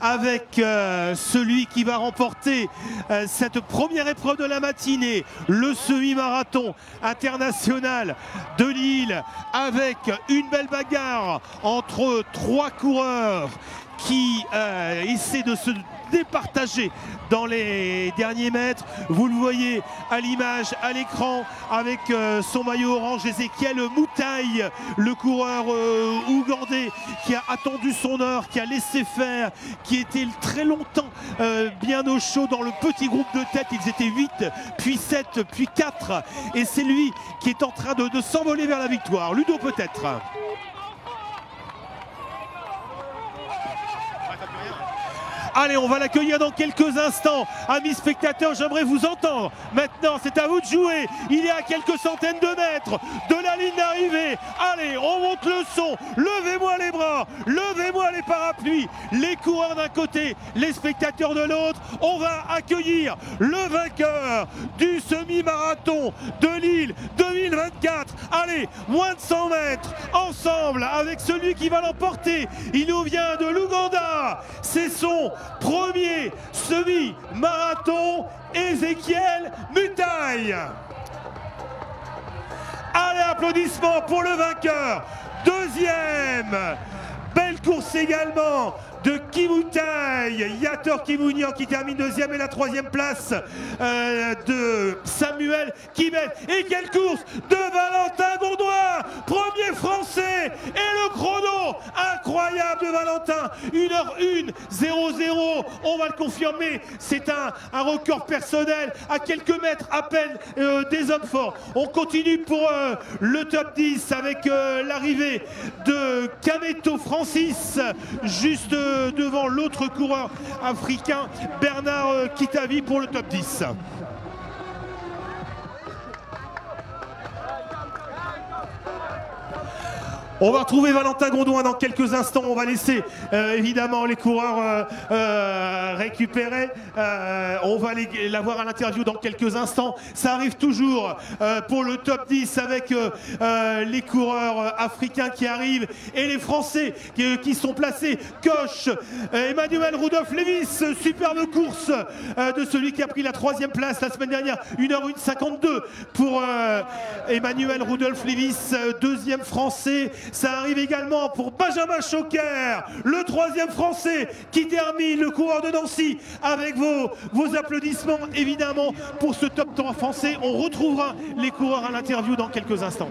avec euh, celui qui va remporter euh, cette première épreuve de la matinée, le semi-marathon international de Lille, avec une belle bagarre entre trois coureurs qui euh, essaient de se départager dans les derniers mètres. Vous le voyez à l'image, à l'écran, avec euh, son maillot orange, Ezekiel Moutaï, le coureur euh, ougandais qui a attendu son heure, qui a laissé faire, qui était très longtemps euh, bien au chaud dans le petit groupe de tête. Ils étaient 8, puis 7, puis 4. Et c'est lui qui est en train de s'envoler vers la victoire. Ludo peut-être. Allez, on va l'accueillir dans quelques instants. Amis spectateurs, j'aimerais vous entendre. Maintenant, c'est à vous de jouer. Il est à quelques centaines de mètres de la ligne d'arrivée. Allez, on monte le son. Levez-moi les bras. Levez-moi les parapluies. Les coureurs d'un côté, les spectateurs de l'autre. On va accueillir le vainqueur du semi-marathon de Lille 2024. Allez, moins de 100 mètres ensemble avec celui qui va l'emporter. Il nous vient de l'Ouganda. C'est son premier semi-marathon, Ezekiel Mutaï. Allez, applaudissements pour le vainqueur. Deuxième. Belle course également de Kimoutai, Yator Kimounian qui termine deuxième et la troisième place euh, de Samuel Kibet. Et quelle course de Valentin Gourdois, premier français et le chrono incroyable de Valentin, 1h1 0-0, on va le confirmer, c'est un, record personnel à quelques mètres à peine euh, des hommes forts. On continue pour euh, le top 10 avec l'arrivée de Kameto Francis juste devant l'autre coureur africain Bernard euh, Kitavi pour le top 10. On va retrouver Valentin Gondouin dans quelques instants. On va laisser euh, évidemment les coureurs euh, euh, récupérer. On va l'avoir à l'interview dans quelques instants. Ça arrive toujours pour le top 10 avec les coureurs africains qui arrivent et les Français qui, sont placés. Coche, Emmanuel Rudolph Lévis, superbe course de celui qui a pris la troisième place la semaine dernière. 1h 52 pour Emmanuel Rudolph Lévis, deuxième français. Ça arrive également pour Benjamin Choquer, le troisième français qui termine le coureur de Nancy avec vos, vos applaudissements évidemment pour ce top 3 français. On retrouvera les coureurs à l'interview dans quelques instants.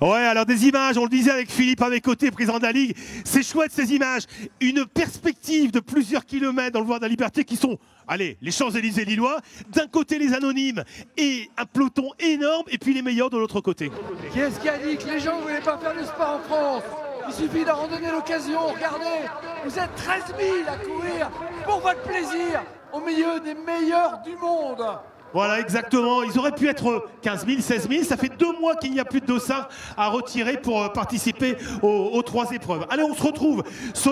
Ouais, alors des images, on le disait avec Philippe à mes côtés, président de la Ligue. C'est chouette ces images. Une perspective de plusieurs kilomètres dans le voir de la liberté qui sont, allez, les Champs-Élysées lillois. D'un côté, les anonymes et un peloton énorme, et puis les meilleurs de l'autre côté. Qui est-ce qui a dit que les gens ne voulaient pas faire du sport en France? Il suffit d'en donner l'occasion. Regardez, vous êtes 13 000 à courir pour votre plaisir au milieu des meilleurs du monde. Voilà, exactement. Ils auraient pu être 15 000, 16 000. Ça fait deux mois qu'il n'y a plus de dossard à retirer pour euh, participer aux, trois épreuves. Allez, on se retrouve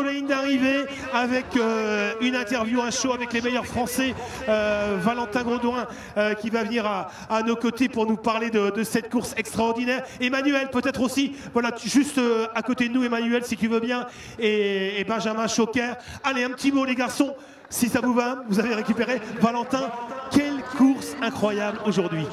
ligne d'arrivée avec euh, une interview, un show avec les meilleurs Français. Euh, Valentin Gondouin euh, qui va venir à, nos côtés pour nous parler de, cette course extraordinaire. Emmanuel, peut-être aussi, voilà, juste à côté de nous, Emmanuel, si tu veux bien, et, et Benjamin Choquer. Allez, un petit mot, les garçons. Si ça vous va, vous avez récupéré. Valentin, quelle course incroyable aujourd'hui.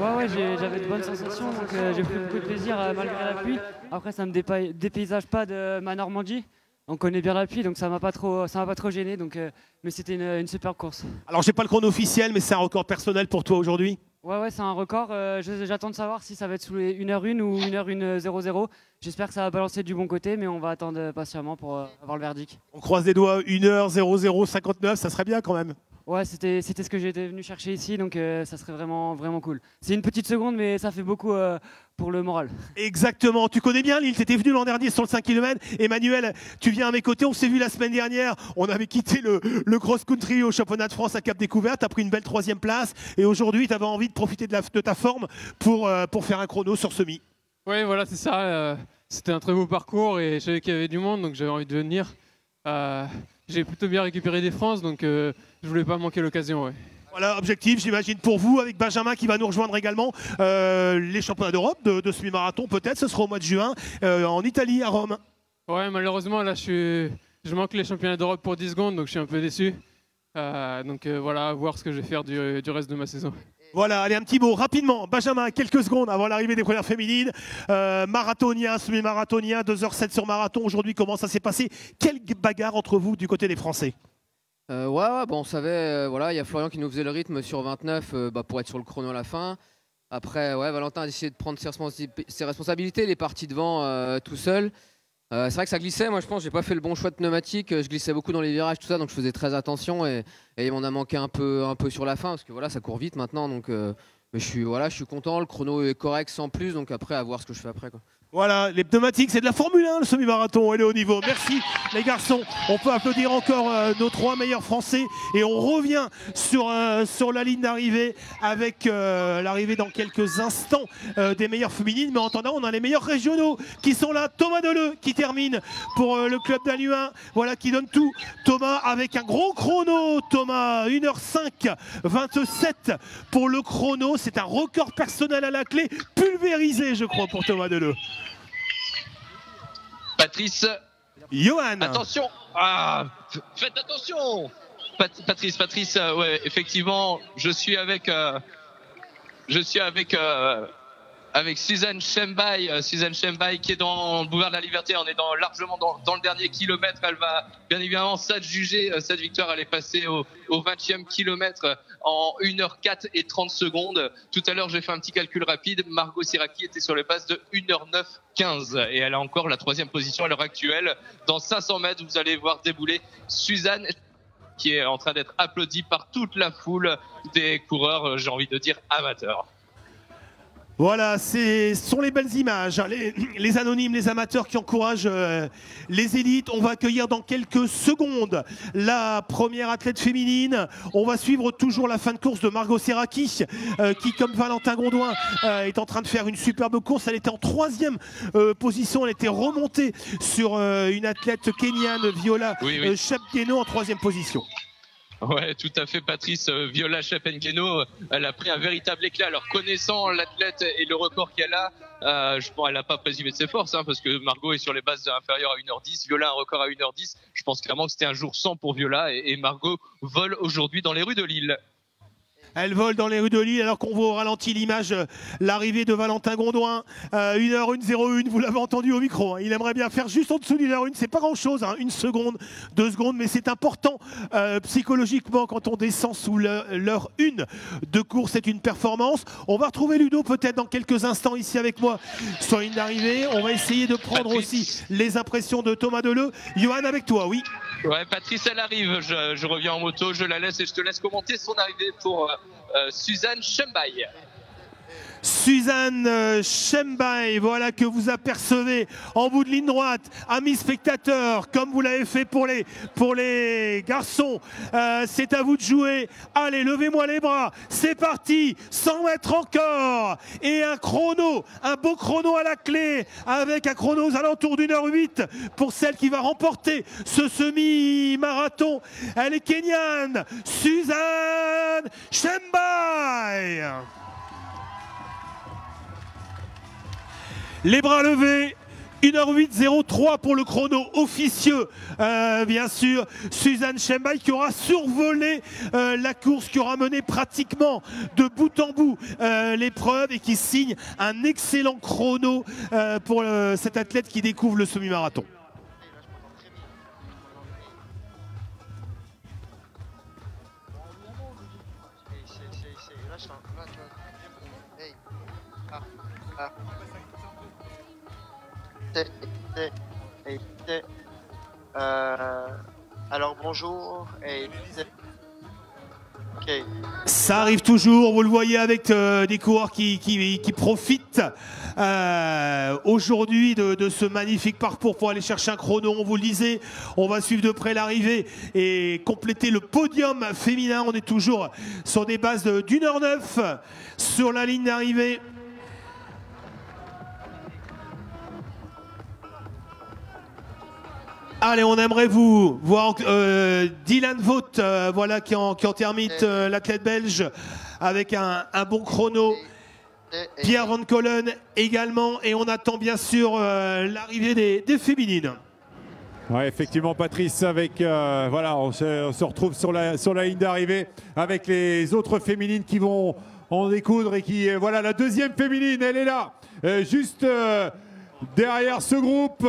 Ouais, ouais, j'avais de bonnes sensations, donc euh, j'ai pris beaucoup de plaisir euh, malgré la pluie. Après, ça me dépa- dépaysage pas de ma Normandie. On connaît bien la pluie, donc ça m'a pas trop, ça m'a pas trop gêné. Donc, euh, mais c'était une, une superbe course. Alors, j'ai pas le chrono officiel, mais c'est un record personnel pour toi aujourd'hui. Ouais, ouais, c'est un record. J'attends de savoir si ça va être sous les 1h1 ou 1h1.00. J'espère que ça va balancer du bon côté, mais on va attendre patiemment pour avoir le verdict. On croise les doigts, 1h0059, ça serait bien quand même. Ouais, c'était c'était ce que j'étais venu chercher ici, donc euh, ça serait vraiment, vraiment cool. C'est une petite seconde, mais ça fait beaucoup euh, pour le moral. Exactement, tu connais bien Lille, tu étais venu l'an dernier sur le 5 km. Emmanuel, tu viens à mes côtés, on s'est vu la semaine dernière, on avait quitté le, le cross-country au championnat de France à Cap Découverte, tu as pris une belle troisième place, et aujourd'hui tu avais envie de profiter de, la- de ta forme pour, euh, pour faire un chrono sur semi. Oui, voilà, c'est ça. euh, C'était un très beau parcours et je savais qu'il y avait du monde, donc j'avais envie de venir. J'ai plutôt bien récupéré des France, donc euh, je voulais pas manquer l'occasion. ouais. Voilà, objectif, j'imagine, pour vous, avec Benjamin qui va nous rejoindre également, euh, les championnats d'Europe de, de semi-marathon, peut-être, ce sera au mois de juin, euh, en Italie, à Rome. Ouais, malheureusement, là, je, suis... je manque les championnats d'Europe pour 10 secondes, donc je suis un peu déçu. Euh, donc voilà, à voir ce que je vais faire du, du reste de ma saison. Voilà, allez, un petit mot rapidement. Benjamin, quelques secondes avant l'arrivée des premières féminines. Euh, marathonien, semi-marathonien, 2h07 sur marathon. Aujourd'hui, comment ça s'est passé? Quelle bagarre entre vous du côté des Français? Euh, ouais, bon, on savait, euh, voilà, il y a Florian qui nous faisait le rythme sur 29 euh, bah, pour être sur le chrono à la fin. Après, ouais, Valentin a décidé de prendre ses, responsabilités, il est parti devant tout seul. Euh, c'est vrai que ça glissait, moi je pense, j'ai pas fait le bon choix de pneumatique, euh, je glissais beaucoup dans les virages, tout ça, donc je faisais très attention et, m'en a manqué un peu, un peu sur la fin, parce que voilà, ça court vite maintenant, donc euh, je suis, voilà, je suis content, le chrono est correct sans plus, donc après, à voir ce que je fais après. Voilà, les pneumatiques, c'est de la Formule 1, le semi-marathon. Elle est au niveau. Merci, les garçons. On peut applaudir encore euh, nos trois meilleurs Français. Et on revient sur, euh, la ligne d'arrivée avec euh, l'arrivée dans quelques instants des meilleures féminines. Mais en attendant, on a les meilleurs régionaux qui sont là. Thomas Deleu qui termine pour le club d'Aluin. Voilà, qui donne tout. Thomas avec un gros chrono. Thomas, 1h05, 27 pour le chrono. C'est un record personnel à la clé. Pulvérisé, je crois, pour Thomas Deleu. Patrice, Johan. attention. Ah, Faites attention. Pat- Patrice, Patrice, euh, ouais, effectivement, je suis avec... euh, je suis avec... avec Suzanne Chembaï, euh, Suzanne Chembaï qui est dans le boulevard de la Liberté. On est largement dans, le dernier kilomètre. Elle va bien évidemment s'adjuger euh, cette victoire. Elle est passée au, au 20e kilomètre en 1h04 et 30 secondes. Tout à l'heure, j'ai fait un petit calcul rapide. Margot Siraki était sur les passes de 1h09 15 et elle a encore la troisième position à l'heure actuelle. Dans 500 mètres, vous allez voir débouler Suzanne qui est en train d'être applaudie par toute la foule des coureurs, euh, j'ai envie de dire amateurs. Voilà, ce sont les belles images, hein, les, (clears throat) les anonymes, les amateurs qui encouragent euh, les élites. On va accueillir dans quelques secondes la première athlète féminine. On va suivre toujours la fin de course de Margot Serraki, euh, qui, comme Valentin Gondouin, euh, est en train de faire une superbe course. Elle était en troisième position. Elle était remontée sur une athlète kenyane, Viola Oui, en troisième position. Ouais, tout à fait, Patrice. Euh, Viola Chepenkeno, euh, elle a pris un véritable éclat. Alors, connaissant l'athlète et le record qu'elle a, euh, je pense elle n'a pas présumé de ses forces, hein, parce que Margot est sur les bases inférieures à 1h10. Viola un record à 1h10. Je pense clairement que c'était un jour sans pour Viola et Margot vole aujourd'hui dans les rues de Lille. Elle vole dans les rues de Lille alors qu'on voit au ralenti l'image, euh, l'arrivée de Valentin Gondouin. Euh, 1h1, 01, vous l'avez entendu au micro. hein. Il aimerait bien faire juste en dessous d'une heure une. C'est pas grand chose, une seconde, deux secondes, mais c'est important euh, psychologiquement quand on descend sous l'heure une de course. C'est une performance. On va retrouver Ludo peut-être dans quelques instants ici avec moi sur ligne d'arrivée. On va essayer de prendre aussi les impressions de Thomas Deleu. Johan, avec toi, oui. Ouais, Patrice, elle arrive. Je, reviens en moto, je la laisse et je te laisse commenter son arrivée pour euh, euh, Suzanne Chembaille. Suzanne euh, Chembaï, voilà que vous apercevez en bout de ligne droite, amis spectateurs, comme vous l'avez fait pour les, garçons. Euh, c'est à vous de jouer. Allez, levez-moi les bras. C'est parti. 100 mètres encore. Et un chrono, un beau chrono à la clé, avec un chrono aux alentours d'une heure 8 pour celle qui va remporter ce semi-marathon. Elle est kenyane, Suzanne Chembaï. Les bras levés. 1h08.03 pour le chrono officieux, euh, bien sûr. Suzanne Chembaï qui aura survolé euh, la course, qui aura mené pratiquement de bout en bout euh, l'épreuve et qui signe un excellent chrono pour cet athlète qui découvre le semi-marathon. Euh, alors bonjour et Ça arrive toujours, vous le voyez avec euh, des coureurs qui, profitent euh, aujourd'hui de, de ce magnifique parcours pour aller chercher un chrono. On vous le disait, on va suivre de près l'arrivée et compléter le podium féminin. On est toujours sur des bases d'une heure neuf sur la ligne d'arrivée. Allez, on aimerait vous voir euh, Dylan Vaught, euh, voilà, qui en, qui en termine euh, l'athlète belge avec un, un bon chrono. Pierre Van Collen également. Et on attend bien sûr euh, l'arrivée des, des féminines. Ouais, effectivement, Patrice, avec euh, voilà, on se, on se retrouve sur la, sur la ligne d'arrivée avec les autres féminines qui vont en découdre et qui euh, voilà la deuxième féminine, elle est là, euh, juste euh, derrière ce groupe.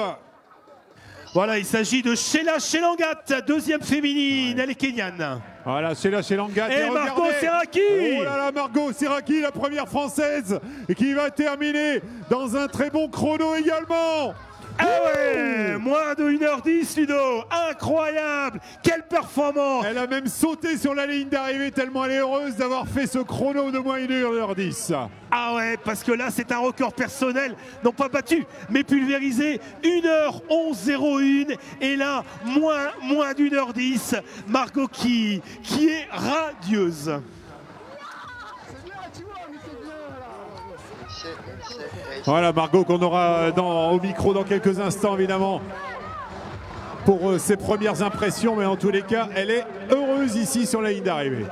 Voilà, il s'agit de Sheila Shelangat, deuxième féminine, elle est kenyane. Voilà, c'est là chez Langat. Et Margot. Serraki Oh là là, Margot Serraki, la première française, et qui va terminer dans un très bon chrono également. Ah ouais Moins de 1h10, Ludo Incroyable Quelle performance Elle a même sauté sur la ligne d'arrivée tellement elle est heureuse d'avoir fait ce chrono de moins 1h10. Ah ouais, parce que là, c'est un record personnel, non pas battu, mais pulvérisé. 1h11.01. Et là, moins, moins d'une heure 10. Margot qui, qui est radieuse. Voilà Margot qu'on aura dans, au micro dans quelques instants évidemment pour euh, ses premières impressions mais en tous les cas elle est heureuse ici sur la ligne d'arrivée.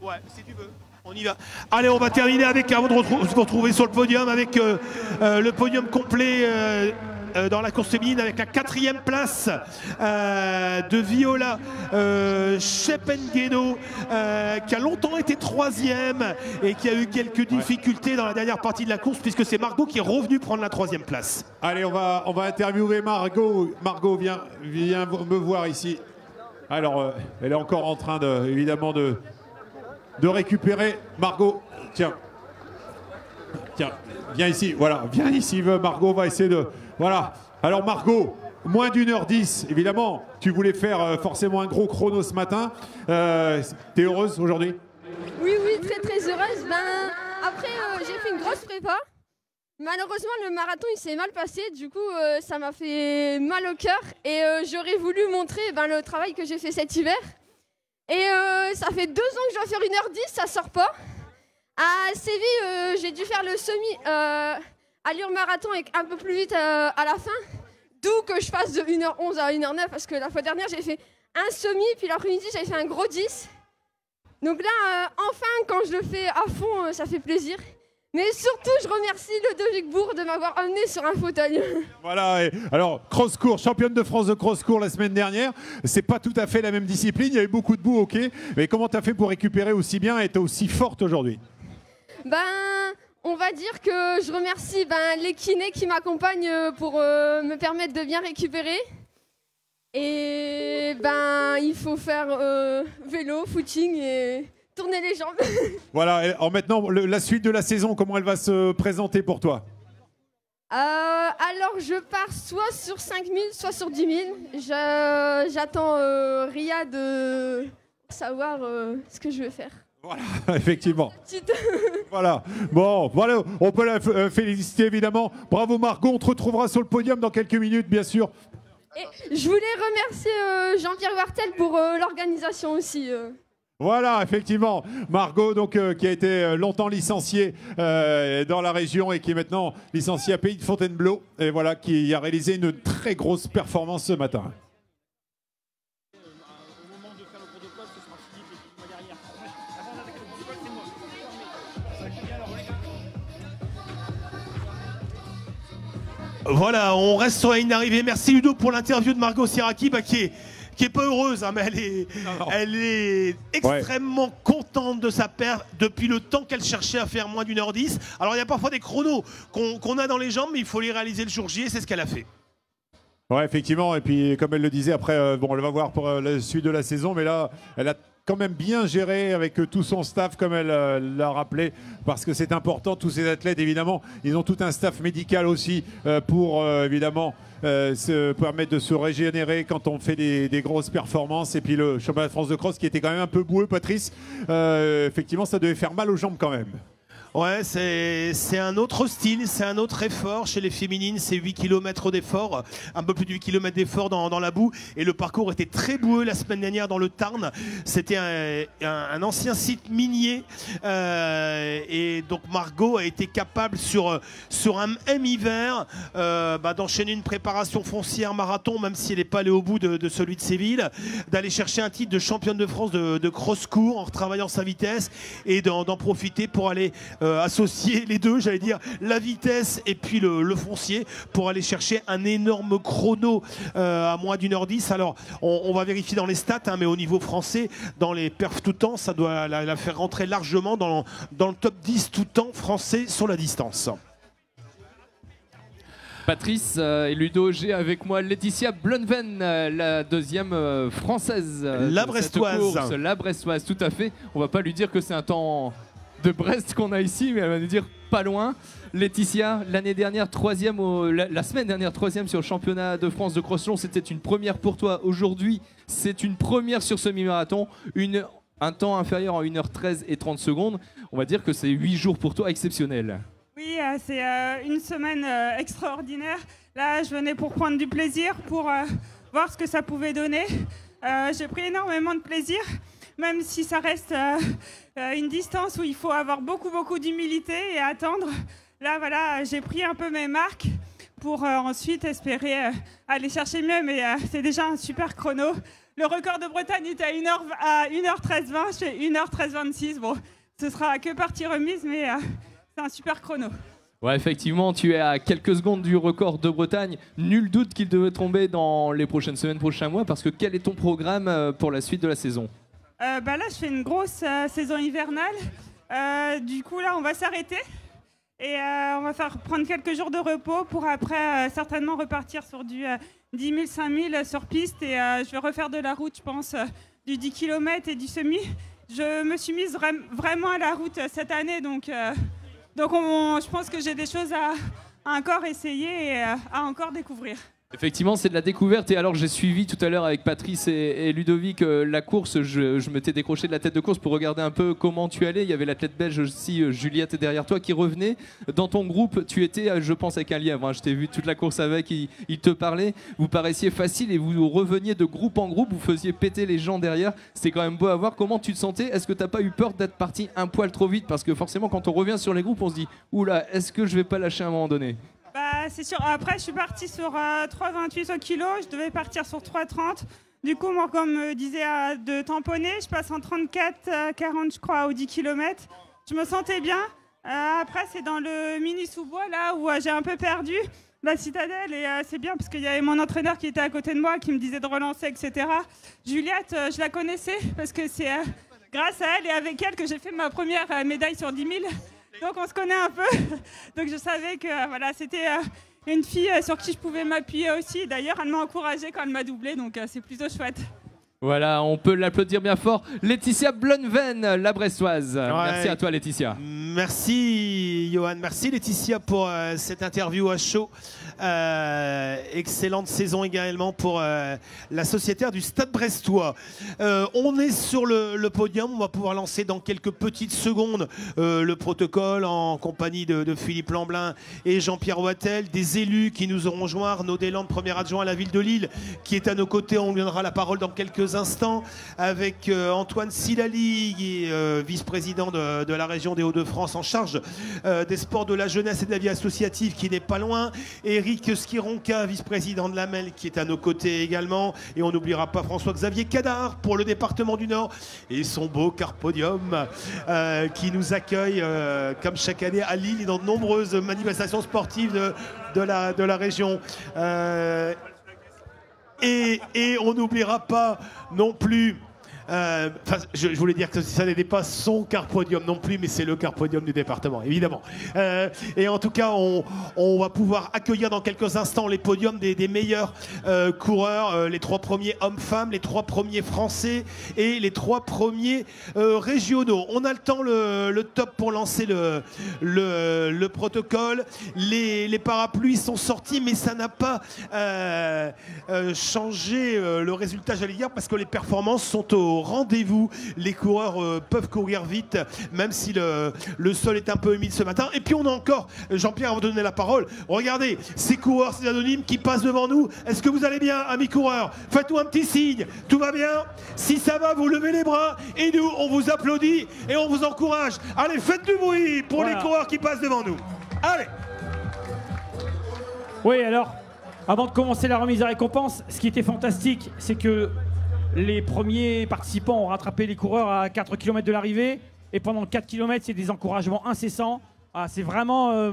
Ouais, si tu veux. On y va. Allez, on va terminer avec, avant de se retrouver sur le podium, avec euh, euh, le podium complet. euh, dans la course féminine avec la quatrième place euh, de Viola euh, Shepengeno, euh, qui a longtemps été troisième et qui a eu quelques difficultés dans la dernière partie de la course, puisque c'est Margot qui est revenue prendre la troisième place. Allez, on va, on va interviewer Margot. Margot, viens, viens me voir ici. Alors, euh, elle est encore en train, de, évidemment, de, de récupérer. Margot, tiens. Tiens, viens ici. Voilà, viens ici. Margot va essayer de. Voilà. Alors, Margot, moins d'une heure dix, évidemment. Tu voulais faire euh, forcément un gros chrono ce matin. Euh, T'es heureuse aujourd'hui? Oui, oui, très très heureuse. Ben, après, euh, j'ai fait une grosse prépa. Malheureusement, le marathon il s'est mal passé. Du coup, ça m'a fait mal au cœur. Et j'aurais voulu montrer ben, le travail que j'ai fait cet hiver. Et ça fait deux ans que je dois faire 1h10, ça sort pas. À Séville, j'ai dû faire le semi allure marathon avec un peu plus vite euh, à la fin. D'où que je passe de 1h11 à 1h09 parce que la fois dernière j'ai fait un semi, puis l'après-midi j'avais fait un gros 10. Donc là, euh, enfin, quand je le fais à fond, euh, ça fait plaisir. Mais surtout, je remercie Ludovic Bourg de m'avoir amené sur un fauteuil. (laughs) Voilà. et alors, cross court, championne de France de cross court la semaine dernière. C'est pas tout à fait la même discipline. Il y avait beaucoup de boue, ok. Mais comment tu as fait pour récupérer aussi bien et être aussi forte aujourd'hui? Ben, on va dire que je remercie ben, les kinés qui m'accompagnent euh, pour euh, me permettre de bien récupérer. Et ben, il faut faire euh, vélo, footing et tourner les jambes. (laughs) Voilà. et alors maintenant, le- la suite de la saison, comment elle va se présenter pour toi? Euh, alors, je pars soit sur 5000, soit sur 10 000. Je- J'attends euh, Ria de savoir euh, ce que je vais faire. (laughs) Effectivement. Petite- (laughs) Voilà. Bon, voilà, on peut la euh, féliciter évidemment. Bravo Margot, on te retrouvera sur le podium dans quelques minutes, bien sûr. Et je voulais remercier euh, Jean-Pierre Wartel pour euh, l'organisation aussi. Voilà, effectivement, Margot, donc euh, qui a été longtemps licenciée euh, dans la région et qui est maintenant licenciée à Pays de Fontainebleau, et voilà, qui a réalisé une très grosse performance ce matin. Voilà, on reste sur la ligne d'arrivée. Merci Ludo pour l'interview de Margot Siraki, bah, qui est qui est pas heureuse, hein, mais elle est, elle est extrêmement contente de sa perte depuis le temps qu'elle cherchait à faire moins d'une heure dix. Alors il y a parfois des chronos qu'on qu'on a dans les jambes, mais il faut les réaliser le jour J et c'est ce qu'elle a fait. Ouais, effectivement. Et puis, comme elle le disait, après, euh, bon, elle va voir pour euh, la suite de la saison, mais là, elle a quand même bien géré avec euh, tout son staff, comme elle euh, l'a rappelé, parce que c'est important. Tous ces athlètes, évidemment, ils ont tout un staff médical aussi euh, pour, évidemment, se permettre de se régénérer quand on fait des, grosses performances. Et puis, le championnat de France de cross qui était quand même un peu boueux, Patrice, effectivement, ça devait faire mal aux jambes quand même. Ouais, c'est un autre style, c'est un autre effort. Chez les féminines, c'est 8 km d'effort, un peu plus de 8 km d'effort dans, dans la boue. Et le parcours était très boueux la semaine dernière dans le Tarn. C'était un, ancien site minier. Euh, et donc Margot a été capable sur, sur un même hiver euh, bah, d'enchaîner une préparation foncière marathon, même si elle n'est pas allée au bout de, celui de Séville, d'aller chercher un titre de championne de France de, de cross-court en retravaillant sa vitesse et d'en profiter pour aller euh, associer les deux, j'allais dire la vitesse et puis le, le foncier pour aller chercher un énorme chrono euh, à moins d'une heure dix. Alors on, on va vérifier dans les stats, hein, mais au niveau français, dans les perfs tout temps, ça doit la, la faire rentrer largement dans, dans le top 10 tout temps français sur la distance. Patrice euh, et Ludo, j'ai avec moi Laetitia Blunven, la deuxième française. La de cette Brestoise. course. La Brestoise, tout à fait. On va pas lui dire que c'est un temps de Brest qu'on a ici, mais elle va nous dire pas loin. Laetitia, l'année dernière, troisième, la, semaine dernière, troisième sur le championnat de France de cross-long, c'était une première pour toi. Aujourd'hui, c'est une première sur semi-marathon, un temps inférieur en 1h13 et 30 secondes. On va dire que c'est 8 jours pour toi exceptionnels. Oui, euh, c'est euh, une semaine euh, extraordinaire. Là, je venais pour prendre du plaisir, pour voir ce que ça pouvait donner. J'ai pris énormément de plaisir, même si ça reste euh, euh, une distance où il faut avoir beaucoup, beaucoup d'humilité et attendre. Là, voilà, j'ai pris un peu mes marques pour euh, ensuite espérer aller chercher mieux, mais c'est déjà un super chrono. Le record de Bretagne était à 1h, à 1h13-20, je fais 1h13-26. Bon, ce sera que partie remise, mais c'est un super chrono. Ouais, effectivement, tu es à quelques secondes du record de Bretagne. Nul doute qu'il devait tomber dans les prochaines semaines, prochains mois, parce que quel est ton programme pour la suite de la saison? Euh, bah là, je fais une grosse euh, saison hivernale. Euh, du coup, là, on va s'arrêter. Et on va faire prendre quelques jours de repos pour après certainement repartir sur du euh, 10 000, 5 000 sur piste. Et je vais refaire de la route, je pense, du 10 km et du semi. Je me suis mise vra- vraiment à la route cette année. Donc, donc on- je pense que j'ai des choses à, à encore essayer et à encore découvrir. Effectivement, c'est de la découverte. Et alors, j'ai suivi tout à l'heure avec Patrice et, Ludovic euh, la course. Je, je m'étais décroché de la tête de course pour regarder un peu comment tu allais. Il y avait l'athlète belge aussi, euh, Juliette, derrière toi, qui revenait. Dans ton groupe, tu étais, euh, je pense, avec un lièvre. Je t'ai vu toute la course avec. Il, il te parlait. Vous paraissiez facile et vous reveniez de groupe en groupe. Vous faisiez péter les gens derrière. C'était quand même beau à voir. Comment tu te sentais? Est-ce que t'as pas eu peur d'être parti un poil trop vite? Parce que forcément, quand on revient sur les groupes, on se dit Oula, est-ce que je vais pas lâcher à un moment donné? Bah, c'est sûr. Après, je suis partie sur euh, 3,28 au kilo. Je devais partir sur 3,30. Du coup, moi, comme me disait euh, de tamponner, je passe en 34, euh, 40, je crois, au 10 km. Je me sentais bien. Euh, après, c'est dans le mini sous-bois, là, où euh, j'ai un peu perdu la citadelle. Et euh, c'est bien parce qu'il y avait mon entraîneur qui était à côté de moi, qui me disait de relancer, etc. Juliette, euh, je la connaissais parce que c'est euh, grâce à elle et avec elle que j'ai fait ma première euh, médaille sur 10 000. Donc on se connaît un peu. (laughs) Donc je savais que euh, voilà, c'était euh, une fille euh, sur qui je pouvais m'appuyer aussi. D'ailleurs, elle m'a encouragée quand elle m'a doublé, donc c'est plutôt chouette. Voilà, on peut l'applaudir bien fort. Laetitia Blonven, la Bressoise. Merci à toi, Laetitia. Merci Johan, merci Laetitia pour euh, cette interview à chaud. Euh, excellente saison également pour euh, la sociétaire du Stade Brestois. Euh, on est sur le, podium, on va pouvoir lancer dans quelques petites secondes le protocole en compagnie de, Philippe Lamblin et Jean-Pierre Wattel, des élus qui nous auront joint, Arnaud Deslandes, premier adjoint à la ville de Lille, qui est à nos côtés, on lui donnera la parole dans quelques instants, avec Antoine Silali, vice-président de, la région des Hauts-de-France en charge des sports de la jeunesse et de la vie associative, qui n'est pas loin, Eric Skironka, vice-président de la MEL, qui est à nos côtés également, et on n'oubliera pas François-Xavier Cadar pour le département du Nord, et son beau Carpodium, euh, qui nous accueille euh, comme chaque année à Lille et dans de nombreuses manifestations sportives de, la, région. Euh, et on n'oubliera pas non plus. Euh, je, voulais dire que ça n'était pas son carpodium non plus, mais c'est le carpodium du département, évidemment. Euh, et en tout cas, on, va pouvoir accueillir dans quelques instants les podiums des, meilleurs euh, coureurs, les trois premiers hommes-femmes, les trois premiers français et les trois premiers régionaux. On a le temps, le, top pour lancer le, le, le protocole. Les, les parapluies sont sortis, mais ça n'a pas changé le résultat, j'allais dire, parce que les performances sont au rendez-vous. Les coureurs euh, peuvent courir vite, même si le, le sol est un peu humide ce matin. Et puis on a encore, Jean-Pierre, va vous donner la parole. Regardez, ces coureurs, ces anonymes qui passent devant nous. Est-ce que vous allez bien, amis coureurs? Faites-nous un petit signe. Tout va bien? Si ça va, vous levez les bras. Et nous, on vous applaudit et on vous encourage. Allez, faites du bruit pour Voilà. les coureurs qui passent devant nous. Allez Oui, alors, avant de commencer la remise à récompense, ce qui était fantastique, c'est que les premiers participants ont rattrapé les coureurs à 4 km de l'arrivée. Et pendant 4 km, c'est des encouragements incessants. Ah, c'est vraiment euh,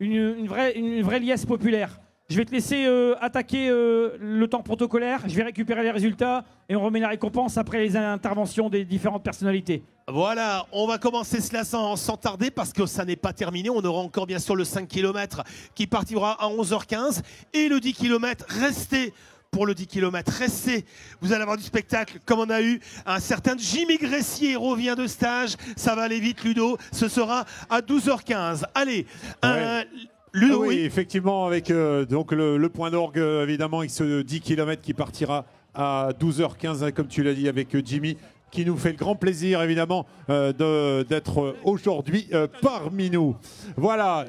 une, vraie, liesse populaire. Je vais te laisser euh, attaquer euh, le temps protocolaire. Je vais récupérer les résultats et on remet la récompense après les interventions des différentes personnalités. Voilà, on va commencer cela sans, sans tarder parce que ça n'est pas terminé. On aura encore bien sûr le 5 km qui partira à 11h15 et le 10 km. Restez pour le 10 km. Restez, vous allez avoir du spectacle comme on a eu un certain Jimmy Gressier revient de stage. Ça va aller vite, Ludo. Ce sera à 12h15. Allez, un- Ludo, Ah oui, oui. effectivement, avec euh, donc le, le point d'orgue, euh, évidemment, avec ce 10 km qui partira à 12h15, hein, comme tu l'as dit, avec euh, Jimmy, qui nous fait le grand plaisir, évidemment, euh, de- d'être aujourd'hui euh, parmi nous. Voilà.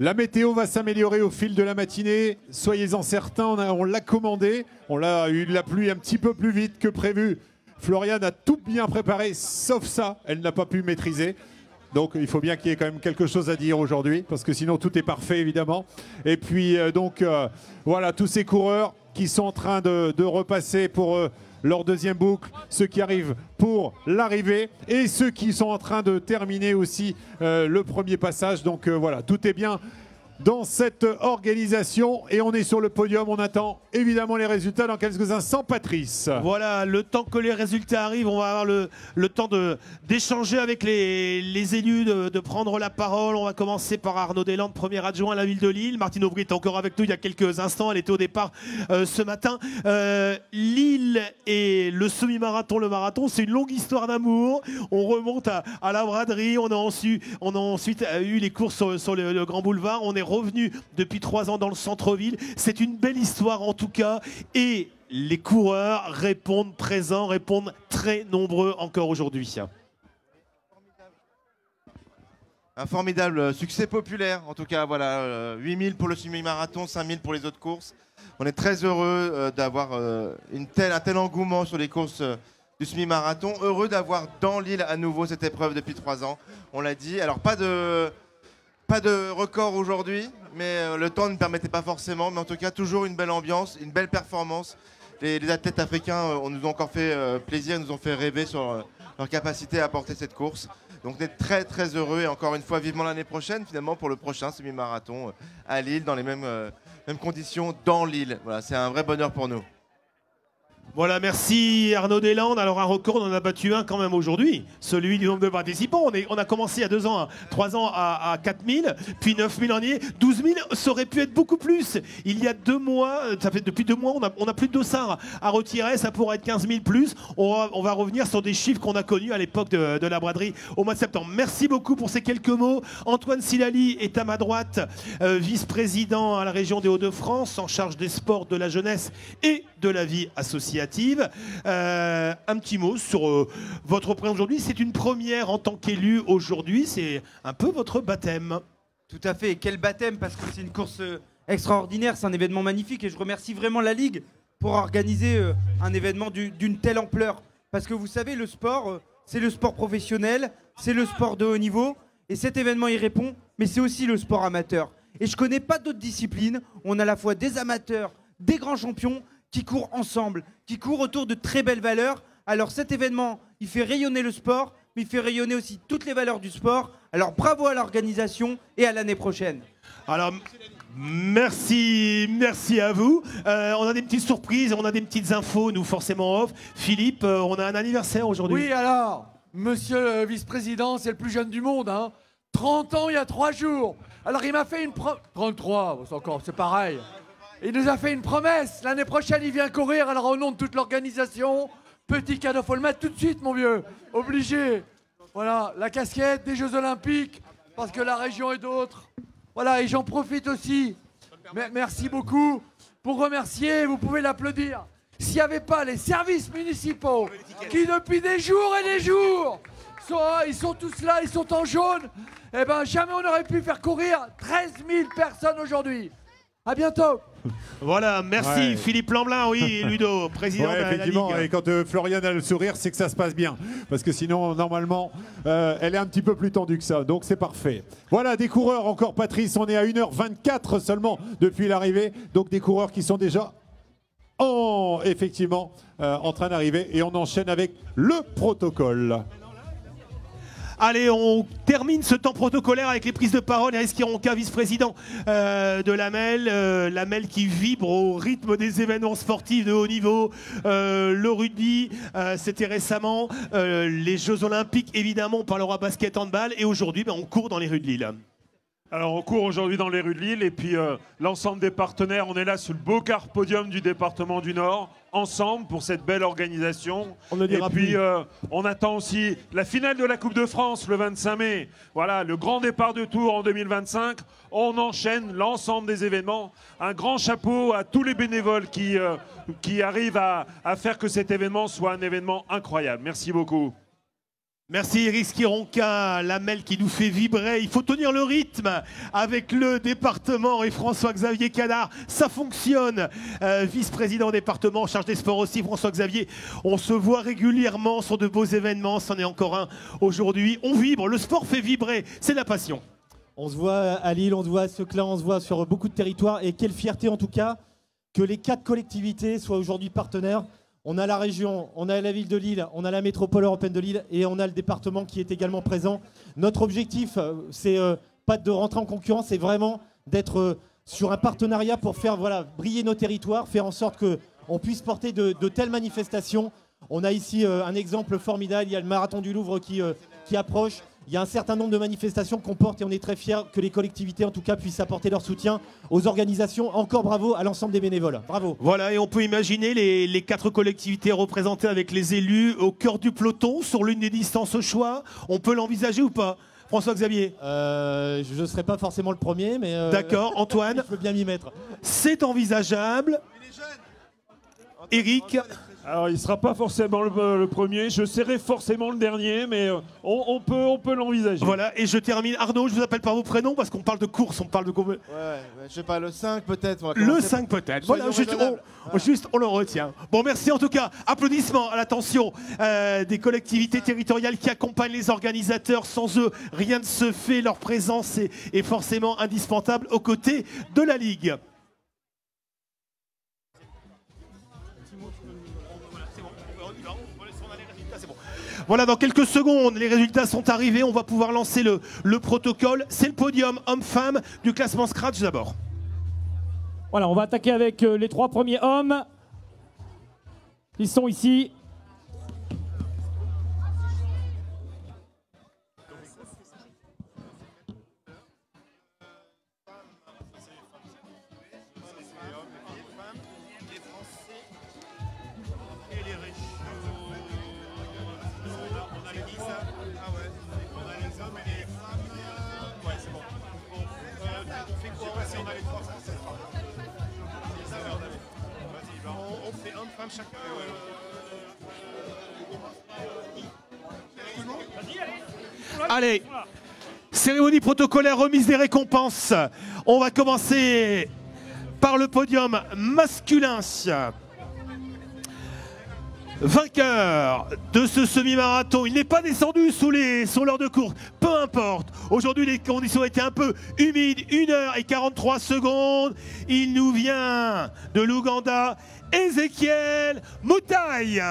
La météo va s'améliorer au fil de la matinée. Soyez-en certains, on, a- l'a commandé. On l'a eu la pluie un petit peu plus vite que prévu. Floriane a tout bien préparé, sauf ça, elle n'a pas pu maîtriser. Donc il faut bien qu'il y ait quand même quelque chose à dire aujourd'hui, parce que sinon tout est parfait évidemment. Et puis euh, donc euh, voilà, tous ces coureurs qui sont en train de, de repasser pour euh, leur deuxième boucle, ceux qui arrivent pour l'arrivée et ceux qui sont en train de terminer aussi euh, le premier passage. Donc euh, voilà, tout est bien dans cette organisation et on est sur le podium. On attend évidemment les résultats dans quelques instants. Patrice. Voilà, le temps que les résultats arrivent, on va avoir le, le temps d'échanger avec les, les élus, de, de prendre la parole. On va commencer par Arnaud Deslandes, premier adjoint à la ville de Lille. Martine Aubry est encore avec nous il y a quelques instants. Elle était au départ euh, ce matin. Euh, Lille et le semi-marathon, le marathon, c'est une longue histoire d'amour. On remonte à, à la braderie. On a ensuite, on a ensuite euh, eu les courses sur, sur le, le Grand Boulevard. On est revenu depuis trois ans dans le centre-ville. C'est une belle histoire en tout cas. Et les coureurs répondent présents, répondent très nombreux encore aujourd'hui. Un formidable euh, succès populaire, en tout cas, voilà, euh, 8000 pour le semi-marathon, 5000 pour les autres courses. On est très heureux euh, d'avoir euh, un tel engouement sur les courses euh, du semi-marathon. Heureux d'avoir dans l'île à nouveau cette épreuve depuis trois ans. On l'a dit. Alors, pas de, pas de record aujourd'hui, mais euh, le temps ne permettait pas forcément. Mais en tout cas, toujours une belle ambiance, une belle performance. Les, athlètes africains euh, nous ont encore fait euh, plaisir, nous ont fait rêver sur leur capacité à porter cette course. Donc on est très très heureux et encore une fois vivement l'année prochaine finalement pour le prochain semi-marathon à Lille dans les mêmes, mêmes conditions dans Lille. Voilà, c'est un vrai bonheur pour nous. Voilà, merci Arnaud Deslandes. Alors un record, on en a battu un quand même aujourd'hui, celui du nombre de participants. On, est, on a commencé il y a deux ans, à- trois ans à, à 4000, puis 9000 en y 12 000, ça aurait pu être beaucoup plus. Il y a deux mois, euh, ça fait depuis deux mois, on a, plus de dossards à retirer, ça pourrait être 15 000 plus. On va, revenir sur des chiffres qu'on a connus à l'époque de, la braderie au mois de septembre. Merci beaucoup pour ces quelques mots. Antoine Silali est à ma droite, euh, vice-président à la région des Hauts-de-France, en charge des sports, de la jeunesse et de la vie Euh, un petit mot sur euh, votre présence aujourd'hui. C'est une première en tant qu'élu aujourd'hui. C'est un peu votre baptême. Tout à fait, et quel baptême parce que c'est une course euh, extraordinaire, c'est un événement magnifique et je remercie vraiment la Ligue pour organiser un événement du- d'une telle ampleur. Parce que vous savez, le sport, c'est le sport professionnel, c'est le sport de haut niveau et cet événement y répond, mais c'est aussi le sport amateur. Et je connais pas d'autres disciplines, on a à la fois des amateurs, des grands champions qui courent ensemble, qui courent autour de très belles valeurs. Alors cet événement, il fait rayonner le sport, mais il fait rayonner aussi toutes les valeurs du sport. Alors bravo à l'organisation et à l'année prochaine. Alors, merci, merci à vous. Euh, on a des petites surprises, on a des petites infos, nous forcément off. Philippe, euh, on a un anniversaire aujourd'hui. Oui, alors, monsieur le vice-président, c'est le plus jeune du monde, hein. 30 ans il y a 3 jours. Alors il m'a fait une promesse. 33, bon, c'est encore, c'est pareil. Il nous a fait une promesse. L'année prochaine, il vient courir. Alors au nom de toute l'organisation, petit cadeau, faut le mettre tout de suite, mon vieux. Obligé. Voilà, la casquette des Jeux Olympiques, parce que la région et d'autres. Voilà, et j'en profite aussi. Me- Merci beaucoup. Pour remercier, vous pouvez l'applaudir. S'il n'y avait pas les services municipaux qui, depuis des jours et des jours, sont, ils sont tous là, ils sont en jaune, eh ben jamais on n'aurait pu faire courir 13 000 personnes aujourd'hui. À bientôt. Voilà, merci Ouais. Philippe Lamblin, oui, Ludo, président Ouais, de la- effectivement, Ligue. et quand euh, Floriane a le sourire, c'est que ça se passe bien. Parce que sinon, normalement, euh, elle est un petit peu plus tendue que ça. Donc c'est parfait. Voilà, des coureurs encore, Patrice. On est à 1h24 seulement depuis l'arrivée. Donc des coureurs qui sont déjà en, effectivement, euh, en train d'arriver. Et on enchaîne avec le protocole. Allez, on termine ce temps protocolaire avec les prises de parole. Iris Kironka, vice-président euh, de l'AMEL. euh, L'AMEL qui vibre au rythme des événements sportifs de haut niveau. Euh, le rugby, c'était récemment. Les Jeux Olympiques, évidemment, on parlera basket handball. Et aujourd'hui, ben, on court dans les rues de Lille. Alors on court aujourd'hui dans les rues de Lille et puis euh, l'ensemble des partenaires, on est là sur le beau car podium du département du Nord, ensemble pour cette belle organisation. On ne et puis plus. euh, on attend aussi la finale de la Coupe de France le 25 mai. Voilà, le grand départ de Tours en 2025. On enchaîne l'ensemble des événements. Un grand chapeau à tous les bénévoles qui, euh, qui arrivent à, à faire que cet événement soit un événement incroyable. Merci beaucoup. Merci Iris Kironka, Lamel qui nous fait vibrer. Il faut tenir le rythme avec le département et François-Xavier Canard. Ça fonctionne. Euh, Vice-président département en charge des sports aussi, François-Xavier. On se voit régulièrement sur de beaux événements. C'en est encore un aujourd'hui. On vibre. Le sport fait vibrer. C'est la passion. On se voit à Lille, on se voit à Seclin, on se voit sur beaucoup de territoires. Et quelle fierté en tout cas que les quatre collectivités soient aujourd'hui partenaires. On a la région, on a la ville de Lille, on a la métropole européenne de Lille et on a le département qui est également présent. Notre objectif, euh, c'est euh, pas de rentrer en concurrence, c'est vraiment d'être euh, sur un partenariat pour faire voilà, briller nos territoires, faire en sorte qu'on puisse porter de, telles manifestations. On a ici un exemple formidable, il y a le marathon du Louvre qui approche. Il y a un certain nombre de manifestations qu'on porte et on est très fiers que les collectivités en tout cas puissent apporter leur soutien aux organisations. Encore bravo à l'ensemble des bénévoles. Bravo. Voilà, et on peut imaginer les, les quatre collectivités représentées avec les élus au cœur du peloton sur l'une des distances au choix. On peut l'envisager ou pas François-Xavier? Euh, je ne serai pas forcément le premier, mais. euh, D'accord, (laughs) Antoine Je veux bien m'y mettre. C'est envisageable. Eric Alors, il ne sera pas forcément le, le premier, je serai forcément le dernier, mais euh, on, on peut, on peut l'envisager. Voilà, et je termine. Arnaud, je vous appelle par vos prénoms parce qu'on parle de course, on parle de. Ouais, ouais, je sais pas, le 5 peut-être. Le commencer 5 peut-être. Voilà, juste on, juste, on le retient. Bon, merci en tout cas. Applaudissements à l'attention euh, des collectivités territoriales qui accompagnent les organisateurs. Sans eux, rien ne se fait. Leur présence est, est forcément indispensable aux côtés de la Ligue. Voilà, dans quelques secondes, les résultats sont arrivés. On va pouvoir lancer le, le protocole. C'est le podium homme-femme du classement Scratch d'abord. Voilà, on va attaquer avec euh, les trois premiers hommes. Ils sont ici. Femme chacun. Allez, cérémonie protocolaire, remise des récompenses. On va commencer par le podium masculin. Vainqueur de ce semi-marathon, il n'est pas descendu sous les sous l'heure de course, peu importe. Aujourd'hui, les conditions étaient un peu humides, 1 heure et 43 secondes. Il nous vient de l'Ouganda, Ezekiel Moutaï.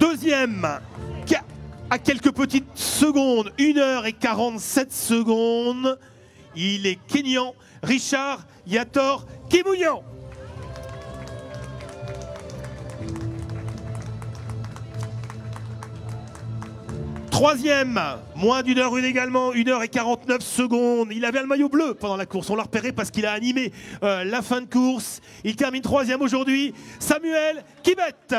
Deuxième, à quelques petites secondes, 1 heure et 47 secondes. Il est Kenyan, Richard Yator Kimounian. Troisième, moins d'une heure une également, 1 heure et 49 secondes. Il avait le maillot bleu pendant la course. On l'a repéré parce qu'il a animé euh, la fin de course. Il termine troisième aujourd'hui. Samuel Kibet.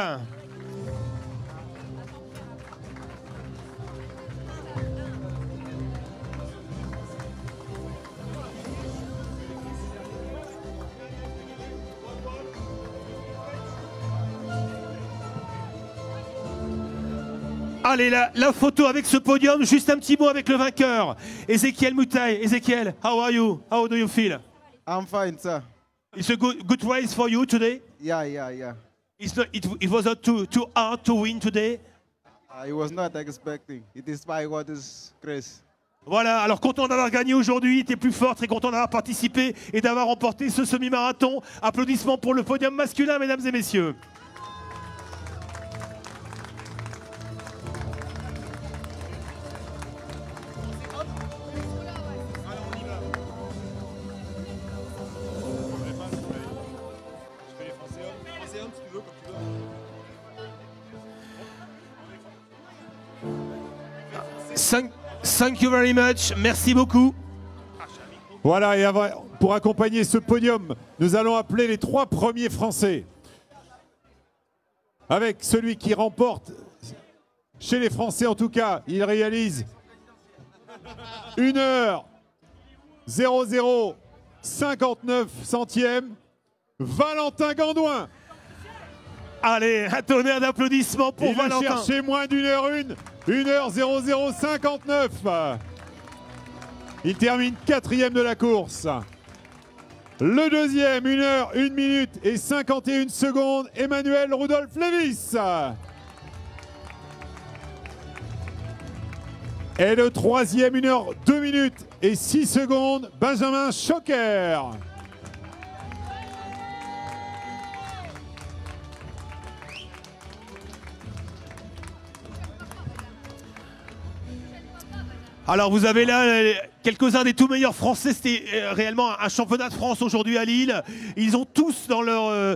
Allez, la, la photo avec ce podium, juste un petit mot avec le vainqueur. Ezekiel Moutaï. Ezekiel, how are you? How do you feel? I'm fine, sir. It's a good, good race for you today? Yeah, yeah, yeah. It's not, it, it was not too, too hard to win today? I was not expecting. It is by God's grace. Voilà, alors content d'avoir gagné aujourd'hui, t'es plus fort, très content d'avoir participé et d'avoir remporté ce semi-marathon. Applaudissements pour le podium masculin, mesdames et messieurs. Thank, you very much, merci beaucoup. Voilà, et pour accompagner ce podium, nous allons appeler les trois premiers Français. Avec celui qui remporte, chez les Français en tout cas, il réalise 1 heure 00 59 centièmes. Valentin Gandouin. Allez, un tonnerre d'applaudissements pour il va Valentin. chercher moins d'une heure une. 1 heure 00 59. Il termine quatrième de la course. Le deuxième, 1 heure 1 minute et 51 secondes, Emmanuel Rudolph Lévis. Et le troisième, 1 heure 2 minutes et 6 secondes, Benjamin Choquer. Alors vous avez là euh, quelques-uns des tout meilleurs Français. C'était euh, réellement un championnat de France aujourd'hui à Lille. Ils ont tous dans leur euh,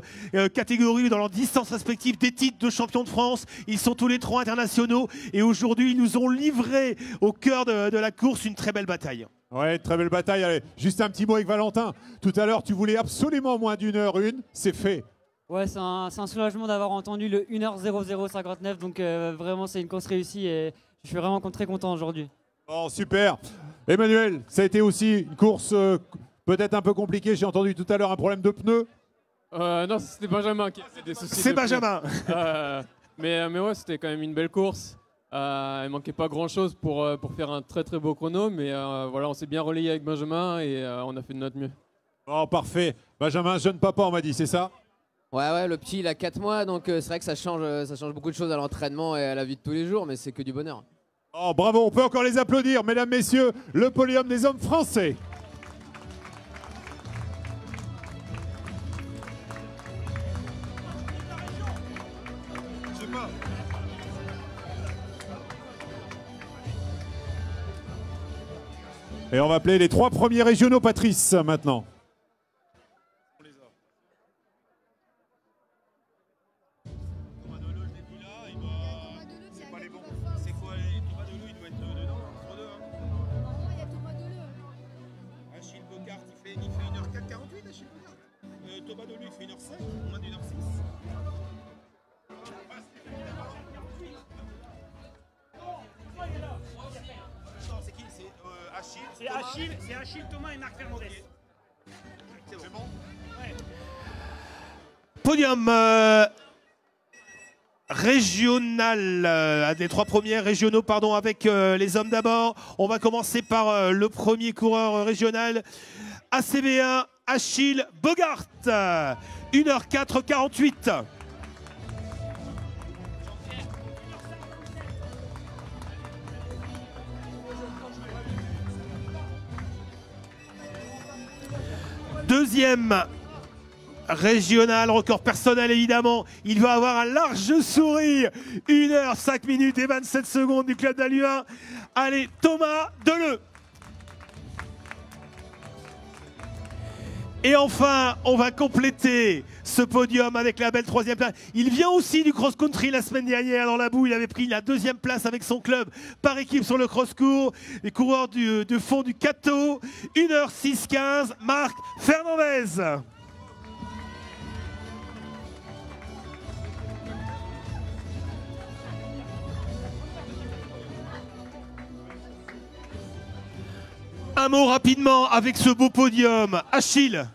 catégorie, dans leur distance respective, des titres de champion de France. Ils sont tous les trois internationaux. Et aujourd'hui, ils nous ont livré au cœur de, de la course une très belle bataille. Ouais, très belle bataille. Allez, juste un petit mot avec Valentin. Tout à l'heure, tu voulais absolument moins d'une heure une. C'est fait. Ouais, c'est un, soulagement d'avoir entendu le 1h0059, donc euh, vraiment c'est une course réussie et je suis vraiment très content aujourd'hui. Bon, super. Emmanuel, ça a été aussi une course euh, peut-être un peu compliquée. J'ai entendu tout à l'heure un problème de pneus. Euh, non, c'était Benjamin qui avait des soucis. C'est de. Benjamin. Euh, mais, mais ouais, c'était quand même une belle course. Euh, il manquait pas grand chose pour, pour faire un très très beau chrono, mais euh, voilà, on s'est bien relayé avec Benjamin et euh, on a fait de notre mieux. Oh, parfait. Benjamin, jeune papa, on m'a dit, c'est ça? Ouais, ouais, le petit, il a 4 mois, donc euh, c'est vrai que ça change, ça change beaucoup de choses à l'entraînement et à la vie de tous les jours, mais c'est que du bonheur. Oh, bravo, on peut encore les applaudir, mesdames, messieurs, le podium des hommes français. Et on va appeler les trois premiers régionaux, Patrice, maintenant. Régional, euh, des trois premiers régionaux, pardon, avec euh, les hommes d'abord. On va commencer par euh, le premier coureur régional, ACB1, Achille Bogart. 1h4 48. Deuxième régional, record personnel évidemment. Il va avoir un large sourire. 1 heure 5 minutes et 27 secondes du club d'Aluin. Allez, Thomas Deleu. Et enfin, on va compléter ce podium avec la belle troisième place. Il vient aussi du cross-country la semaine dernière dans la boue. Il avait pris la deuxième place avec son club par équipe sur le cross-court. Les coureurs du, de fond du Cato. 1h6-15, Marc Fernandez. Un mot rapidement avec ce beau podium. Achille,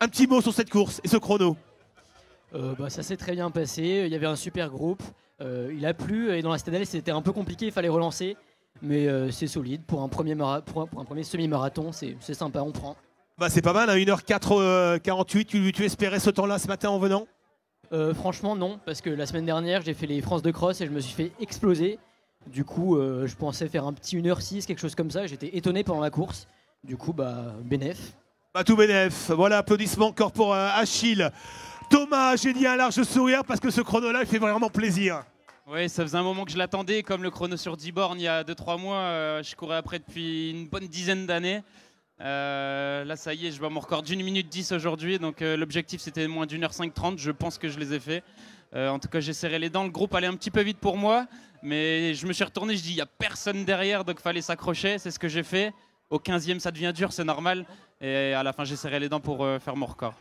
un petit mot sur cette course et ce chrono. Euh, bah, ça s'est très bien passé. Il y avait un super groupe. Euh, il a plu et dans la Stadelle c'était un peu compliqué. Il fallait relancer, mais euh, c'est solide pour un premier mara- pour un, pour un premier semi-marathon. C'est sympa, on prend. Bah, c'est pas mal, hein, 1h48. Tu, tu espérais ce temps-là ce matin en venant? Euh, franchement non, parce que la semaine dernière j'ai fait les France de cross et je me suis fait exploser. Du coup, euh, je pensais faire un petit 1h06, quelque chose comme ça. J'étais étonné pendant la course. Du coup, bah, bénéf. Bah, tout bénef. Voilà, applaudissements encore pour euh, Achille. Thomas, j'ai dit un large sourire parce que ce chrono-là, il fait vraiment plaisir. Oui, ça faisait un moment que je l'attendais. Comme le chrono sur 10 bornes il y a 2-3 mois, euh, je courais après depuis une bonne dizaine d'années. Euh, là, ça y est, je vois mon record d'une minute 10 aujourd'hui. Donc, euh, l'objectif, c'était moins d'une heure 5 Je pense que je les ai fait. Euh, en tout cas, j'ai serré les dents. Le groupe allait un petit peu vite pour moi. Mais je me suis retourné, je dis, il n'y a personne derrière, donc fallait s'accrocher. C'est ce que j'ai fait. Au 15e, ça devient dur, c'est normal. Et à la fin, j'ai serré les dents pour euh, faire mon record.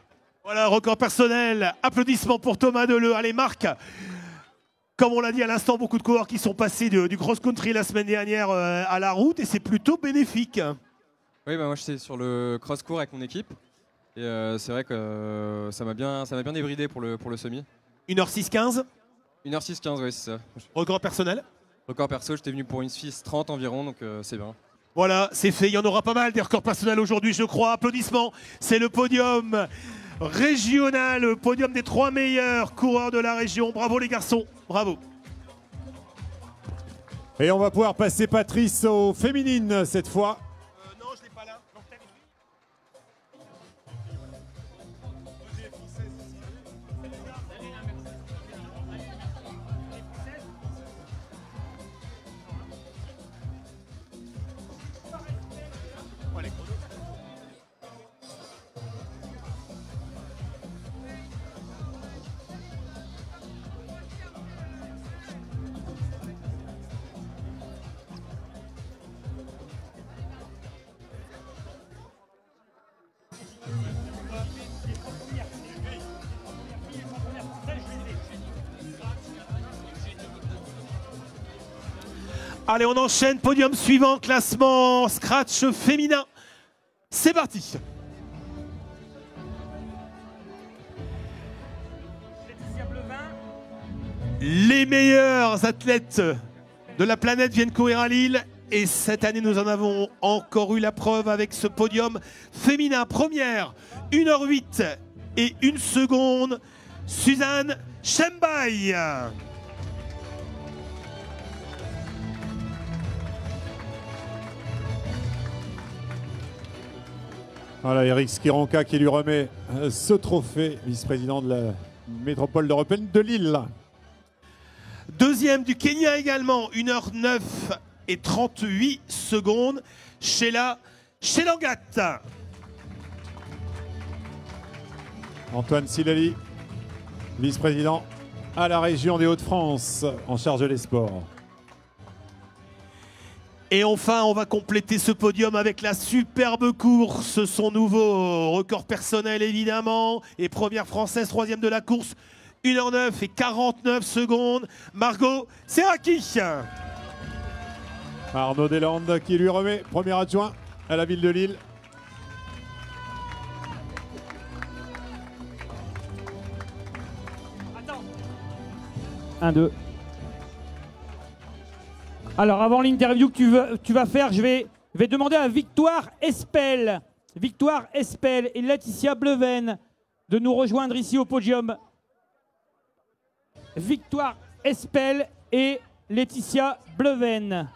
Voilà, record personnel. Applaudissements pour Thomas Deleu. Allez, Marc. Comme on l'a dit à l'instant, beaucoup de coureurs qui sont passés de- du cross-country la semaine dernière euh, à la route et c'est plutôt bénéfique. Oui, bah moi j'étais sur le cross-court avec mon équipe. Et euh, c'est vrai que euh, ça m'a bien, ça m'a bien débridé pour le, pour le semi. 1h6-15 1h6-15, oui, c'est ça. Record personnel Record perso, j'étais venu pour une 6-30 environ, donc euh, c'est bien. Voilà, c'est fait. Il y en aura pas mal des records personnels aujourd'hui, je crois. Applaudissements. C'est le podium régional, le podium des trois meilleurs coureurs de la région. Bravo les garçons, bravo. Et on va pouvoir passer Patrice aux féminines cette fois. Allez, on enchaîne. Podium suivant, classement scratch féminin. C'est parti. Les meilleurs athlètes de la planète viennent courir à Lille. Et cette année, nous en avons encore eu la preuve avec ce podium féminin. Première, 1h08 et 1 seconde. Suzanne Chembaï. Voilà, Eric Skironka qui lui remet euh, ce trophée, vice-président de la métropole européenne de Lille. Deuxième du Kenya également, 1h09 et 38 secondes. Sheila Shelangat. Antoine Silali, vice-président à la région des Hauts-de-France, en charge des sports. Et enfin, on va compléter ce podium avec la superbe course, son nouveau record personnel évidemment, et première française, troisième de la course, 1h09 et 49 secondes. Margot Seraki. Arnaud Deslandes qui lui remet premier adjoint à la ville de Lille. Un, deux. Alors, avant l'interview que tu, veux- tu vas faire, je vais, je vais demander à Victoire Espel, Victoire Espel et Laetitia Bleven de nous rejoindre ici au podium. Victoire Espel et Laetitia Bleven.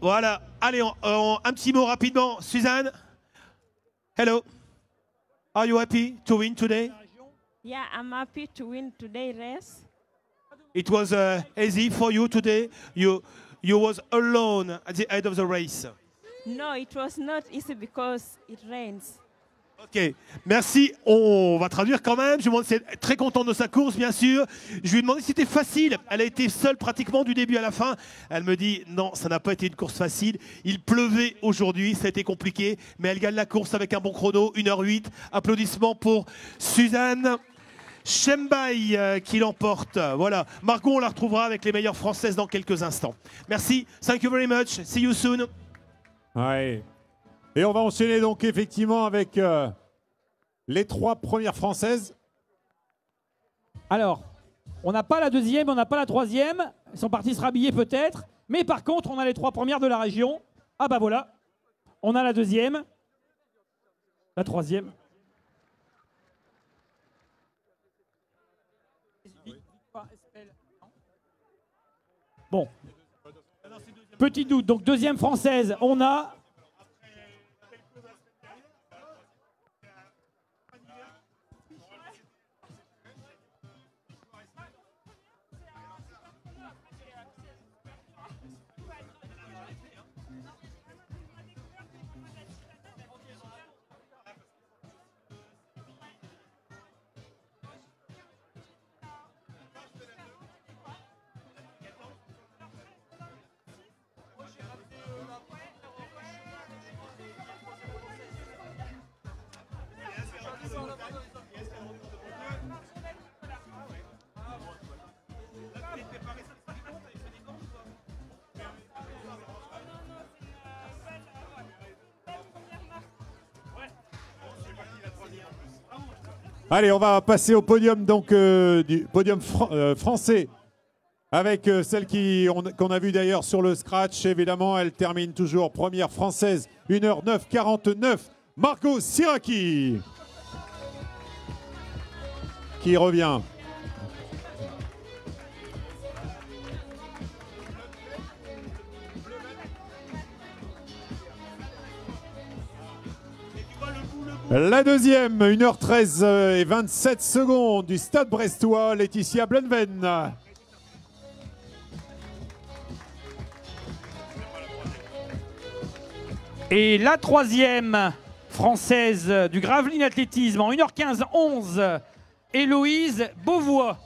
Voilà, allez, on- on- un petit mot rapidement. Suzanne, hello? Are you happy to win today? Yeah, I'm happy to win today race. It was uh, easy for you today? You you was alone at the end of the race? No, it was not easy because it rains. Ok, merci. On va traduire quand même. Je lui demande si elle est très contente de sa course, bien sûr. Je lui ai demandé si c'était facile. Elle a été seule pratiquement du début à la fin. Elle me dit non, ça n'a pas été une course facile. Il pleuvait aujourd'hui, ça a été compliqué, mais elle gagne la course avec un bon chrono, 1h08. Applaudissements pour Suzanne. Chembaï euh, qui l'emporte. Voilà. Margot, on la retrouvera avec les meilleures françaises dans quelques instants. Merci. Thank you very much. See you soon. Ouais. Et on va enchaîner donc effectivement avec euh, les trois premières françaises. Alors, on n'a pas la deuxième, on n'a pas la troisième. Ils sont partis se rhabiller peut-être. Mais par contre, on a les trois premières de la région. Ah bah voilà. On a la deuxième. La troisième. Bon. Petit doute. Donc deuxième française, on a Allez, on va passer au podium donc euh, du podium euh, français avec euh, celle qui on- qu'on a vue d'ailleurs sur le scratch. Évidemment, elle termine toujours première française, 1h09 49. Margot Siraki qui revient. La deuxième, 1h13 euh, et 27 secondes du stade brestois, Laetitia Blenven. Et la troisième française du Gravelines Athlétisme en 1h15 11, Héloïse Beauvois.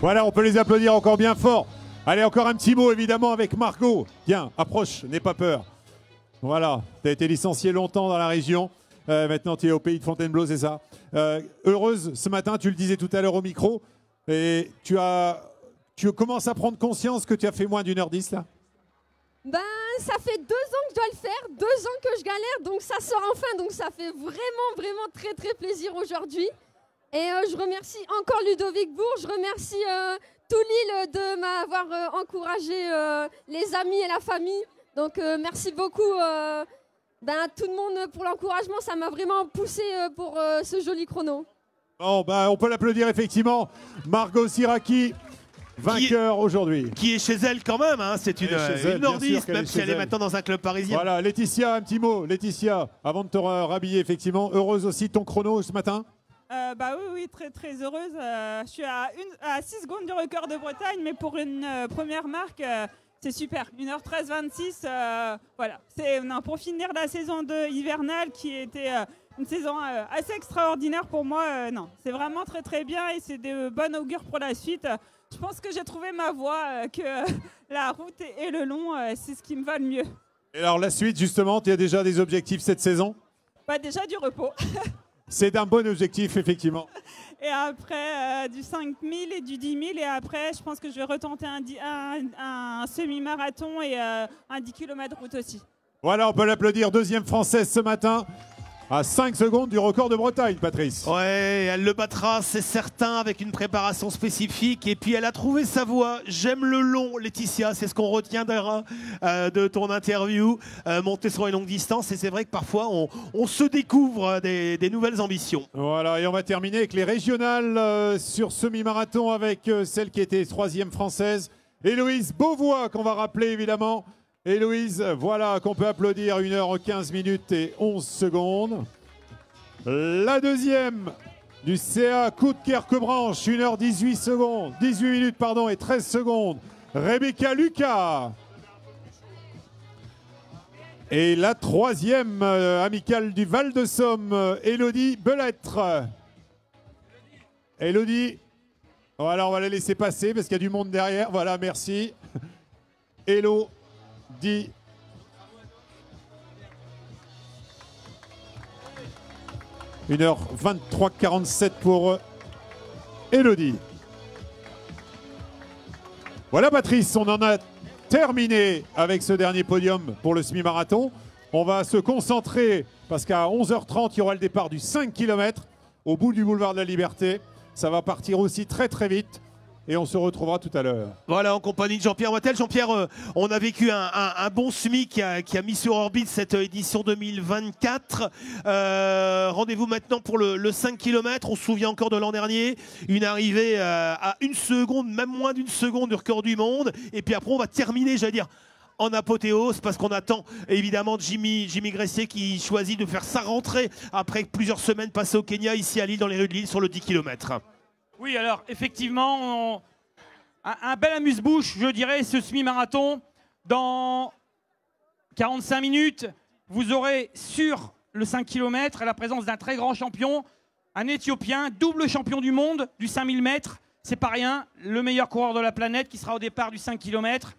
Voilà, on peut les applaudir encore bien fort. Allez, encore un petit mot évidemment avec Margot. Tiens, approche, n'aie pas peur. Voilà, tu as été licencié longtemps dans la région. Euh, maintenant, tu es au pays de Fontainebleau, c'est ça. Euh, heureuse ce matin, tu le disais tout à l'heure au micro. Et tu as. Tu commences à prendre conscience que tu as fait moins d'une heure dix là? Ben, ça fait deux ans que je dois le faire, deux ans que je galère, donc ça sort enfin, donc ça fait vraiment, vraiment très, très plaisir aujourd'hui. Et euh, je remercie encore Ludovic Bourg, je remercie tout Lille de m'avoir encouragé, les amis et la famille. Donc merci beaucoup ben, tout le monde pour l'encouragement, ça m'a vraiment poussé euh, pour euh, ce joli chrono. Bon, bah, on peut l'applaudir effectivement. Margot Siraki, vainqueur aujourd'hui. Qui est chez elle quand même, hein, c'est une, Elle nordiste, même si elle est maintenant dans un club parisien. Voilà, Laetitia, un petit mot. Laetitia, avant de te rhabiller, effectivement, heureuse aussi de ton chrono ce matin Euh, bah oui, oui, très très heureuse. Euh, je suis à, une, à 6 secondes du record de Bretagne, mais pour une euh, première marque, euh, c'est super. 1h13-26, euh, voilà. C'est, pour finir la saison de hivernale qui était euh, une saison euh, assez extraordinaire pour moi. euh, non, c'est vraiment très très bien et c'est de bonnes augures pour la suite. Je pense que j'ai trouvé ma voie, que (laughs) la route et, et le long, c'est ce qui me va le mieux. Et alors la suite, justement, tu as déjà des objectifs cette saison? Bah, déjà du repos. (laughs) C'est un bon objectif, effectivement. (laughs) Et après, euh, du 5000 et du 10 000. Et après, je pense que je vais retenter un, semi-marathon et euh, un 10 km route aussi. Voilà, on peut l'applaudir. Deuxième française ce matin, à 5 secondes du record de Bretagne, Patrice. Ouais, elle le battra, c'est certain, avec une préparation spécifique. Et puis elle a trouvé sa voie. J'aime le long, Laetitia, c'est ce qu'on retiendra euh, de ton interview. Euh, monter sur les longues distances. Et c'est vrai que parfois, on, on se découvre des, des nouvelles ambitions. Voilà, et on va terminer avec les régionales euh, sur semi-marathon avec euh, celle qui était troisième française, Héloïse Beauvois, qu'on va rappeler évidemment. Héloïse, voilà, qu'on peut applaudir 1h15 minutes et 11 secondes. La deuxième du CA Coup de Kerquebranche, 1h18 secondes, 18 minutes pardon, et 13 secondes. Rebecca Lucas. Et la troisième euh, amicale du Val de Somme, euh, Élodie Belêtre. Élodie, voilà, on va la laisser passer parce qu'il y a du monde derrière. Voilà, merci. Hello, dit. Une heure 23 47 pour Élodie. Voilà Patrice, on en a terminé avec ce dernier podium pour le semi-marathon. On va se concentrer parce qu'à 11h30, il y aura le départ du 5 km au bout du boulevard de la Liberté. Ça va partir aussi très très vite et on se retrouvera tout à l'heure. Voilà, en compagnie de Jean-Pierre Wattel. Jean-Pierre, euh, on a vécu un, bon SMI qui a, mis sur orbite cette édition 2024. Euh, Rendez-vous maintenant pour le, le 5 km. On se souvient encore de l'an dernier. Une arrivée euh, à une seconde, même moins d'une seconde du record du monde. Et puis après, on va terminer, j'allais dire, en apothéose parce qu'on attend évidemment Jimmy, Jimmy Gressier qui choisit de faire sa rentrée après plusieurs semaines passées au Kenya, ici à Lille, dans les rues de Lille, sur le 10 km. Oui, alors effectivement, un bel amuse-bouche, je dirais, ce semi-marathon. Dans 45 minutes, vous aurez sur le 5 km la présence d'un très grand champion, un Éthiopien, double champion du monde du 5000 mètres. C'est pas rien, le meilleur coureur de la planète qui sera au départ du 5 km.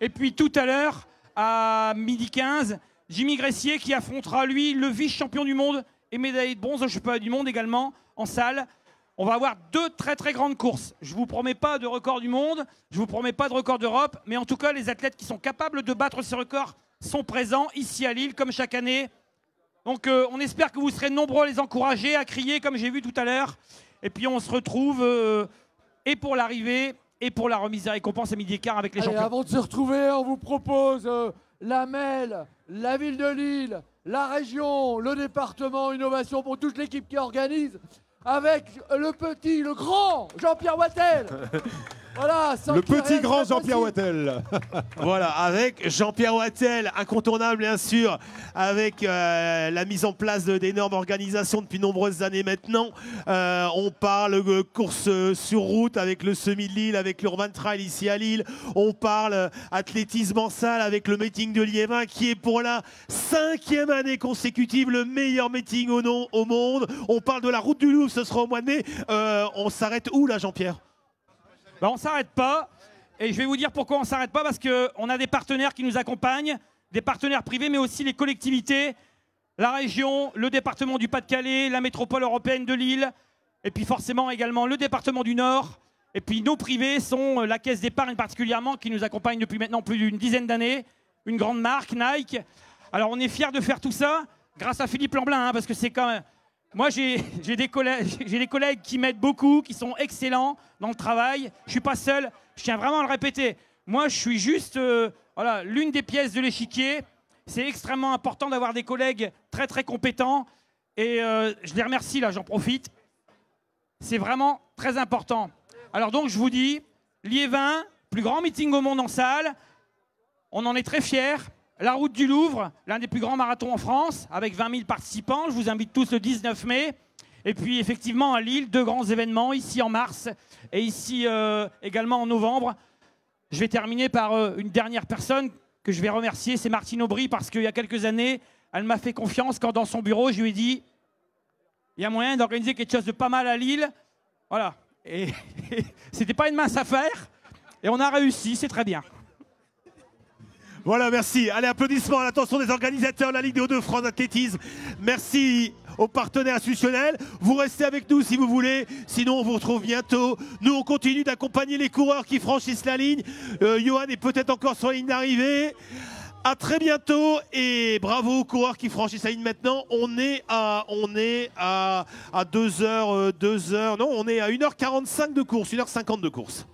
Et puis tout à l'heure, à midi 15, Jimmy Gressier qui affrontera lui le vice-champion du monde et médaillé de bronze au championnat du monde également en salle. On va avoir deux très très grandes courses. Je vous promets pas de record du monde, je vous promets pas de record d'Europe, mais en tout cas les athlètes qui sont capables de battre ces records sont présents ici à Lille comme chaque année. Donc euh, on espère que vous serez nombreux à les encourager, à crier comme j'ai vu tout à l'heure. Et puis on se retrouve euh, et pour l'arrivée et pour la remise des récompenses à midi et quart avec les Allez, champions. avant de se retrouver, on vous propose euh, la MEL, la ville de Lille, la région, le département, innovation pour toute l'équipe qui organise, avec le petit, le grand Jean-Pierre Wattel. (laughs) voilà, Le petit grand Jean-Pierre. Wattel. (laughs) Voilà, avec Jean-Pierre Wattel, incontournable bien sûr, avec euh, la mise en place de- d'énormes organisations depuis nombreuses années maintenant. Euh, on parle de course euh, sur route avec le semi de Lille, avec l'Urban Trail ici à Lille. On parle athlétisme en salle avec le meeting de Liévin qui est pour la cinquième année consécutive le meilleur meeting au, nom- au monde. On parle de la route du Louvre, ce sera au mois de mai. Euh, on s'arrête où là Jean-Pierre? Bah, on s'arrête pas. Et je vais vous dire pourquoi on s'arrête pas, parce qu'on a des partenaires qui nous accompagnent, des partenaires privés, mais aussi les collectivités, la région, le département du Pas-de-Calais, la métropole européenne de Lille, et puis forcément également le département du Nord. Et puis nos privés sont euh, la Caisse d'épargne particulièrement, qui nous accompagne depuis maintenant plus d'une dizaine d'années, une grande marque, Nike. Alors on est fiers de faire tout ça grâce à Philippe Lamblin, hein, parce que c'est quand même... Moi, (laughs) j'ai des, collègues, qui m'aident beaucoup, qui sont excellents dans le travail. Je suis pas seul. Je tiens vraiment à le répéter. Moi, je suis juste euh, l'une des pièces de l'échiquier. C'est extrêmement important d'avoir des collègues très très compétents. Et euh, je les remercie, là, j'en profite. C'est vraiment très important. Alors donc, je vous dis, Liévin, plus grand meeting au monde en salle. On en est très fiers. La route du Louvre, l'un des plus grands marathons en France, avec 20 000 participants. Je vous invite tous le 19 mai. Et puis effectivement à Lille, deux grands événements, ici en mars et ici euh, également en novembre. Je vais terminer par euh, une dernière personne que je vais remercier, c'est Martine Aubry, parce qu'il y a quelques années, elle m'a fait confiance quand dans son bureau, je lui ai dit, il y a moyen d'organiser quelque chose de pas mal à Lille. Voilà. Et (laughs) c'était pas une mince affaire. Et on a réussi, c'est très bien. Voilà, merci. Allez, applaudissements à l'attention des organisateurs de la Ligue des Hauts-de-France d'athlétisme. Merci aux partenaires institutionnels. Vous restez avec nous si vous voulez. Sinon, on vous retrouve bientôt. Nous, on continue d'accompagner les coureurs qui franchissent la ligne. Euh, Johan est peut-être encore sur la ligne d'arrivée. À très bientôt et bravo aux coureurs qui franchissent la ligne maintenant. On est à, on est à, à 2 heures, euh, 2 heures, non, on est à 1h45 de course, 1h50 de course.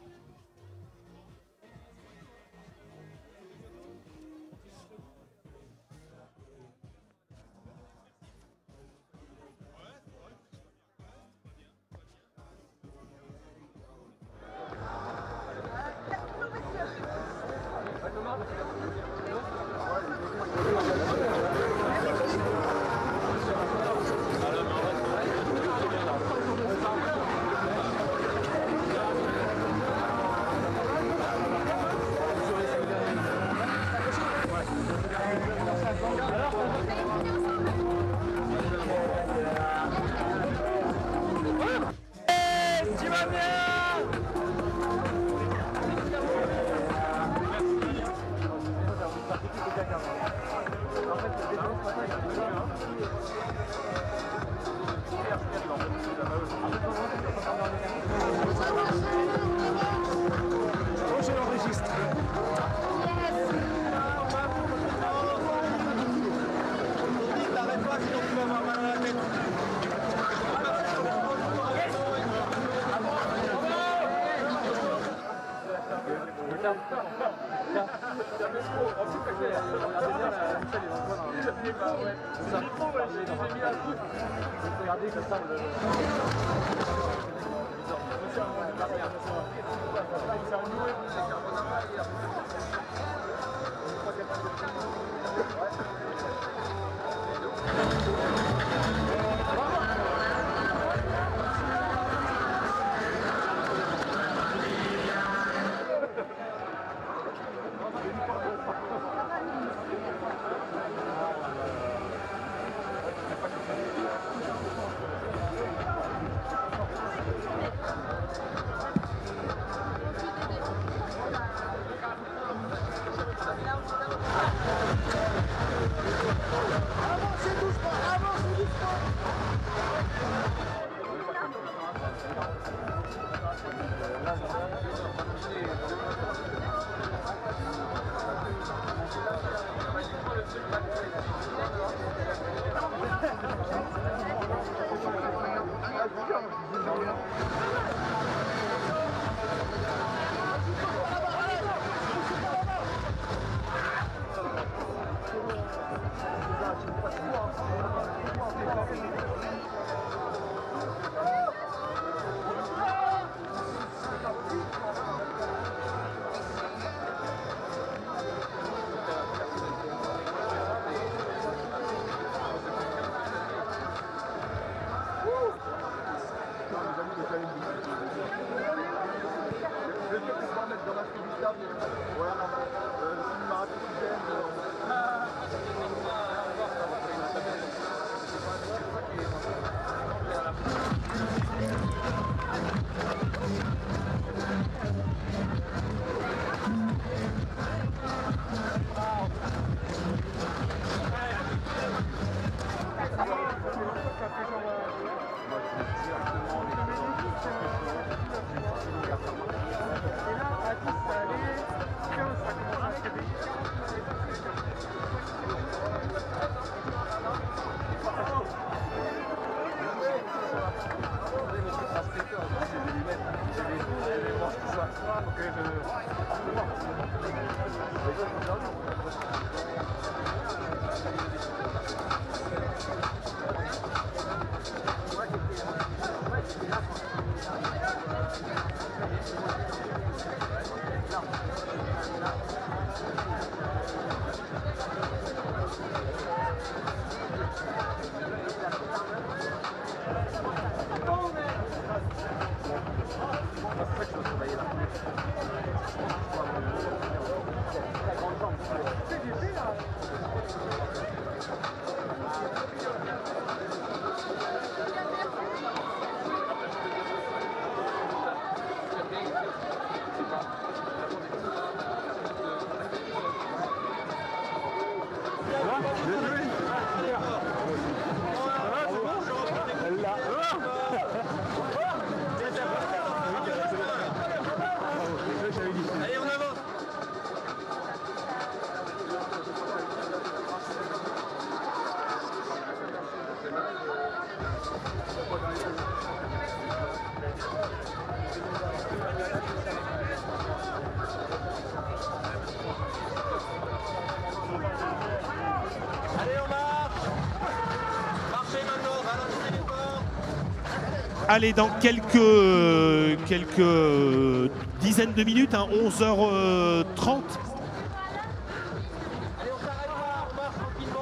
Allez, dans quelques, quelques dizaines de minutes, hein, 11h30.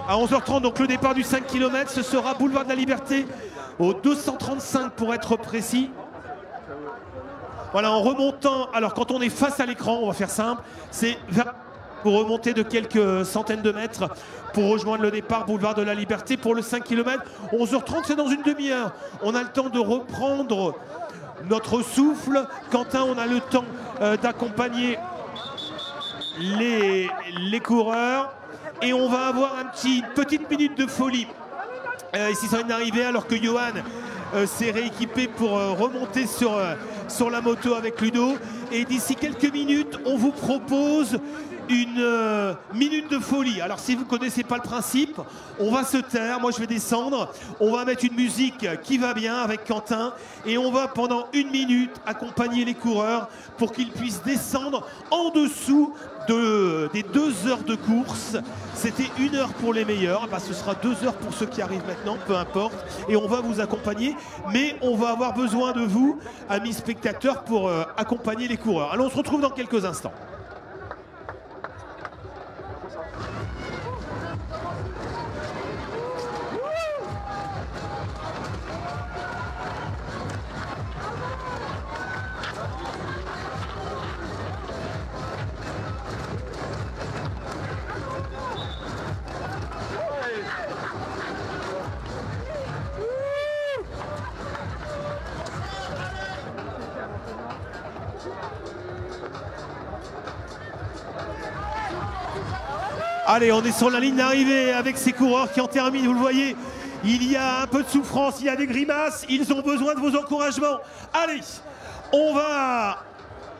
À 11h30, donc le départ du 5 km, ce sera boulevard de la Liberté au 235 pour être précis. Voilà, en remontant, alors quand on est face à l'écran, on va faire simple, c'est vers- pour remonter de quelques centaines de mètres pour rejoindre le départ boulevard de la Liberté pour le 5 km. 11h30, c'est dans une demi-heure. On a le temps de reprendre notre souffle. Quentin, on a le temps euh, d'accompagner les, coureurs. Et on va avoir un petit, une petite minute de folie euh, ici sur une arrivée alors que Johan euh, s'est rééquipé pour remonter sur la moto avec Ludo. Et d'ici quelques minutes, on vous propose une euh, minute de folie. Alors si vous ne connaissez pas le principe, on va se taire, moi je vais descendre, on va mettre une musique qui va bien avec Quentin et on va pendant une minute accompagner les coureurs pour qu'ils puissent descendre en dessous de, des deux heures de course. C'était une heure pour les meilleurs, bah, ce sera deux heures pour ceux qui arrivent maintenant, peu importe. Et on va vous accompagner, mais on va avoir besoin de vous, amis spectateurs, pour euh, accompagner les coureurs. Alors on se retrouve dans quelques instants. Allez, on est sur la ligne d'arrivée avec ces coureurs qui en terminent, vous le voyez. Il y a un peu de souffrance, il y a des grimaces, ils ont besoin de vos encouragements. Allez, on va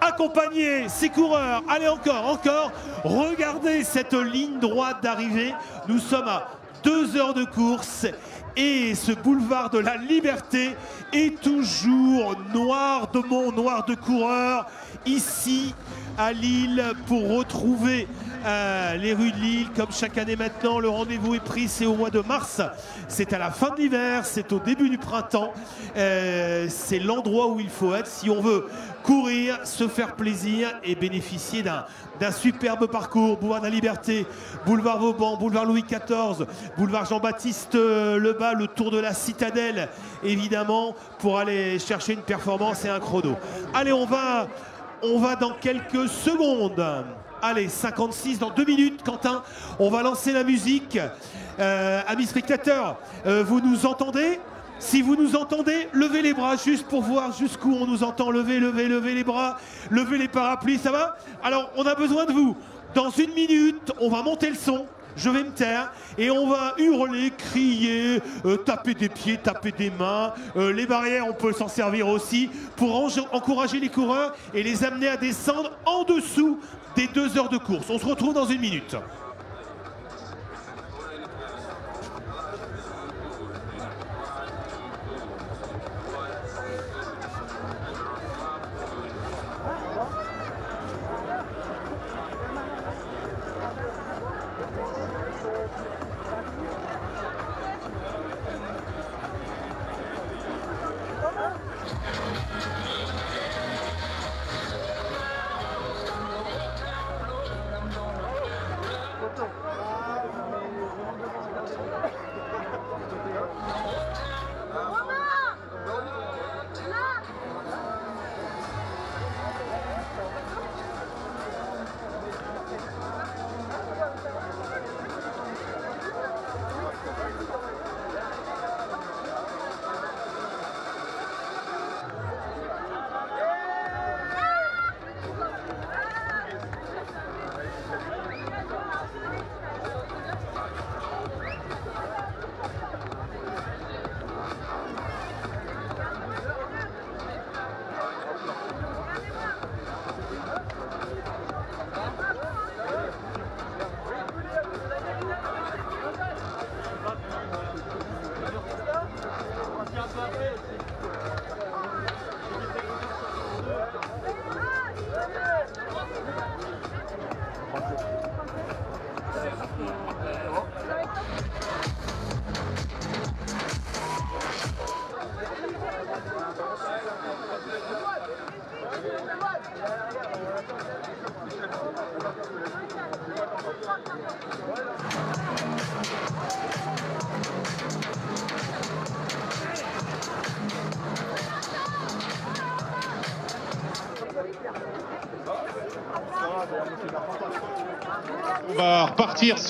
accompagner ces coureurs. Allez encore, encore. Regardez cette ligne droite d'arrivée. Nous sommes à deux heures de course et ce boulevard de la liberté est toujours noir de monde, noir de coureurs ici à Lille pour retrouver les rues de Lille. Comme chaque année maintenant, le rendez-vous est pris, c'est au mois de mars. C'est à la fin de l'hiver, c'est au début du printemps. Euh, c'est l'endroit où il faut être si on veut courir, se faire plaisir et bénéficier d'un d'un superbe parcours. Boulevard de la Liberté, boulevard Vauban, boulevard Louis XIV, boulevard Jean-Baptiste euh, Lebas, le tour de la citadelle, évidemment, pour aller chercher une performance et un chrono. Allez, on va, on va dans quelques secondes. Allez, 56 dans deux minutes, Quentin. On va lancer la musique. Euh, amis spectateurs, euh, vous nous entendez? Si vous nous entendez, levez les bras juste pour voir jusqu'où on nous entend. Levez, levez, levez les bras, levez les parapluies, ça va? Alors, on a besoin de vous. Dans une minute, on va monter le son. Je vais me taire et on va hurler, crier, euh, taper des pieds, taper des mains. Euh, les barrières, on peut s'en servir aussi pour encourager les coureurs et les amener à descendre en dessous des deux heures de course. On se retrouve dans une minute.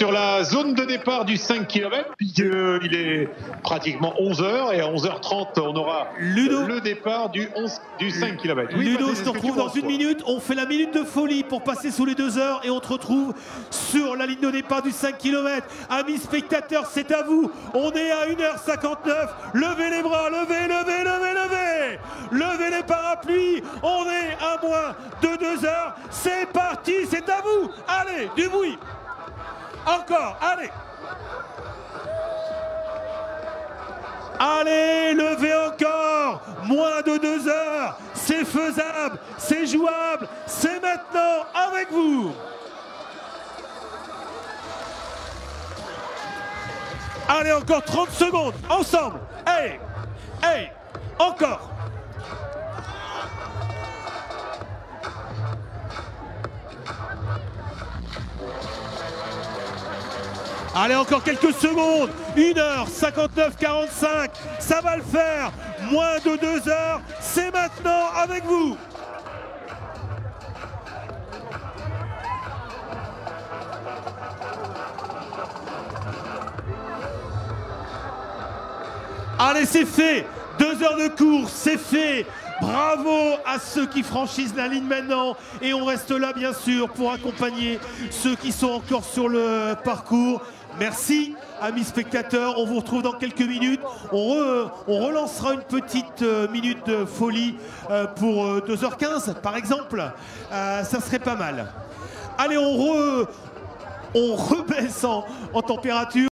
Sur la zone de départ du 5 km. Il est pratiquement 11h et à 11h30, on aura le départ du, 11, du 5 km. Ludo, je te retrouve dans une minute. On fait la minute de folie pour passer sous les deux heures et on te retrouve sur la ligne de départ du 5 km. Amis spectateurs, c'est à vous. On est à 1h59. Levez les bras, levez, levez, levez, levez. Levez les parapluies. On est à moins de deux heures. C'est parti, c'est à vous. Allez, du bruit. Encore, allez. Allez, levez encore. Moins de deux heures. C'est faisable, c'est jouable, c'est maintenant avec vous. Allez, encore 30 secondes, ensemble. Hey Hey Encore Allez, encore quelques secondes. 1h59, 45. Ça va le faire. Moins de 2 heures. C'est maintenant avec vous. Allez, c'est fait. Deux heures de course, c'est fait. Bravo à ceux qui franchissent la ligne maintenant. Et on reste là, bien sûr, pour accompagner ceux qui sont encore sur le parcours. Merci, amis spectateurs. On vous retrouve dans quelques minutes. On, re- on relancera une petite euh, minute de folie euh, pour euh, 2h15, par exemple. Euh, ça serait pas mal. Allez, on, re- on (laughs) rebaisse en température.